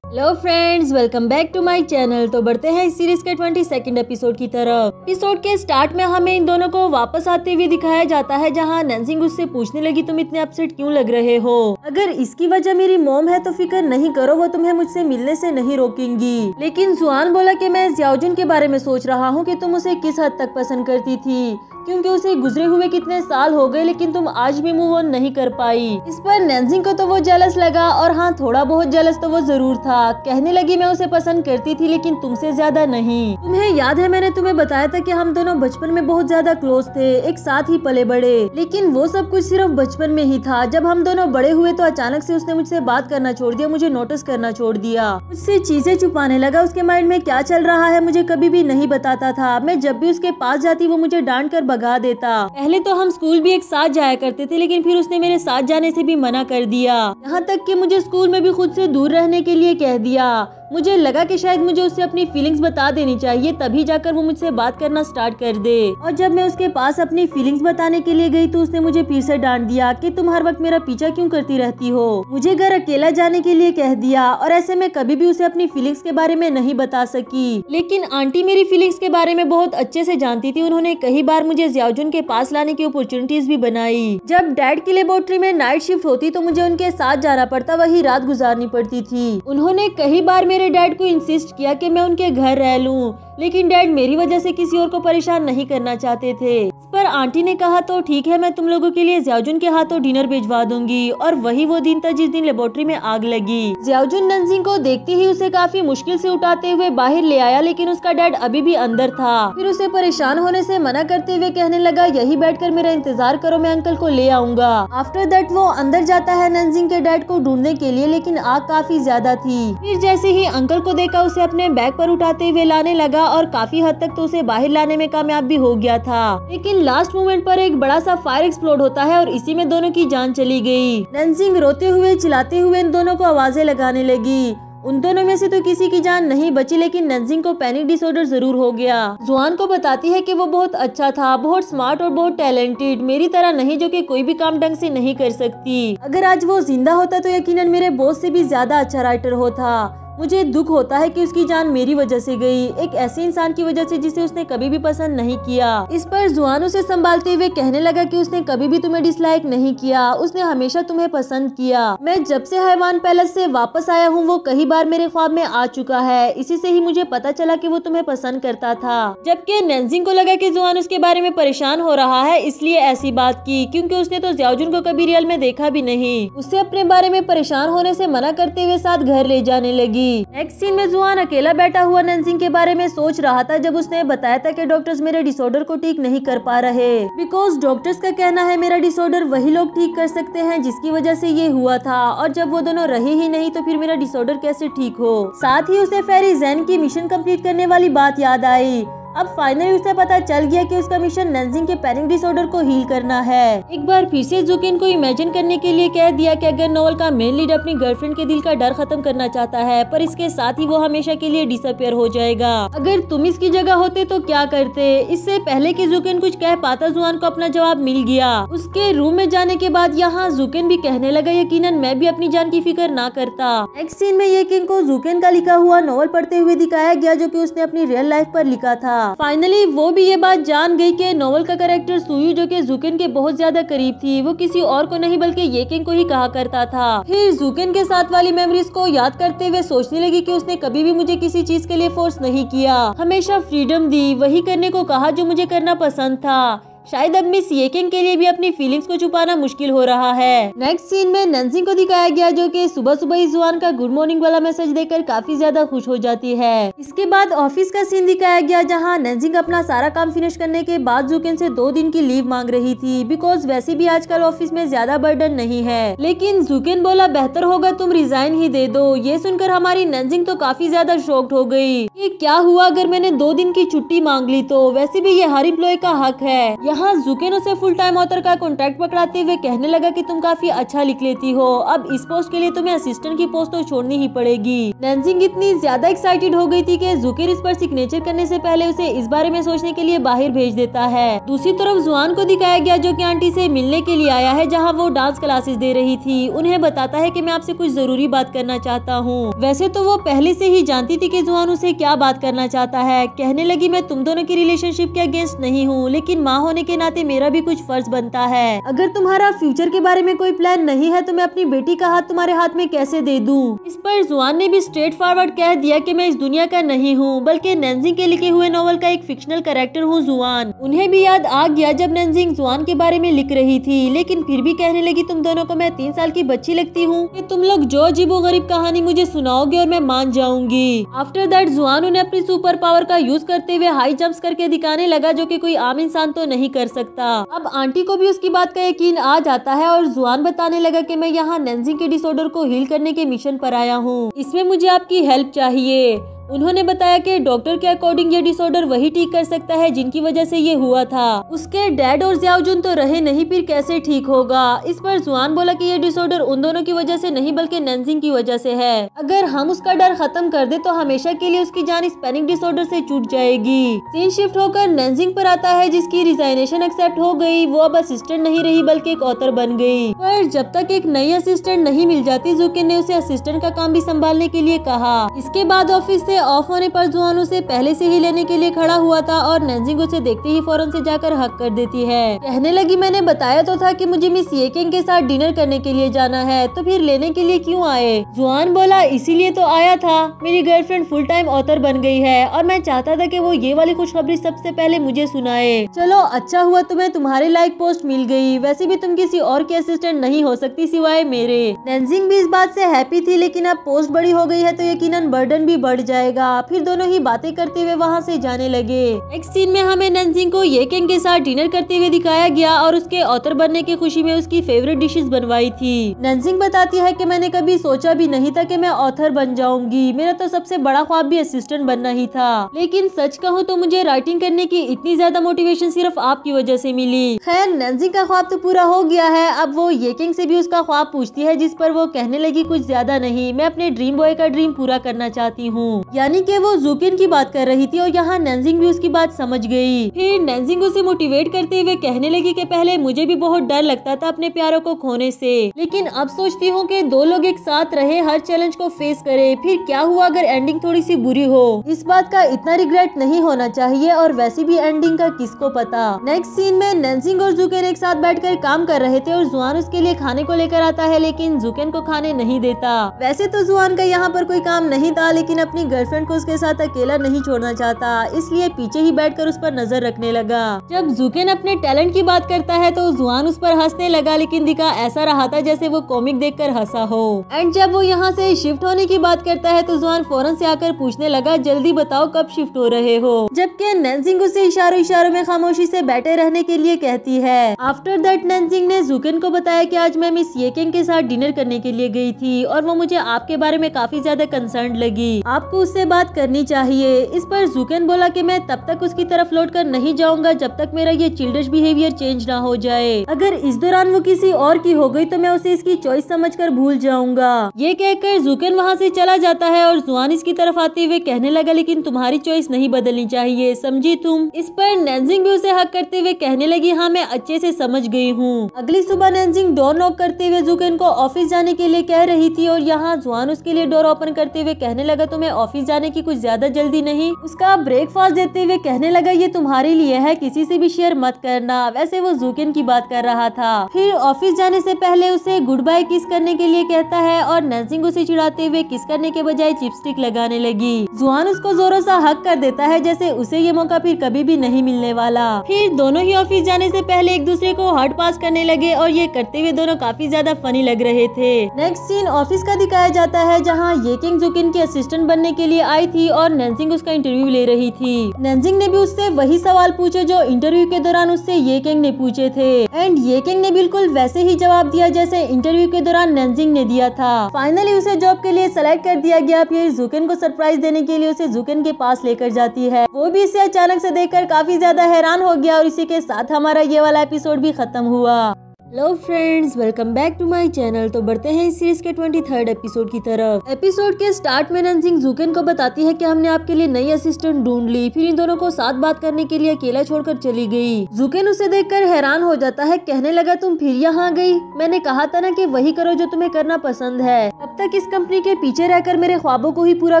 Hello friends welcome back to my channel तो बढ़ते हैं इस सीरीज़ के ट्वेंटी सेकेंड एपिसोड की तरफ़। एपिसोड के स्टार्ट में हमें इन दोनों को वापस आते हुए दिखाया जाता है, जहाँ नंसिंग उससे पूछने लगी, तुम इतने अपसेट क्यों लग रहे हो? अगर इसकी वजह मेरी मोम है तो फ़िक्र नहीं करो, वो तुम्हें मुझसे मिलने से नहीं रोकेंगी। लेकिन जुआन बोला की मैं जियाजुन के बारे में सोच रहा हूँ की तुम उसे किस हद तक पसंद करती थी। क्योंकि उसे गुजरे हुए कितने साल हो गए, लेकिन तुम आज भी मूव ऑन नहीं कर पाई। इस पर नैन्जिंग को तो वो जलस लगा, और हाँ थोड़ा बहुत जलस तो वो ज़रूर था। कहने लगी, मैं उसे पसंद करती थी, लेकिन तुमसे ज़्यादा नहीं। तुम्हें याद है, मैंने तुम्हें बताया था कि हम दोनों बचपन में बहुत ज़्यादा क्लोज थे, एक साथ ही पले बड़े। लेकिन वो सब कुछ सिर्फ़ बचपन में ही था। जब हम दोनों बड़े हुए तो अचानक से उसने मुझसे बात करना छोड़ दिया, मुझे नोटिस करना छोड़ दिया। मुझसे चीज़ें छुपाने लगा, उसके माइंड में क्या चल रहा है, मुझे कभी भी नहीं बताता था। मैं जब भी उसके पास जाती, वो मुझे डांट कर भगा देता। पहले तो हम स्कूल भी एक साथ जाया करते थे, लेकिन फिर उसने मेरे साथ जाने से भी मना कर दिया। यहाँ तक कि मुझे स्कूल में भी खुद से दूर रहने के लिए कह दिया। मुझे लगा कि शायद मुझे उससे अपनी फीलिंग्स बता देनी चाहिए, तभी जाकर वो मुझसे बात करना स्टार्ट कर दे। और जब मैं उसके पास अपनी फीलिंग्स बताने के लिए गई तो उसने मुझे फिर से डांट दिया कि तुम हर वक्त मेरा पीछा क्यों करती रहती हो? मुझे घर अकेला जाने के लिए कह दिया और ऐसे में कभी भी उसे अपनी फीलिंग्स के बारे में नहीं बता सकी। लेकिन आंटी मेरी फीलिंग्स के बारे में बहुत अच्छे से जानती थी, उन्होंने कई बार मुझे जियाजुन के पास लाने की अपॉर्चुनिटीज़ भी बनाई। जब डैड की लेबोरेटरी में नाइट शिफ्ट होती तो मुझे उनके साथ जाना पड़ता, वही रात गुजारनी पड़ती थी। उन्होंने कई बार मेरे डैड को इंसिस्ट किया कि मैं उनके घर रह लूँ। लेकिन डैड मेरी वजह से किसी और को परेशान नहीं करना चाहते थे। इस पर आंटी ने कहा तो ठीक है, मैं तुम लोगों के लिए जियाजुन के हाथों डिनर भिजवा दूँगी। और वही वो दिन था जिस दिन लेबोरेटरी में आग लगी। जियाजुन नंजिंग को देखते ही उसे काफ़ी मुश्किल से उठाते हुए बाहर ले आया, लेकिन उसका डैड अभी भी अंदर था। फिर उसे परेशान होने से मना करते हुए कहने लगा, यही बैठकर मेरा इंतज़ार करो, मैं अंकल को ले आऊँगा। आफ्टर दैट वो अंदर जाता है नंजिंग के डैड को ढूँढने के लिए, लेकिन आग काफ़ी ज़्यादा थी। फिर जैसे ही अंकल को देखा, उसे अपने बैग पर उठाते हुए लाने लगा और काफ़ी हद तक तो उसे बाहर लाने में कामयाब भी हो गया था। लेकिन लास्ट मोमेंट पर एक बड़ा सा फायर एक्सप्लोड होता है और इसी में दोनों की जान चली गई। नंसिंग रोते हुए, चिल्लाते हुए इन दोनों को आवाज़ें लगाने लगी। उन दोनों में से तो किसी की जान नहीं बची, लेकिन नंजिंग को पैनिक डिसऑर्डर ज़रूर हो गया। जुआन को बताती है कि वो बहुत अच्छा था, बहुत स्मार्ट और बहुत टैलेंटेड मेरी तरह नहीं, जो कि कोई भी काम ढंग से नहीं कर सकती। अगर आज वो ज़िंदा होता तो यकीनन मेरे बॉस से भी ज़्यादा अच्छा राइटर होता। मुझे दुख होता है कि उसकी जान मेरी वजह से गई। एक ऐसे इंसान की वजह से जिसे उसने कभी भी पसंद नहीं किया। इस पर जुआन उसे संभालते हुए कहने लगा कि उसने कभी भी तुम्हें डिसलाइक नहीं किया। उसने हमेशा तुम्हें पसंद किया। मैं जब से हैवान पैलेस से वापस आया हूँ, वो कई बार मेरे ख्वाब में आ चुका है। इसी से ही मुझे पता चला की वो तुम्हें पसंद करता था। जबकि नैन्जिंग को लगा की जुआन उसके बारे में परेशान हो रहा है, इसलिए ऐसी बात की, क्यूँकी उसने तो जियाजुन को कभी रियल में देखा भी नहीं। उसे अपने बारे में परेशान होने से मना करते हुए साथ घर ले जाने लगी। नेक्स्ट सीन में जुआन अकेला बैठा हुआ नैनसिंग के बारे में सोच रहा था जब उसने बताया था कि डॉक्टर्स मेरे डिसऑर्डर को ठीक नहीं कर पा रहे। बिकॉज़ डॉक्टर्स का कहना है मेरा डिसऑर्डर वही लोग ठीक कर सकते हैं जिसकी वजह से ये हुआ था। और जब वो दोनों रहे ही नहीं तो फिर मेरा डिसऑर्डर कैसे ठीक हो? साथ ही उसे फेरी जैन की मिशन कंप्लीट करने वाली बात याद आई। अब फाइनली उसे पता चल गया कि उसका मिशन नंजिंग के पैनिक डिसऑर्डर को हील करना है। एक बार फिर से जुकिन को इमेजिन करने के लिए कह दिया कि अगर नॉवल का मेन लीड अपनी गर्लफ्रेंड के दिल का डर खत्म करना चाहता है, पर इसके साथ ही वो हमेशा के लिए डिसअपेयर हो जाएगा। अगर तुम इसकी जगह होते तो क्या करते? इससे पहले की जुकिन कुछ कह पाता जुआन को अपना जवाब मिल गया। उसके रूम में जाने के बाद यहाँ जुकिन भी कहने लगा यकीन मैं भी अपनी जान की फ़िक्र ना करता। नेक्स्ट सीन में ये किंग को जुकिन का लिखा हुआ नॉवल पढ़ते हुए दिखाया गया, जो की उसने अपनी रियल लाइफ पर लिखा था। फाइनली वो भी ये बात जान गई कि नोवल का करेक्टर सुयू जो कि जुकिन के बहुत ज़्यादा करीब थी, वो किसी और को नहीं, बल्कि येकिन को ही कहा करता था। फिर जुकिन के साथ वाली मेमोरीज को याद करते हुए सोचने लगी कि उसने कभी भी मुझे किसी चीज़ के लिए फोर्स नहीं किया। हमेशा फ्रीडम दी, वही करने को कहा जो मुझे करना पसंद था। शायद अब मिस येकिंग के लिए भी अपनी फीलिंग्स को छुपाना मुश्किल हो रहा है। नेक्स्ट सीन में नंसिंग को दिखाया गया जो कि सुबह सुबह ही जुआन का गुड मॉर्निंग वाला मैसेज देकर काफ़ी ज़्यादा खुश हो जाती है। इसके बाद ऑफ़िस का सीन दिखाया गया जहाँ नंसिंग अपना सारा काम फिनिश करने के बाद जुकिन से दो दिन की लीव मांग रही थी बिकॉज़ वैसे भी आजकल ऑफ़िस में ज़्यादा बर्डन नहीं है। लेकिन जुकिन बोला, बेहतर होगा तुम रिजाइन ही दे दो। ये सुनकर हमारी नंजिंग तो काफ़ी ज़्यादा शॉक्ड हो गई क्या हुआ अगर मैंने दो दिन की छुट्टी मांग ली तो? वैसे भी ये हर इम्प्लॉय का हक है। यहाँ जुकेन उसे फुल टाइम ऑथर का कॉन्ट्रैक्ट पकड़ाते हुए कहने लगा कि तुम काफ़ी अच्छा लिख लेती हो। अब इस पोस्ट के लिए तुम्हें असिस्टेंट की पोस्ट तो छोड़नी ही पड़ेगी। नैन्जिंग इतनी ज़्यादा एक्साइटेड हो गई थी कि जुकेन इस पर सिग्नेचर करने से पहले उसे इस बारे में सोचने के लिए बाहर भेज देता है। दूसरी तरफ़ जुआन को दिखाया गया जो की आंटी से मिलने के लिए आया है, जहाँ वो डांस क्लासेस दे रही थी। उन्हें बताता है की मैं आपसे कुछ ज़रूरी बात करना चाहता हूँ। वैसे तो वो पहले से ही जानती थी की जुआन उसे क्या बात करना चाहता है। कहने लगी, मैं तुम दोनों की रिलेशनशिप के अगेंस्ट नहीं हूँ, लेकिन माँ होने के नाते मेरा भी कुछ फ़र्ज़ बनता है। अगर तुम्हारा फ्यूचर के बारे में कोई प्लान नहीं है तो मैं अपनी बेटी का हाथ तुम्हारे हाथ में कैसे दे दूँ? इस पर जुआन ने भी स्ट्रेट फॉरवर्ड कह दिया की मैं इस दुनिया का नहीं हूँ, बल्कि नैन्जिंग के लिखे हुए नॉवल का एक फिक्शनल कैरेक्टर हूँ, जुआन। उन्हें भी याद आ गया जब नैन्जिंग जुआन के बारे में लिख रही थी, लेकिन फिर भी कहने लगी, तुम दोनों को मैं तीन साल की बच्ची लगती हूँ। तुम लोग जो अजीबो गरीब कहानी मुझे सुनाओगे और मैं मान जाऊँगी। आफ्टर दैट जुआन उन्हें अपनी सुपर पावर का यूज़ करते हुए हाई जंप्स करके दिखाने लगा, जो कि कोई आम इंसान तो नहीं कर सकता। अब आंटी को भी उसकी बात का यकीन आ जाता है और जुआन बताने लगा की मैं यहाँ नेंजिंग के डिसऑर्डर को हील करने के मिशन पर आया हूँ। इसमें मुझे आपकी हेल्प चाहिए। उन्होंने बताया कि डॉक्टर के अकॉर्डिंग ये डिसऑर्डर वही ठीक कर सकता है जिनकी वजह से ये हुआ था। उसके डैड और जियाजुन तो रहे नहीं, फिर कैसे ठीक होगा? इस पर जुआन बोला कि ये डिसऑर्डर उन दोनों की वजह से नहीं, बल्कि नैन्जिंग की वजह से है। अगर हम उसका डर खत्म कर दे तो हमेशा के लिए उसकी जान इस पैनिक डिसऑर्डर से छूट जाएगी। सीन शिफ्ट होकर नैन्जिंग पर आता है, जिसकी रिजाइनेशन एक्सेप्ट हो गई। वो अब असिस्टेंट नहीं रही, बल्कि एक ऑथर बन गई। पर जब तक एक नई असिस्टेंट नहीं मिल जाती, जुकिन ने उसे असिस्टेंट का काम भी संभालने के लिए कहा। इसके बाद ऑफ़िस से ऑफ़ होने पर जुआन उसे पहले से ही लेने के लिए खड़ा हुआ था और नैन्जिंग उसे देखते ही फ़ौरन से जाकर हक कर देती है। कहने लगी, मैंने बताया तो था कि मुझे मिस येकिंग के साथ डिनर करने के लिए जाना है तो फिर लेने के लिए क्यों आए? जुआन बोला, इसीलिए तो आया था। मेरी गर्लफ्रेंड फुल टाइम ऑथर बन गई है और मैं चाहता था कि वो ये वाली खुशखबरी सबसे पहले मुझे सुनाए। चलो अच्छा हुआ तुम्हें तुम्हारे लाइक पोस्ट मिल गई। वैसे भी तुम किसी और की असिस्टेंट नहीं हो सकती सिवाय मेरे। नैन्जिंग भी इस बात से हैप्पी थी, लेकिन अब पोस्ट बड़ी हो गई है तो यकीनन बर्डन भी बढ़ जाएगा। फिर दोनों ही बातें करते हुए वहाँ से जाने लगे। नेक्स्ट सीन में हमें नंसिंग को ये के साथ डिनर करते हुए दिखाया गया और उसके ऑथर बनने की खुशी में उसकी फेवरेट डिशेस बनवाई थी। नंसिंग बताती है की मैंने कभी सोचा भी नहीं था की मैं ऑथर बन जाऊँगी। मेरा तो सबसे बड़ा ख्वाब भी असिस्टेंट बनना ही था। लेकिन सच कहूँ तो मुझे राइटिंग करने की इतनी ज़्यादा मोटिवेशन सिर्फ़ आपकी वजह से मिली। खैर नंसिंग का ख्वाब तो पूरा हो गया है। अब वो येकिंग से भी उसका ख्वाब पूछती है जिस पर वो कहने लगी, कुछ ज़्यादा नहीं। मैं अपने ड्रीम बॉय का ड्रीम पूरा करना चाहती हूँ। यानी कि वो जुकिन की बात कर रही थी और यहाँ नैनजिंग भी उसकी बात समझ गई। फिर नैनजिंग उसे मोटिवेट करते हुए कहने लगी कि पहले मुझे भी बहुत डर लगता था अपने प्यारों को खोने से। लेकिन अब सोचती हूँ कि दो लोग एक साथ रहे, हर चैलेंज को फेस करे, फिर क्या हुआ अगर एंडिंग थोड़ी सी बुरी हो? इस बात का इतना रिग्रेट नहीं होना चाहिए और वैसी भी एंडिंग का किसको पता? नेक्स्ट सीन में नैनजिंग और जुकेन एक साथ बैठकर काम कर रहे थे और जुआन उसके लिए खाने को लेकर आता है, लेकिन जुकेन को खाने नहीं देता। वैसे तो जुआन का यहाँ पर कोई काम नहीं था, लेकिन अपनी गर्लफ्रेंड को उसके साथ अकेला नहीं छोड़ना चाहता, इसलिए पीछे ही बैठकर उस पर नज़र रखने लगा। जब जुकेन अपने टैलेंट की बात करता है तो जुआन उस पर हंसने लगा, लेकिन दिखा ऐसा रहा था जैसे वो कॉमिक देखकर हंसा हो। एंड जब वो यहाँ से शिफ्ट होने की बात करता है तो जुआन फ़ौरन से आकर पूछने लगा, जल्दी बताओ कब शिफ्ट हो रहे हो? जबकि नैनजिंग उसे इशारों इशारों में खामोशी से बैठे रहने के लिए कहती है। आफ्टर दैट नैनजिंग ने जुकेन को बताया कि आज मैं मिस येकिंग के साथ डिनर करने के लिए गई थी, और वो मुझे आपके बारे में काफ़ी ज़्यादा कंसर्न लगी। आपको उससे बात करनी चाहिए। इस पर जुकेन बोला कि मैं तब तक उसकी तरफ़ लौट कर नहीं जाऊँगा जब तक मेरा ये चिल्ड्रश बिहेवियर चेंज ना हो जाए। अगर इस दौरान वो किसी और की हो गई तो मैं उसे इसकी चॉइस समझकर भूल जाऊँगा। ये कहकर जुकेन वहाँ से चला जाता है और जुआन इसकी तरफ़ आते हुए कहने लगा, लेकिन तुम्हारी चॉइस नहीं बदलनी चाहिए। समझी तुम? इस पर नैनजिंग भी उसे हक करते हुए कहने लगी हाँ मैं अच्छे से समझ गई हूँ। अगली सुबह नैनजिंग डोर नॉक करते हुए जुकेन को ऑफ़िस जाने के लिए कह रही थी और यहाँ जुआन उसके लिए डोर ओपन करते हुए कहने लगा तुम्हें ऑफ़िस जाने की कुछ ज़्यादा जल्दी नहीं। उसका ब्रेकफास्ट देते हुए कहने लगा, ये तुम्हारे लिए है, किसी से भी शेयर मत करना। वैसे वो जुकेन की बात कर रहा था। फिर ऑफ़िस जाने से पहले उसे गुड बाय किस करने के लिए कहता है और नैनजिंग उसे चिड़ाते हुए किस करने के बजाय चिपस्टिक लगाने लगी। जुआन उसको जोरों से हक कर देता है, जैसे उसे ये मौका फिर कभी भी नहीं मिलने वाला। फिर दोनों ही ऑफ़िस जाने से पहले एक दूसरे को हर्ट पास करने लगे और ये करते हुए दोनों काफ़ी ज़्यादा फनी लग रहे थे। नेक्स्ट सीन ऑफ़िस का दिखाया जाता है, जहाँ ये किंग जुकिन के असिस्टेंट बनने के लिए आई थी और नैनजिंग उसका इंटरव्यू ले रही थी। नैनजिंग ने भी उससे वही सवाल पूछे जो इंटरव्यू के दौरान उससे ये किंग ने पूछे थे। एंड ये किंग ने बिल्कुल वैसे ही जवाब दिया जैसे इंटरव्यू के दौरान नैनजिंग ने दिया था। फाइनली उसे जॉब के लिए सेलेक्ट कर दिया गया, फिर जुकिन को सरप्राइज़ देने के लिए उसे जुकिन के पास लेकर जाती है। वो भी इसे अचानक से देखकर काफ़ी ज़्यादा हैरान हो गया और इसी के साथ हमारा ये वाला एपिसोड भी खत्म हुआ। Hello friends welcome back to my channel तो बढ़ते हैं इस सीरीज़ के ट्वेंटी थर्ड एपिसोड की तरफ़। एपिसोड के स्टार्ट में नंजिंग जुकेन को बताती है कि हमने आपके लिए नई असिस्टेंट ढूंढ ली। फिर इन दोनों को साथ बात करने के लिए अकेला छोड़कर चली गई। जुकेन उसे देखकर हैरान हो जाता है, कहने लगा, तुम फिर यहाँ गई? मैंने कहा था ना की वही करो जो तुम्हें करना पसंद है। अब तक इस कंपनी के पीछे रहकर मेरे ख्वाबों को ही पूरा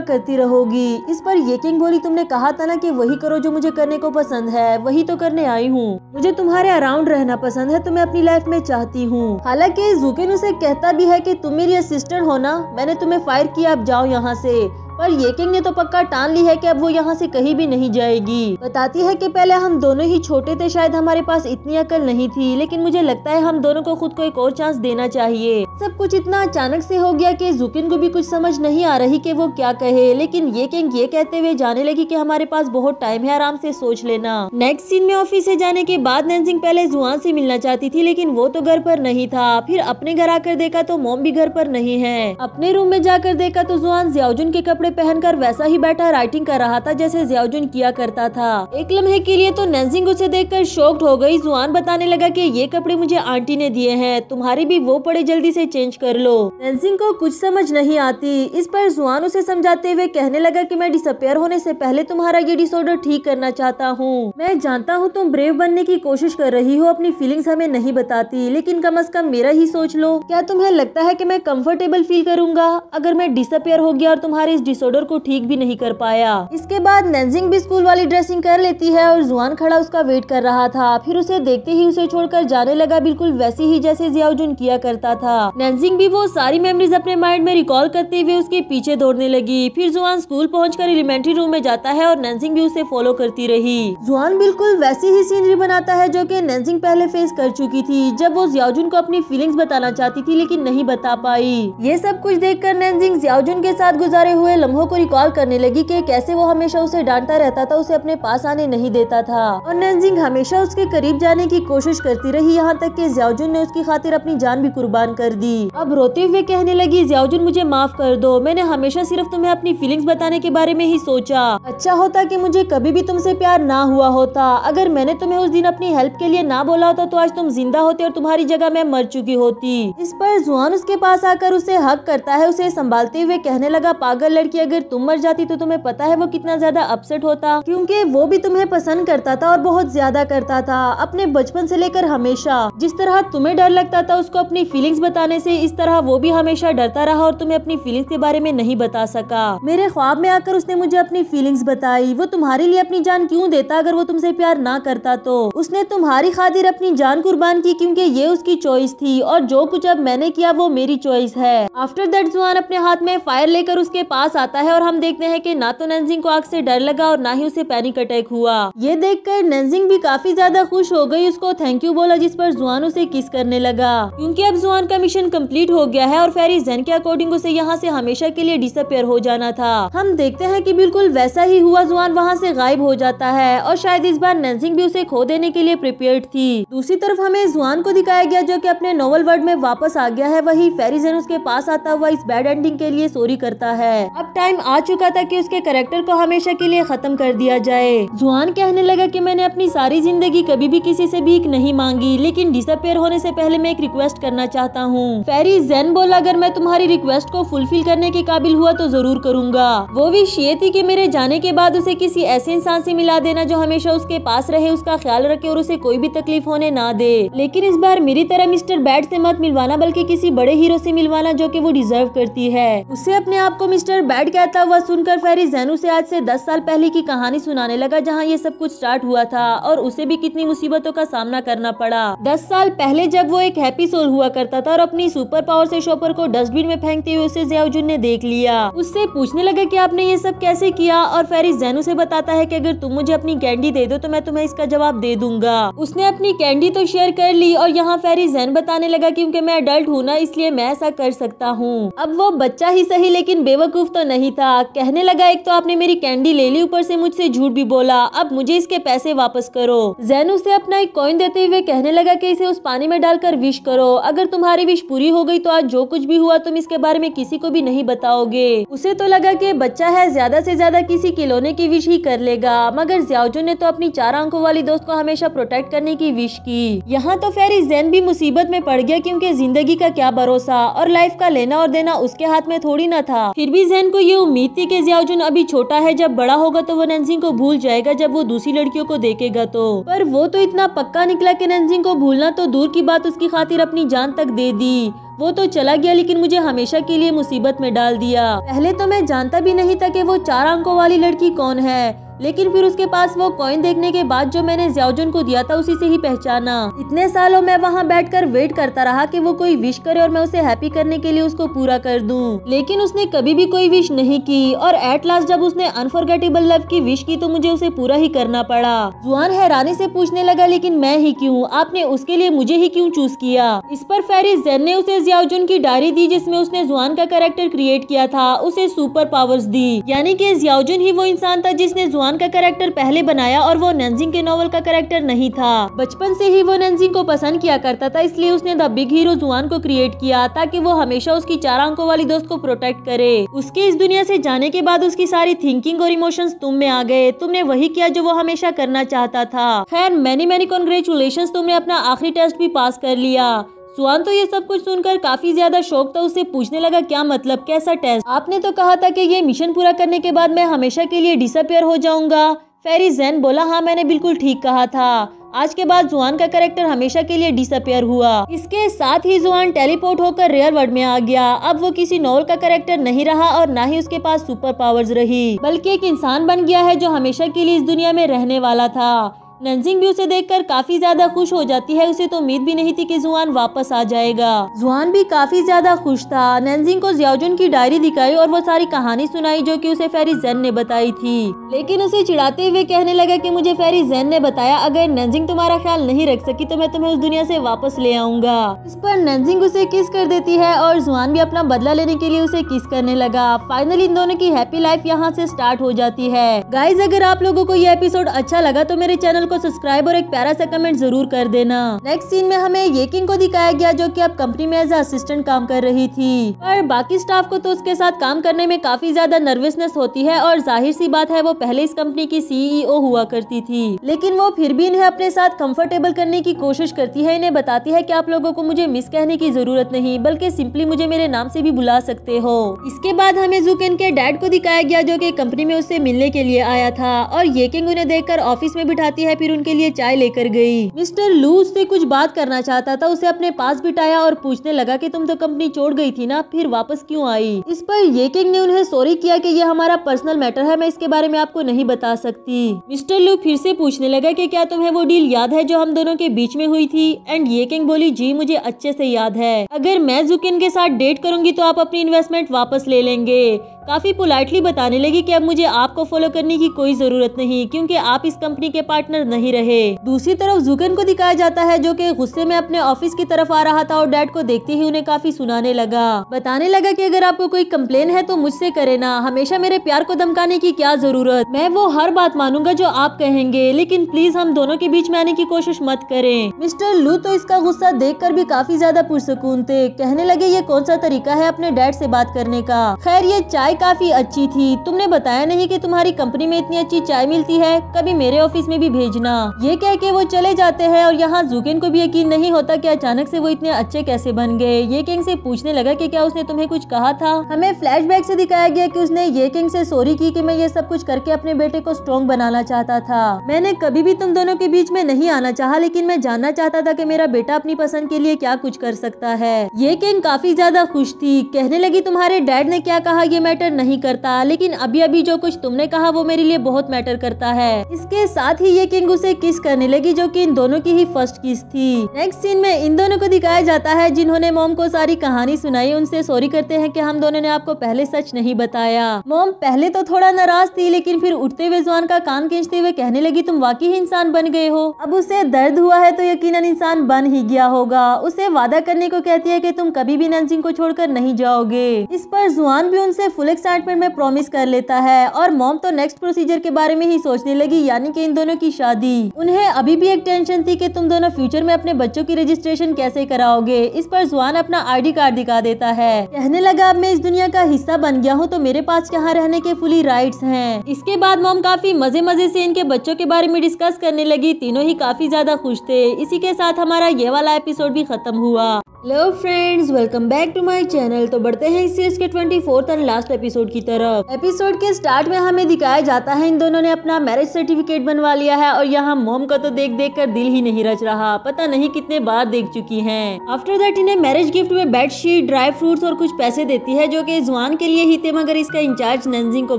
करती रहोगी। इस पर ये किंग बोली, तुमने कहा था ना की वही करो जो मुझे करने को पसंद है। वही तो करने आई हूँ। मुझे तुम्हारे अराउंड रहना पसंद है। तुम्हें अपनी लाइफ में चाहती हूँ। हालाँकि, जुकिन उसे कहता भी है कि, तुम मेरी असिस्टेंट हो ना? मैंने तुम्हें फायर किया, अब जाओ यहाँ से। पर येकिंग ने तो पक्का टान ली है कि अब वो यहाँ से कहीं भी नहीं जाएगी। बताती है कि पहले हम दोनों ही छोटे थे, शायद हमारे पास इतनी अकल नहीं थी, लेकिन मुझे लगता है हम दोनों को खुद को एक और चांस देना चाहिए। सब कुछ इतना अचानक से हो गया कि जुकिन को भी कुछ समझ नहीं आ रही कि वो क्या कहे, लेकिन ये किंग ये कहते हुए जाने लगी कि हमारे पास बहुत टाइम है, आराम से सोच लेना। नेक्स्ट सीन में ऑफ़िस से जाने के बाद नैनसिंग पहले जुआन से मिलना चाहती थी, लेकिन वो तो घर पर नहीं था। फिर अपने घर आकर देखा तो मोम भी घर पर नहीं है। अपने रूम में जाकर देखा तो जुआन जियाजुन के कपड़े पहनकर वैसा ही बैठा राइटिंग कर रहा था जैसे जियाजुन किया करता था। एक लम्हे के लिए तो नैनसिंग उसे देखकर शॉक्ड हो गई। जुआन बताने लगा कि ये कपड़े मुझे आंटी ने दिए हैं, तुम्हारे भी वो पड़े जल्दी से चेंज कर लो। नैनसिंग को कुछ समझ नहीं आती। इस पर जुआन उसे समझाते हुए कहने लगा कि मैं डिसअपेयर होने से पहले तुम्हारा ये डिसऑर्डर ठीक करना चाहता हूँ। मैं जानता हूँ तुम ब्रेव बनने की कोशिश कर रही हो, अपनी फीलिंग्स हमें नहीं बताती, लेकिन कम अज कम मेरा ही सोच लो। क्या तुम्हें लगता है कि मैं कंफर्टेबल फील करूँगा? अगर मैं डिसअपेयर हो गया और तुम्हारे इस डिसऑर्डर को ठीक भी नहीं कर पाया। इसके बाद नैनजिंग भी स्कूल वाली ड्रेसिंग कर लेती है और जुआन खड़ा उसका वेट कर रहा था। फिर उसे देखते ही उसे छोड़कर जाने लगा, बिल्कुल वैसी ही जैसे जियाउजुन किया करता था। नैनजिंग भी वो सारी मेमोरीज अपने माइंड में रिकॉल करते हुए उसके पीछे दौड़ने लगी। फिर जुआन स्कूल पहुंचकर एलिमेंट्री रूम में जाता है और नैनजिंग भी उसे फॉलो करती रही। जुआन बिल्कुल वैसी ही सीनरी बनाता है जो की नैनजिंग पहले फेस कर चुकी थी, जब वो जियाउजुन को अपनी फीलिंग्स बताना चाहती थी, लेकिन नहीं बता पाई। ये सब कुछ देखकर नैनजिंग जियाउजुन के साथ गुजारे हुए लम्हों को रिकॉल करने लगी कि कैसे वो हमेशा उसे डांटता रहता था, उसे अपने पास आने नहीं देता था। और नैनजिंग हमेशा उसके करीब जाने की कोशिश करती रही, यहाँ तक कि जियाउजुन ने उसकी खातिर अपनी जान भी कुर्बान कर दी। अब रोते हुए कहने लगी जियाउजुन मुझे माफ़ कर दो। मैंने हमेशा सिर्फ़ तुम्हें अपनी फीलिंग्स बताने के बारे में ही सोचा। अच्छा होता कि मुझे कभी भी तुमसे प्यार ना हुआ होता। अगर मैंने तुम्हें उस दिन अपनी हेल्प के लिए ना बोला होता तो आज तुम ज़िंदा होते और तुम्हारी जगह मैं मर चुकी होती। इस पर जुआन उसके पास आकर उसे हक करता है, उसे संभालते हुए कहने लगा, पागल लड़की कि अगर तुम मर जाती तो तुम्हें पता है वो कितना ज़्यादा अपसेट होता। क्योंकि वो भी तुम्हें पसंद करता था और बहुत ज़्यादा करता था, अपने बचपन से लेकर हमेशा। जिस तरह तुम्हें डर लगता था, उसको अपनी फीलिंग्स बताने से इस तरह वो भी हमेशा डरता रहा और तुम्हें अपनी फीलिंग्स के बारे में नहीं बता सका। मेरे ख्वाब में आकर उसने मुझे अपनी फीलिंग्स बताई। वो तुम्हारे लिए अपनी जान क्यों देता अगर वो तुमसे प्यार ना करता तो? उसने तुम्हारी खातिर अपनी जान कुर्बान की क्योंकि ये उसकी चॉइस थी और जो कुछ अब मैंने किया वो मेरी चॉइस है। आफ्टर दैट जुआन अपने हाथ में फायर लेकर उसके पास आता है और हम देखते हैं कि ना तो नंजिंग को आग से डर लगा और ना ही उसे पैनिक अटैक हुआ। ये देखकर नंजिंग भी काफ़ी ज़्यादा खुश हो गई, उसको थैंक यू बोला, जिस पर जुआन उसे किस करने लगा। क्योंकि अब जुआन का मिशन कंप्लीट हो गया है और फेरी जैन के अकॉर्डिंग उसे यहाँ से हमेशा के लिए डिसअपेयर हो जाना था। हम देखते हैं कि बिल्कुल वैसा ही हुआ, जुआन वहाँ से गायब हो जाता है और शायद इस बार नंजिंग भी उसे खो देने के लिए प्रिपेयर थी। दूसरी तरफ़ हमें जुआन को दिखाया गया जो की अपने नोवल वर्ल्ड में वापस आ गया है, वही फेरी जैन उसके पास आता हुआ इस बैड एंडिंग के लिए सॉरी करता है। अब टाइम आ चुका था कि उसके करेक्टर को हमेशा के लिए खत्म कर दिया जाए। जुआन कहने लगा कि मैंने अपनी सारी ज़िंदगी कभी भी किसी से भीख नहीं मांगी, लेकिन डिसअपेयर होने से पहले मैं एक रिक्वेस्ट करना चाहता हूँ। फेरी जैन बोला, अगर मैं तुम्हारी रिक्वेस्ट को फुलफिल करने के काबिल हुआ तो ज़रूर करूँगा। वो भी ये थी की मेरे जाने के बाद उसे किसी ऐसे इंसान से मिला देना जो हमेशा उसके पास रहे, उसका ख्याल रखे और उसे कोई भी तकलीफ़ होने ना दे। लेकिन इस बार मेरी तरह मिस्टर बैड से मत मिलवाना, बल्कि किसी बड़े हीरो से मिलवाना जो कि वो डिजर्व करती है। उसे अपने आप को मिस्टर बैड कहता हुआ सुनकर फेरी जैन उसे आज से दस साल पहले की कहानी सुनाने लगा, जहाँ ये सब कुछ स्टार्ट हुआ था और उसे भी कितनी मुसीबतों का सामना करना पड़ा। दस साल पहले जब वो एक हैप्पी सोल हुआ करता था और अपनी सुपर पावर से शॉपर को डस्टबिन में फेंकते हुए उसे जियाउजुन ने देख लिया। उससे पूछने लगा की आपने ये सब कैसे किया और फेरी जैन उसे बताता है की अगर तुम मुझे अपनी कैंडी दे दो तो मैं तुम्हें इसका जवाब दे दूँगा। उसने अपनी कैंडी तो शेयर कर ली और यहाँ फेरी जैन बताने लगा क्यूँकी मैं अडल्ट हूँ ना, इसलिए मैं ऐसा कर सकता हूँ। अब वो बच्चा ही सही, लेकिन बेवकूफ़ तो नहीं था। कहने लगा, एक तो आपने मेरी कैंडी ले ली, ऊपर से मुझसे झूठ भी बोला। अब मुझे इसके पैसे वापस करो। जैन उसे अपना एक कॉइन देते हुए कहने लगा कि इसे उस पानी में डालकर विश करो। अगर तुम्हारी विश पूरी हो गई तो आज जो कुछ भी हुआ, तुम इसके बारे में किसी को भी नहीं बताओगे। उसे तो लगा कि बच्चा है, ज़्यादा से ज़्यादा किसी खिलौने की विश ही कर लेगा। मगर जियाजुन ने तो अपनी चार आँखों वाली दोस्त को हमेशा प्रोटेक्ट करने की विश की। यहाँ तो फेरी जैन भी मुसीबत में पड़ गया, क्योंकि ज़िंदगी का क्या भरोसा? और लाइफ का लेना और देना उसके हाथ में थोड़ी ना था। फिर भी जैन को ये उम्मीद थी कि जियाजुन अभी छोटा है, जब बड़ा होगा तो वो नंजिंग को भूल जाएगा जब वो दूसरी लड़कियों को देखेगा तो। पर वो तो इतना पक्का निकला कि नंजिंग को भूलना तो दूर की बात, उसकी खातिर अपनी जान तक दे दी। वो तो चला गया, लेकिन मुझे हमेशा के लिए मुसीबत में डाल दिया। पहले तो मैं जानता भी नहीं था कि वो चार अंकों वाली लड़की कौन है, लेकिन फिर उसके पास वो कॉइन देखने के बाद जो मैंने जियाजुन को दिया था, उसी से ही पहचाना। इतने सालों में वहाँ बैठकर वेट करता रहा कि वो कोई विश करे और मैं उसे हैप्पी करने के लिए उसको पूरा कर दूँ। लेकिन उसने कभी भी कोई विश नहीं की, और एट लास्ट जब उसने अनफॉर्गेटेबल लव की विश की तो मुझे उसे पूरा ही करना पड़ा। जुआन हैरानी से पूछने लगा, लेकिन मैं ही क्यूँ? आपने उसके लिए मुझे ही क्यूँ चूज़ किया? इस पर फेरिस जैन ने उसे जियाजुन की डायरी दी जिसमें उसने जुआन का कैरेक्टर क्रिएट किया था, उसे सुपर पावर्स दी। यानी की जियाजुन ही वो इंसान था जिसने जुआन का करेक्टर पहले बनाया और वो नंजिंग के नॉवल का करेक्टर नहीं था। बचपन से ही वो नंजिंग को पसंद किया करता था, इसलिए उसने द बिग हीरो जुआन को क्रिएट किया ताकि वो हमेशा उसकी चार अंकों वाली दोस्त को प्रोटेक्ट करे। उसके इस दुनिया से जाने के बाद उसकी सारी थिंकिंग और इमोशंस तुम में आ गए। तुमने वही किया जो वो हमेशा करना चाहता था। खैर मैनी मैनी कॉन्ग्रेचुलेशन तुमने अपना आखिरी टेस्ट भी पास कर लिया। सुआन तो ये सब कुछ सुनकर काफ़ी ज़्यादा शौक था उससे पूछने लगा, क्या मतलब कैसा टेस्ट आपने तो कहा था कि ये मिशन पूरा करने के बाद मैं हमेशा के लिए डिसअपेयर हो जाऊँगा। फेरी जैन बोला हाँ मैंने बिल्कुल ठीक कहा था। आज के बाद जुआन का करेक्टर हमेशा के लिए डिसअपेयर हुआ। इसके साथ ही जुआन टेलीपोर्ट होकर रेयर वर्ल्ड में आ गया। अब वो किसी नॉवल का करेक्टर नहीं रहा और ना ही उसके पास सुपर पावर्स रही, बल्कि एक इंसान बन गया है जो हमेशा के लिए इस दुनिया में रहने वाला था। नंजिंग भी उसे देखकर काफ़ी ज़्यादा खुश हो जाती है। उसे तो उम्मीद भी नहीं थी कि जुआन वापस आ जाएगा। जुआन भी काफ़ी ज़्यादा खुश था। नंजिंग को जियाजुन की डायरी दिखाई और वो सारी कहानी सुनाई जो कि उसे फेरी जैन ने बताई थी। लेकिन उसे चिढ़ाते हुए कहने लगा कि मुझे फेरी जैन ने बताया, अगर नंजिंग तुम्हारा ख्याल नहीं रख सकी तो मैं तुम्हें उस दुनिया से वापस ले आऊँगा। इस पर नंजिंग उसे किस कर देती है और जुआन भी अपना बदला लेने के लिए उसे किस करने लगा। फाइनली इन दोनों की हैप्पी लाइफ यहाँ से स्टार्ट हो जाती है। गाइज़ अगर आप लोगों को ये एपिसोड अच्छा लगा तो मेरे चैनल को सब्सक्राइब और एक प्यारा सा कमेंट ज़रूर कर देना। नेक्स्ट सीन में हमें ये किंग को दिखाया गया जो की अब कंपनी में एज असिस्टेंट काम कर रही थी। पर बाकी स्टाफ को तो उसके साथ काम करने में काफ़ी ज़्यादा नर्वसनेस होती है और ज़ाहिर सी बात है वो पहले इस कंपनी की सीईओ हुआ करती थी। लेकिन वो फिर भी इन्हें अपने साथ कंफर्टेबल करने की कोशिश करती है, इन्हें बताती है कि आप लोगों को मुझे मिस कहने की ज़रूरत नहीं, बल्कि सिंपली मुझे मेरे नाम से भी बुला सकते हो। इसके बाद हमें जुकेन के डैड को दिखाया गया जो कि कंपनी में उससे मिलने के लिए आया था और ये किंग उन्हें देखकर ऑफ़िस में बिठाती है फिर उनके लिए चाय लेकर गई। मिस्टर लू उससे कुछ बात करना चाहता था, उसे अपने पास बिठाया और पूछने लगा कि तुम तो कंपनी छोड़ गई थी ना, फिर वापस क्यों आई? इस पर ये किंग ने उन्हें सॉरी किया कि ये हमारा पर्सनल मैटर है, मैं इसके बारे में आपको नहीं बता सकती। मिस्टर लू फिर से पूछने लगा कि क्या तुम्हें वो डील याद है जो हम दोनों के बीच में हुई थी? एंड ये किंग बोली, जी, मुझे अच्छे से याद है। अगर मैं जुकिन के साथ डेट करूँगी तो आप अपनी इन्वेस्टमेंट वापस ले लेंगे। काफ़ी पोलाइटली बताने लगी कि अब मुझे आपको फॉलो करने की कोई ज़रूरत नहीं, क्योंकि आप इस कंपनी के पार्टनर नहीं रहे। दूसरी तरफ़ जुकन को दिखाया जाता है जो कि गुस्से में अपने ऑफ़िस की तरफ़ आ रहा था और डैड को देखते ही उन्हें काफ़ी सुनाने लगा। बताने लगा कि अगर आपको कोई कम्प्लेन है तो मुझसे करे ना। हमेशा मेरे प्यार को धमकाने की क्या ज़रूरत? मैं वो हर बात मानूँगा जो आप कहेंगे, लेकिन प्लीज़ हम दोनों के बीच में आने की कोशिश मत करें। मिस्टर लू तो इसका गुस्सा देख भी काफ़ी ज़्यादा पुरसकून थे। कहने लगे, ये कौन सा तरीका है अपने डैड से बात करने का? खैर, ये चाय काफ़ी अच्छी थी। तुमने बताया नहीं कि तुम्हारी कंपनी में इतनी अच्छी चाय मिलती है। कभी मेरे ऑफ़िस में भी भेजना। ये कह के वो चले जाते हैं और यहाँ जुकेन को भी यकीन नहीं होता कि अचानक से वो इतने अच्छे कैसे बन गए। ये किंग से पूछने लगा कि क्या उसने तुम्हें कुछ कहा था? हमें फ्लैशबैक से दिखाया गया कि उसने ये किंग से सॉरी की कि मैं ये सब कुछ करके अपने बेटे को स्ट्रॉन्ग बनाना चाहता था। मैंने कभी भी तुम दोनों के बीच में नहीं आना चाहा, लेकिन मैं जानना चाहता था कि मेरा बेटा अपनी पसंद के लिए क्या कुछ कर सकता है। ये किंग काफ़ी ज़्यादा खुश थी। कहने लगी, तुम्हारे डैड ने क्या कहा? ये मैटर नहीं करता, लेकिन अभी अभी जो कुछ तुमने कहा वो मेरे लिए बहुत मैटर करता है। इसके साथ ही ये किंग उसे किस करने लगी जो कि इन दोनों की ही फ़र्स्ट किस थी। नेक्स्ट सीन में इन दोनों को दिखाया जाता है, जिन्होंने मोम को सारी कहानी सुनाई, उनसे सॉरी करते हैं कि हम दोनों ने आपको पहले सच नहीं बताया। मोम पहले तो थोड़ा नाराज़ थी, लेकिन फिर उठते हुए जवान का कान खींचते हुए कहने लगी, तुम वाकई इंसान बन गए हो? अब उसे दर्द हुआ है तो यकीन इंसान बन ही गया होगा। उसे वादा करने को कहती है की तुम कभी भी नंसिंग को छोड़कर नहीं जाओगे। इस पर जुआन भी उनसे फुल एक्साइटमेंट में प्रॉमिस कर लेता है और मॉम तो नेक्स्ट प्रोसीजर के बारे में ही सोचने लगी, यानी कि इन दोनों की शादी। उन्हें अभी भी एक टेंशन थी कि तुम दोनों फ्यूचर में अपने बच्चों की रजिस्ट्रेशन कैसे कराओगे? इस पर जुआन अपना आईडी कार्ड दिखा देता है। कहने लगा, अब मैं इस दुनिया का हिस्सा बन गया हूँ तो मेरे पास यहाँ रहने के फुली राइट्स हैं? इसके बाद मॉम काफ़ी मज़े मज़े से इनके बच्चों के बारे में डिस्कस करने लगी। तीनों ही काफ़ी ज़्यादा खुश थे। इसी के साथ हमारा ये वाला एपिसोड भी खत्म हुआ। Hello friends welcome back to my channel तो बढ़ते हैं इस सीरीज़ के twenty fourth and last episode की तरफ़। एपिसोड के स्टार्ट में हमें दिखाया जाता है इन दोनों ने अपना मैरिज सर्टिफिकेट बनवा लिया है और यहाँ मोम का तो देख देख कर दिल ही नहीं रच रहा। पता नहीं कितने बार देख चुकी है। आफ्टर दैट इन्हें मैरिज गिफ्ट में बेड शीट ड्राई फ्रूट्स और कुछ पैसे देती है जो की जुआन के लिए ही थे, मगर इसका इंचार्ज नंजिंग को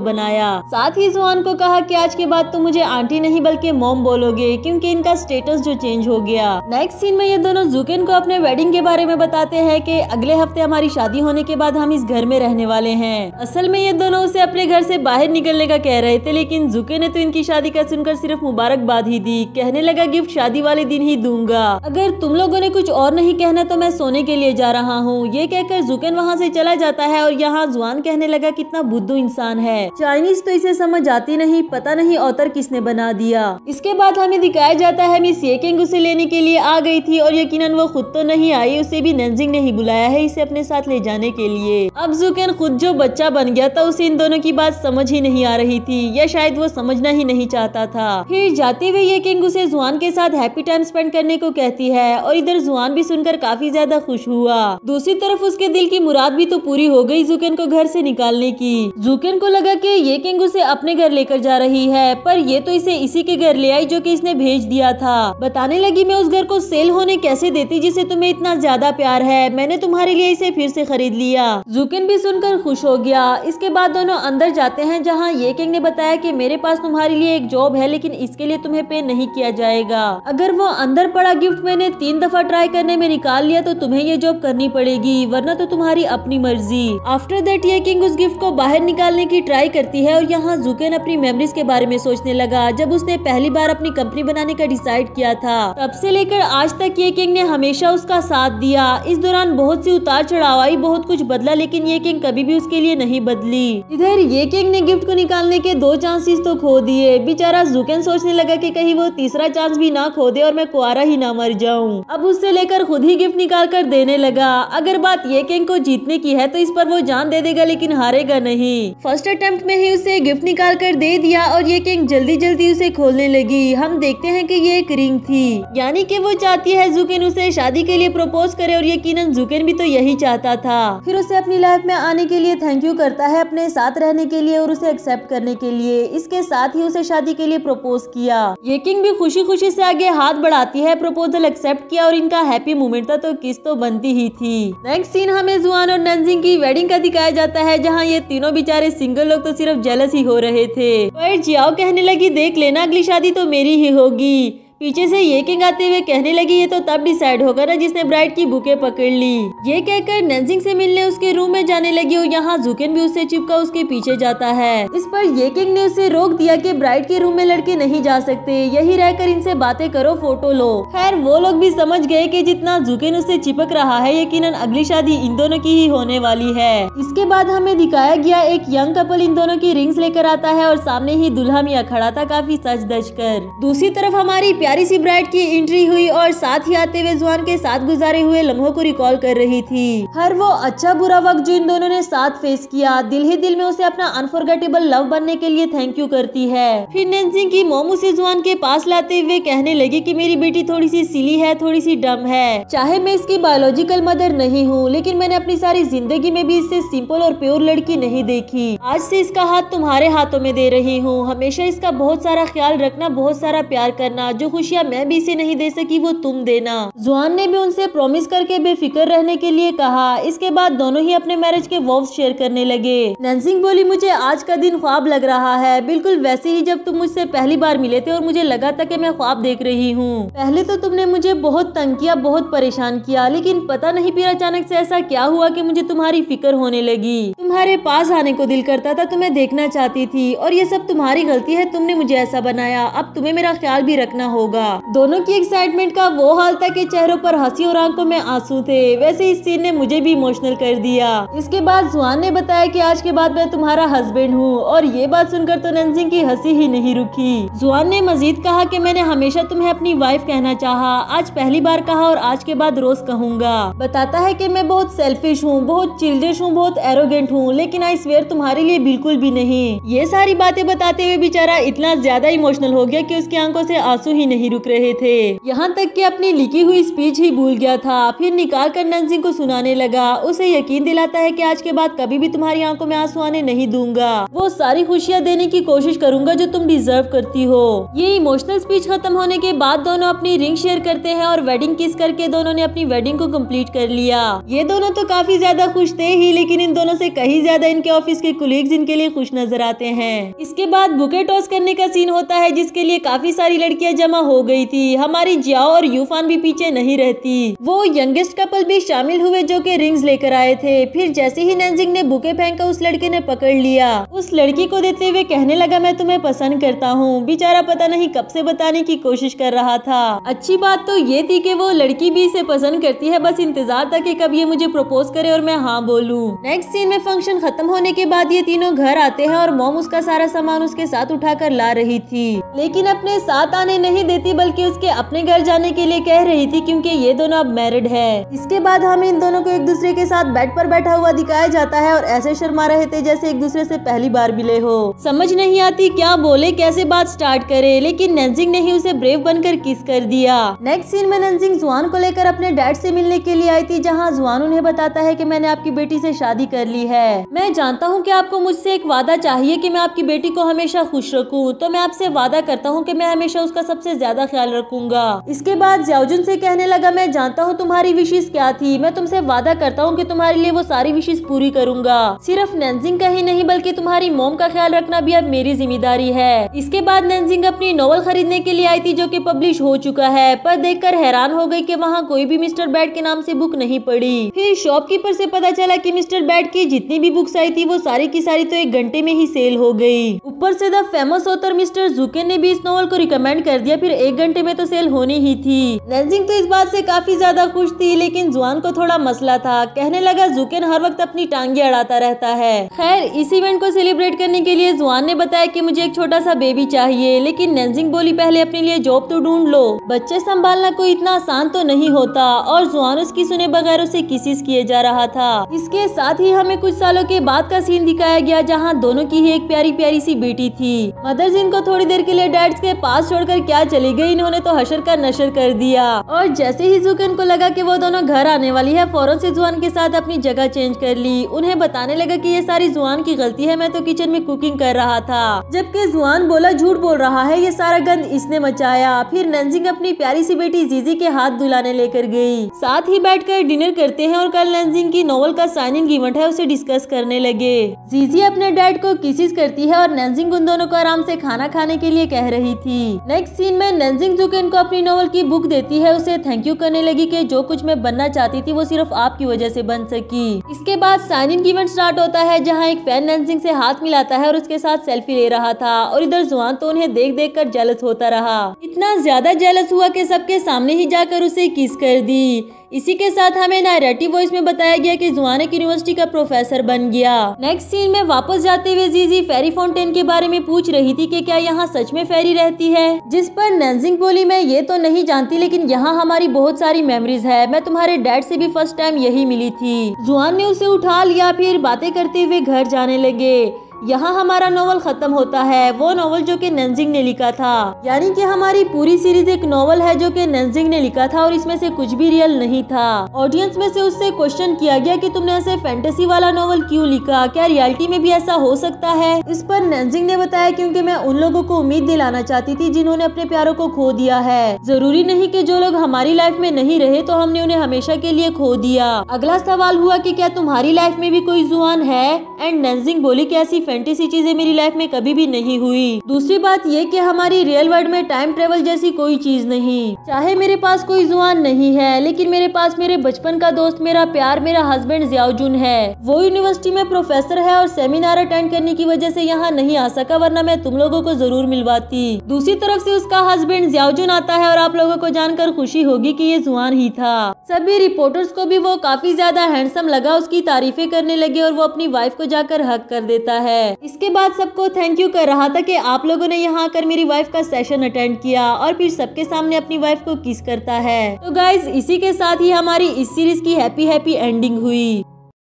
बनाया। साथ ही जुआन को कहा की आज के बाद तो मुझे आंटी नहीं बल्कि मोम बोलोगे, क्यूँकी इनका स्टेटस जो चेंज हो गया। नेक्स्ट सीन में ये दोनों जुकेन को अपने वेडिंग के बारे में बताते हैं कि अगले हफ़्ते हमारी शादी होने के बाद हम इस घर में रहने वाले हैं। असल में ये दोनों उसे अपने घर से बाहर निकलने का कह रहे थे, लेकिन जुके ने तो इनकी शादी का सुनकर सिर्फ़ मुबारकबाद ही दी। कहने लगा, गिफ्ट शादी वाले दिन ही दूँगा। अगर तुम लोगों ने कुछ और नहीं कहना तो मैं सोने के लिए जा रहा हूँ। ये कहकर जुकेन वहाँ से चला जाता है और यहाँ जुआन कहने लगा, कितना बुद्धू इंसान है। चाइनीज़ तो इसे समझ आती नहीं, पता नहीं औतर किसने बना दिया। इसके बाद हमें दिखाया जाता है, मिस ये उसे लेने के लिए आ गई थी और यकीनन वो खुद तो नहीं आई, उसे भी नंजिंग ने ही बुलाया है इसे अपने साथ ले जाने के लिए। अब जुकेन खुद जो बच्चा गया था, उसे इन दोनों की बात समझ ही नहीं आ रही थी। या शायद वो समझना ही नहीं चाहता था। फिर जाते हुए ये किंग उसे जुआन के साथ हैप्पी टाइम स्पेंड करने को कहती है और इधर जुआन भी सुनकर काफ़ी ज़्यादा खुश हुआ। दूसरी तरफ़ उसके दिल की मुराद भी तो पूरी हो गई जुकेन को घर से निकालने की। जुकेन को लगा कि ये किंग उसे अपने घर लेकर जा रही है, पर ये तो इसे इसी के घर ले आई जो कि इसने भेज दिया था। बताने लगी, मैं उस घर को सेल होने कैसे देती जिसे तुम्हें इतना ज़्यादा प्यार है? मैंने तुम्हारे लिए इसे फिर से खरीद लिया। जुकिन भी सुनकर खुश हो गया। इसके बाद दोनों अंदर जाते हैं, जहाँ ये किंग ने बताया कि मेरे पास तुम्हारे लिए एक जॉब है, लेकिन इसके लिए तुम्हें पे नहीं किया जाएगा। अगर वो अंदर पड़ा गिफ्ट मैंने तीन दफ़ा ट्राई करने में निकाल लिया तो तुम्हें ये जॉब करनी पड़ेगी, वरना तो तुम्हारी अपनी मर्ज़ी। आफ्टर दैट ये किंग उस गिफ्ट को बाहर निकालने की ट्राई करती है और यहाँ जुकेन अपनी मेमोरीज के बारे में सोचने लगा, जब उसने पहली बार अपनी कंपनी बनाने का डिसाइड किया था। तब से लेकर आज तक ये किंग ने हमेशा उसका साथ दिया। इस दौरान बहुत सी उतार चढ़ाव आई, बहुत कुछ बदला, लेकिन ये किंग कभी भी उसके लिए नहीं बदली। इधर ये किंग ने गिफ्ट को निकालने के दो चांसेस तो खो दिए। बेचारा जुकेन सोचने लगा कि कहीं वो तीसरा चांस भी ना खो दे और मैं कुआरा ही ना मर जाऊँ। अब उससे लेकर खुद ही गिफ्ट निकाल कर देने लगा। अगर बात ये किंग को जीतने की है तो इस पर वो जान दे देगा, लेकिन हारेगा नहीं। फ़र्स्ट अटेम्प्ट में ही उसे गिफ्ट निकाल कर दे दिया और ये किंग जल्दी जल्दी उसे खोलने लगी। हम देखते हैं कि ये एक रिंग थी। यानी कि वो चाहती है जुकेन उसे शादी के लिए प्रपोज करे और यकीनन जुकेन भी तो यही चाहता था। फिर उसे अपनी लाइफ में आने के लिए थैंक यू करता है अपने साथ रहने के लिए और उसे एक्सेप्ट करने के लिए। इसके साथ ही उसे शादी के लिए प्रपोज किया। ये किंग भी खुशी खुशी से आगे हाथ बढ़ाती है प्रपोजल एक्सेप्ट किया और इनका हैप्पी मोमेंट था तो किस तो बनती ही थी। नेक्स्ट सीन हमें जुआन और नंजिंग की वेडिंग का दिखाया जाता है, जहाँ ये तीनों बेचारे सिंगल लोग तो सिर्फ़ जेलस ही हो रहे थे। पर जियाओ कहने लगी, देख लेना, अगली शादी तो मेरी ही होगी। पीछे से ये किंग आते हुए कहने लगी, ये तो तब डिसाइड होगा ना जिसने ब्राइड की बुके पकड़ ली. ये कहकर नंजिंग से मिलने उसके रूम में जाने लगी और यहाँ जुकेन भी उससे चिपका उसके पीछे जाता है। इस पर ये किंग ने उसे रोक दिया कि ब्राइड के रूम में लड़के नहीं जा सकते। यही रहकर इनसे बातें करो फ़ोटो लो। खैर, वो लोग भी समझ गए की जितना जुकेन उससे चिपक रहा है यकीन अगली शादी इन दोनों की ही होने वाली है। इसके बाद हमें दिखाया गया एक यंग कपल इन दोनों की रिंग्स लेकर आता है और सामने ही दुल्हा मिया खड़ा था काफ़ी सच दज कर। दूसरी तरफ़ हमारी प्यारी सी ब्राइड की एंट्री हुई और साथ ही आते हुए जुआन के साथ गुजारे हुए लम्हों को रिकॉल कर रही थी। हर वो अच्छा बुरा वक्त जो इन दोनों ने साथ फेस किया, दिल ही दिल में उसे अपना अनफॉरगेटेबल लव बनने के लिए थैंक यू करती है। फिर नैन्सी की मोम उसे जुआन के पास लाते हुए कहने लगी की मेरी बेटी थोड़ी सी सिली है, थोड़ी सी डम है। चाहे मैं इसकी बायोलॉजिकल मदर नहीं हूँ, लेकिन मैंने अपनी सारी ज़िंदगी में भी इससे सिंपल और प्योर लड़की नहीं देखी। आज से इसका हाथ तुम्हारे हाथों में दे रही हूँ। हमेशा इसका बहुत सारा ख्याल रखना, बहुत सारा प्यार करना, जो खुशियाँ मैं भी इसे नहीं दे सकी, वो तुम देना। जुआन ने भी उनसे प्रॉमिस करके बेफिक्र रहने के लिए कहा। इसके बाद दोनों ही अपने मैरिज के वॉव शेयर करने लगे। नैनसिंग बोली, मुझे आज का दिन ख्वाब लग रहा है। बिल्कुल वैसे ही जब तुम मुझसे पहली बार मिले थे और मुझे लगा था कि मैं ख्वाब देख रही हूँ। पहले तो तुमने मुझे बहुत तंग किया, बहुत परेशान किया, लेकिन पता नहीं फिर अचानक से ऐसा क्या हुआ कि मुझे तुम्हारी फ़िक्र होने लगी। तुम्हारे पास आने को दिल करता था तुम्हें देखना चाहती थी, और ये सब तुम्हारी गलती है, तुमने मुझे ऐसा बनाया। अब तुम्हें मेरा ख्याल भी रखना होगा। दोनों की एक्साइटमेंट का वो हाल था कि चेहरों पर हँसी और आँखों में आँसू थे। वैसे इस सीन ने मुझे भी इमोशनल कर दिया। इसके बाद जुआन ने बताया कि आज के बाद मैं तुम्हारा हस्बैंड हूँ और ये बात सुनकर तो नंसिंग की हँसी ही नहीं रुकी। जुआन ने मजीद कहा कि मैंने हमेशा तुम्हें अपनी वाइफ कहना चाहा। आज पहली बार कहा और आज के बाद रोज कहूँगा। बताता है की मैं बहुत सेल्फिश हूँ, बहुत चिल्डिश हूँ, बहुत एरोगेंट हूँ, लेकिन आई स्वेयर तुम्हारे लिए बिल्कुल भी नहीं। ये सारी बातें बताते हुए बेचारा इतना ज़्यादा इमोशनल हो गया की उसकी आँखों से आँसू ही नहीं रुक रहे थे। यहाँ तक कि अपनी लिखी हुई स्पीच ही भूल गया था। फिर निकाल कर नंसिंग को सुनाने लगा। उसे यकीन दिलाता है कि आज के बाद कभी भी तुम्हारी आँखों में आँसू आने नहीं दूँगा। वो सारी खुशियाँ देने की कोशिश करूँगा जो तुम डिजर्व करती हो। ये इमोशनल स्पीच खत्म होने के बाद दोनों अपनी रिंग शेयर करते हैं और वेडिंग किस करके दोनों ने अपनी वेडिंग को कंप्लीट कर लिया। ये दोनों तो काफ़ी ज़्यादा खुश थे ही, लेकिन इन दोनों से कहीं ज़्यादा इनके ऑफ़िस के कुलीग्स इनके लिए खुश नज़र आते हैं। इसके बाद बुके टॉस करने का सीन होता है, जिसके लिए काफ़ी सारी लड़कियाँ जमा हो गई थी। हमारी जियाओ और यूफान भी पीछे नहीं रहती। वो यंगेस्ट कपल भी शामिल हुए जो कि रिंग्स लेकर आए थे। फिर जैसे ही नैनजिंग ने बुके फेंका उस लड़के ने पकड़ लिया। उस लड़की को देते हुए कहने लगा, मैं तुम्हें पसंद करता हूँ। बेचारा पता नहीं कब से बताने की कोशिश कर रहा था। अच्छी बात तो ये थी कि वो लड़की भी इसे पसंद करती है। बस इंतज़ार था कि कब ये मुझे प्रपोज करे और मैं हाँ बोलूँ। नेक्स्ट सीन में फ़ंक्शन खत्म होने के बाद ये तीनों घर आते हैं और मोम उसका सारा सामान उसके साथ उठाकर ला रही थी। लेकिन अपने साथ आने नहीं देती, बल्कि उसके अपने घर जाने के लिए कह रही थी, क्योंकि ये दोनों अब मैरिड है। इसके बाद हमें इन दोनों को एक दूसरे के साथ बेड पर बैठा हुआ दिखाया जाता है और ऐसे शर्मा रहे थे जैसे एक दूसरे से पहली बार मिले हो। समझ नहीं आती क्या बोले, कैसे बात स्टार्ट करे, लेकिन नंजिंग ने ही उसे ब्रेव बनकर किस कर दिया। नेक्स्ट सीन में नंजिंग जुआन को लेकर अपने डैड से मिलने के लिए आई थी, जहाँ जुआन उन्हें बताता है की मैंने आपकी बेटी से शादी कर ली है। मैं जानता हूँ की आपको मुझसे एक वादा चाहिए की मैं आपकी बेटी को हमेशा खुश रखूँ तो मैं आपसे वादा करता हूँ की मैं हमेशा उसका सबसे ज़्यादा ख्याल रखूँगा। इसके बाद जियाजुन से कहने लगा, मैं जानता हूँ तुम्हारी विशेष क्या थी। मैं तुमसे वादा करता हूँ कि तुम्हारे लिए वो सारी विशेष पूरी करूँगा। सिर्फ़ नैनजिंग का ही नहीं, बल्कि तुम्हारी मोम का ख्याल रखना भी अब मेरी ज़िम्मेदारी है। इसके बाद नैनजिंग अपनी नॉवल खरीदने के लिए आई थी, जो की पब्लिश हो चुका है। पर देखकर हैरान हो गई की वहाँ कोई भी मिस्टर बैट के नाम से बुक नहीं पड़ी। फिर शॉपकीपर से पता चला कि मिस्टर बैट की जितनी भी बुक्स आई थी, वो सारी की सारी तो एक घंटे में ही सेल हो गई। ऊपर से द फ़ेमस ऑथर मिस्टर जुके ने भी इस नॉवल को रिकमेंड कर दिया। फिर एक घंटे में तो सेल होनी ही थी। नैनजिंग तो इस बात से काफ़ी ज़्यादा खुश थी, लेकिन जुआन को थोड़ा मसला था। कहने लगा, जुकेन हर वक्त अपनी टांगे अड़ाता रहता है। खैर, इस इवेंट को सेलिब्रेट करने के लिए जुआन ने बताया कि मुझे एक छोटा सा बेबी चाहिए, लेकिन नैनजिंग बोली, पहले अपने लिए जॉब तो ढूंढ लो। बच्चे संभालना कोई इतना आसान तो नहीं होता, और जुआन उसकी सुने बगैर उसे किसिस किए जा रहा था। इसके साथ ही हमें कुछ सालों के बाद का सीन दिखाया गया, जहाँ दोनों की ही एक प्यारी प्यारी सी बेटी थी। मदर्स इनको थोड़ी देर के लिए डैड्स के पास छोड़कर क्या चली गई, इन्होंने तो हशर का नशर कर दिया। और जैसे ही जुकन को लगा कि वो दोनों घर आने वाली है, फ़ौरन से जुआन के साथ अपनी जगह चेंज कर ली। उन्हें बताने लगा कि ये सारी जुआन की गलती है, मैं तो किचन में कुकिंग कर रहा था। जबकि जुआन बोला, झूठ बोल रहा है, ये सारा गंद इसने मचाया। फिर नंजिंग अपनी प्यारी सी बेटी जीजी के हाथ दुलाने लेकर गई। साथ ही बैठकर डिनर करते हैं और कल नंजिंग की नॉवल का साइन इन इवेंट है, उसे डिस्कस करने लगे। जीजी अपने डैड को किसिस करती है और नंजिंग उन दोनों को आराम से खाना खाने के लिए कह रही थी। नेक्स्ट सीन में नंजिंग जुकेन को अपनी नॉवल की बुक देती है, उसे थैंक यू करने लगी कि जो कुछ मैं बनना चाहती थी, वो सिर्फ़ आपकी वजह से बन सकी। इसके बाद साइन इन इवेंट स्टार्ट होता है, जहाँ एक फ़ैन नंजिंग से हाथ मिलाता है और उसके साथ सेल्फी ले रहा था और इधर जुआन तो उन्हें देख देख कर जेलस होता रहा। इतना ज़्यादा जेलस हुआ की सबके सामने ही जाकर उसे किस कर दी। इसी के साथ हमें नायरेटिव वॉइस में बताया गया कि जुआन एक यूनिवर्सिटी का प्रोफेसर बन गया। नेक्स्ट सीन में वापस जाते हुए जीजी फेरी फाउंटेन के बारे में पूछ रही थी कि क्या यहाँ सच में फेरी रहती है? जिस पर नंजिंग बोली, मैं ये तो नहीं जानती, लेकिन यहाँ हमारी बहुत सारी मेमोरीज है। मैं तुम्हारे डैड से भी फ़र्स्ट टाइम यही मिली थी। जुआन ने उसे उठा लिया, फिर बातें करते हुए घर जाने लगे। यहाँ हमारा नॉवल खत्म होता है। वो नॉवल जो कि नंजिंग ने लिखा था। यानी कि हमारी पूरी सीरीज़ एक नॉवल है जो कि नंजिंग ने लिखा था और इसमें से कुछ भी रियल नहीं था। ऑडियंस में से उससे क्वेश्चन किया गया कि तुमने ऐसे फैंटेसी वाला नॉवल क्यों लिखा? क्या रियलिटी में भी ऐसा हो सकता है? इस पर नंजिंग ने बताया क्योंकि मैं उन लोगों को उम्मीद दिलाना चाहती थी जिन्होंने अपने प्यारों को खो दिया है। ज़रूरी नहीं की जो लोग हमारी लाइफ में नहीं रहे तो हमने उन्हें हमेशा के लिए खो दिया। अगला सवाल हुआ की क्या तुम्हारी लाइफ में भी कोई जुआन है? एंड नंजिंग बोली की ऐसी फैंटेसी चीज़ें मेरी लाइफ में कभी भी नहीं हुई। दूसरी बात ये कि हमारी रियल वर्ल्ड में टाइम ट्रेवल जैसी कोई चीज़ नहीं। चाहे मेरे पास कोई जुआन नहीं है, लेकिन मेरे पास मेरे बचपन का दोस्त, मेरा प्यार, मेरा हस्बैंड जियाजुन है। वो यूनिवर्सिटी में प्रोफेसर है और सेमिनार अटेंड करने की वजह से यहाँ नहीं आ सका, वरना मैं तुम लोगों को ज़रूर मिलवाती। दूसरी तरफ़ से उसका हस्बैंड जियाजुन आता है और आप लोगों को जानकर खुशी होगी कि ये जुआन ही था। सभी रिपोर्टर्स को भी वो काफ़ी ज़्यादा हैंडसम लगा, उसकी तारीफें करने लगे और वो अपनी वाइफ को जाकर हक कर देता है इसके बाद सबको थैंक यू कर रहा था कि आप लोगों ने यहाँ आकर मेरी वाइफ का सेशन अटेंड किया और फिर सबके सामने अपनी वाइफ को किस करता है। तो गाइज़ इसी के साथ ही हमारी इस सीरीज़ की हैप्पी हैप्पी एंडिंग हुई।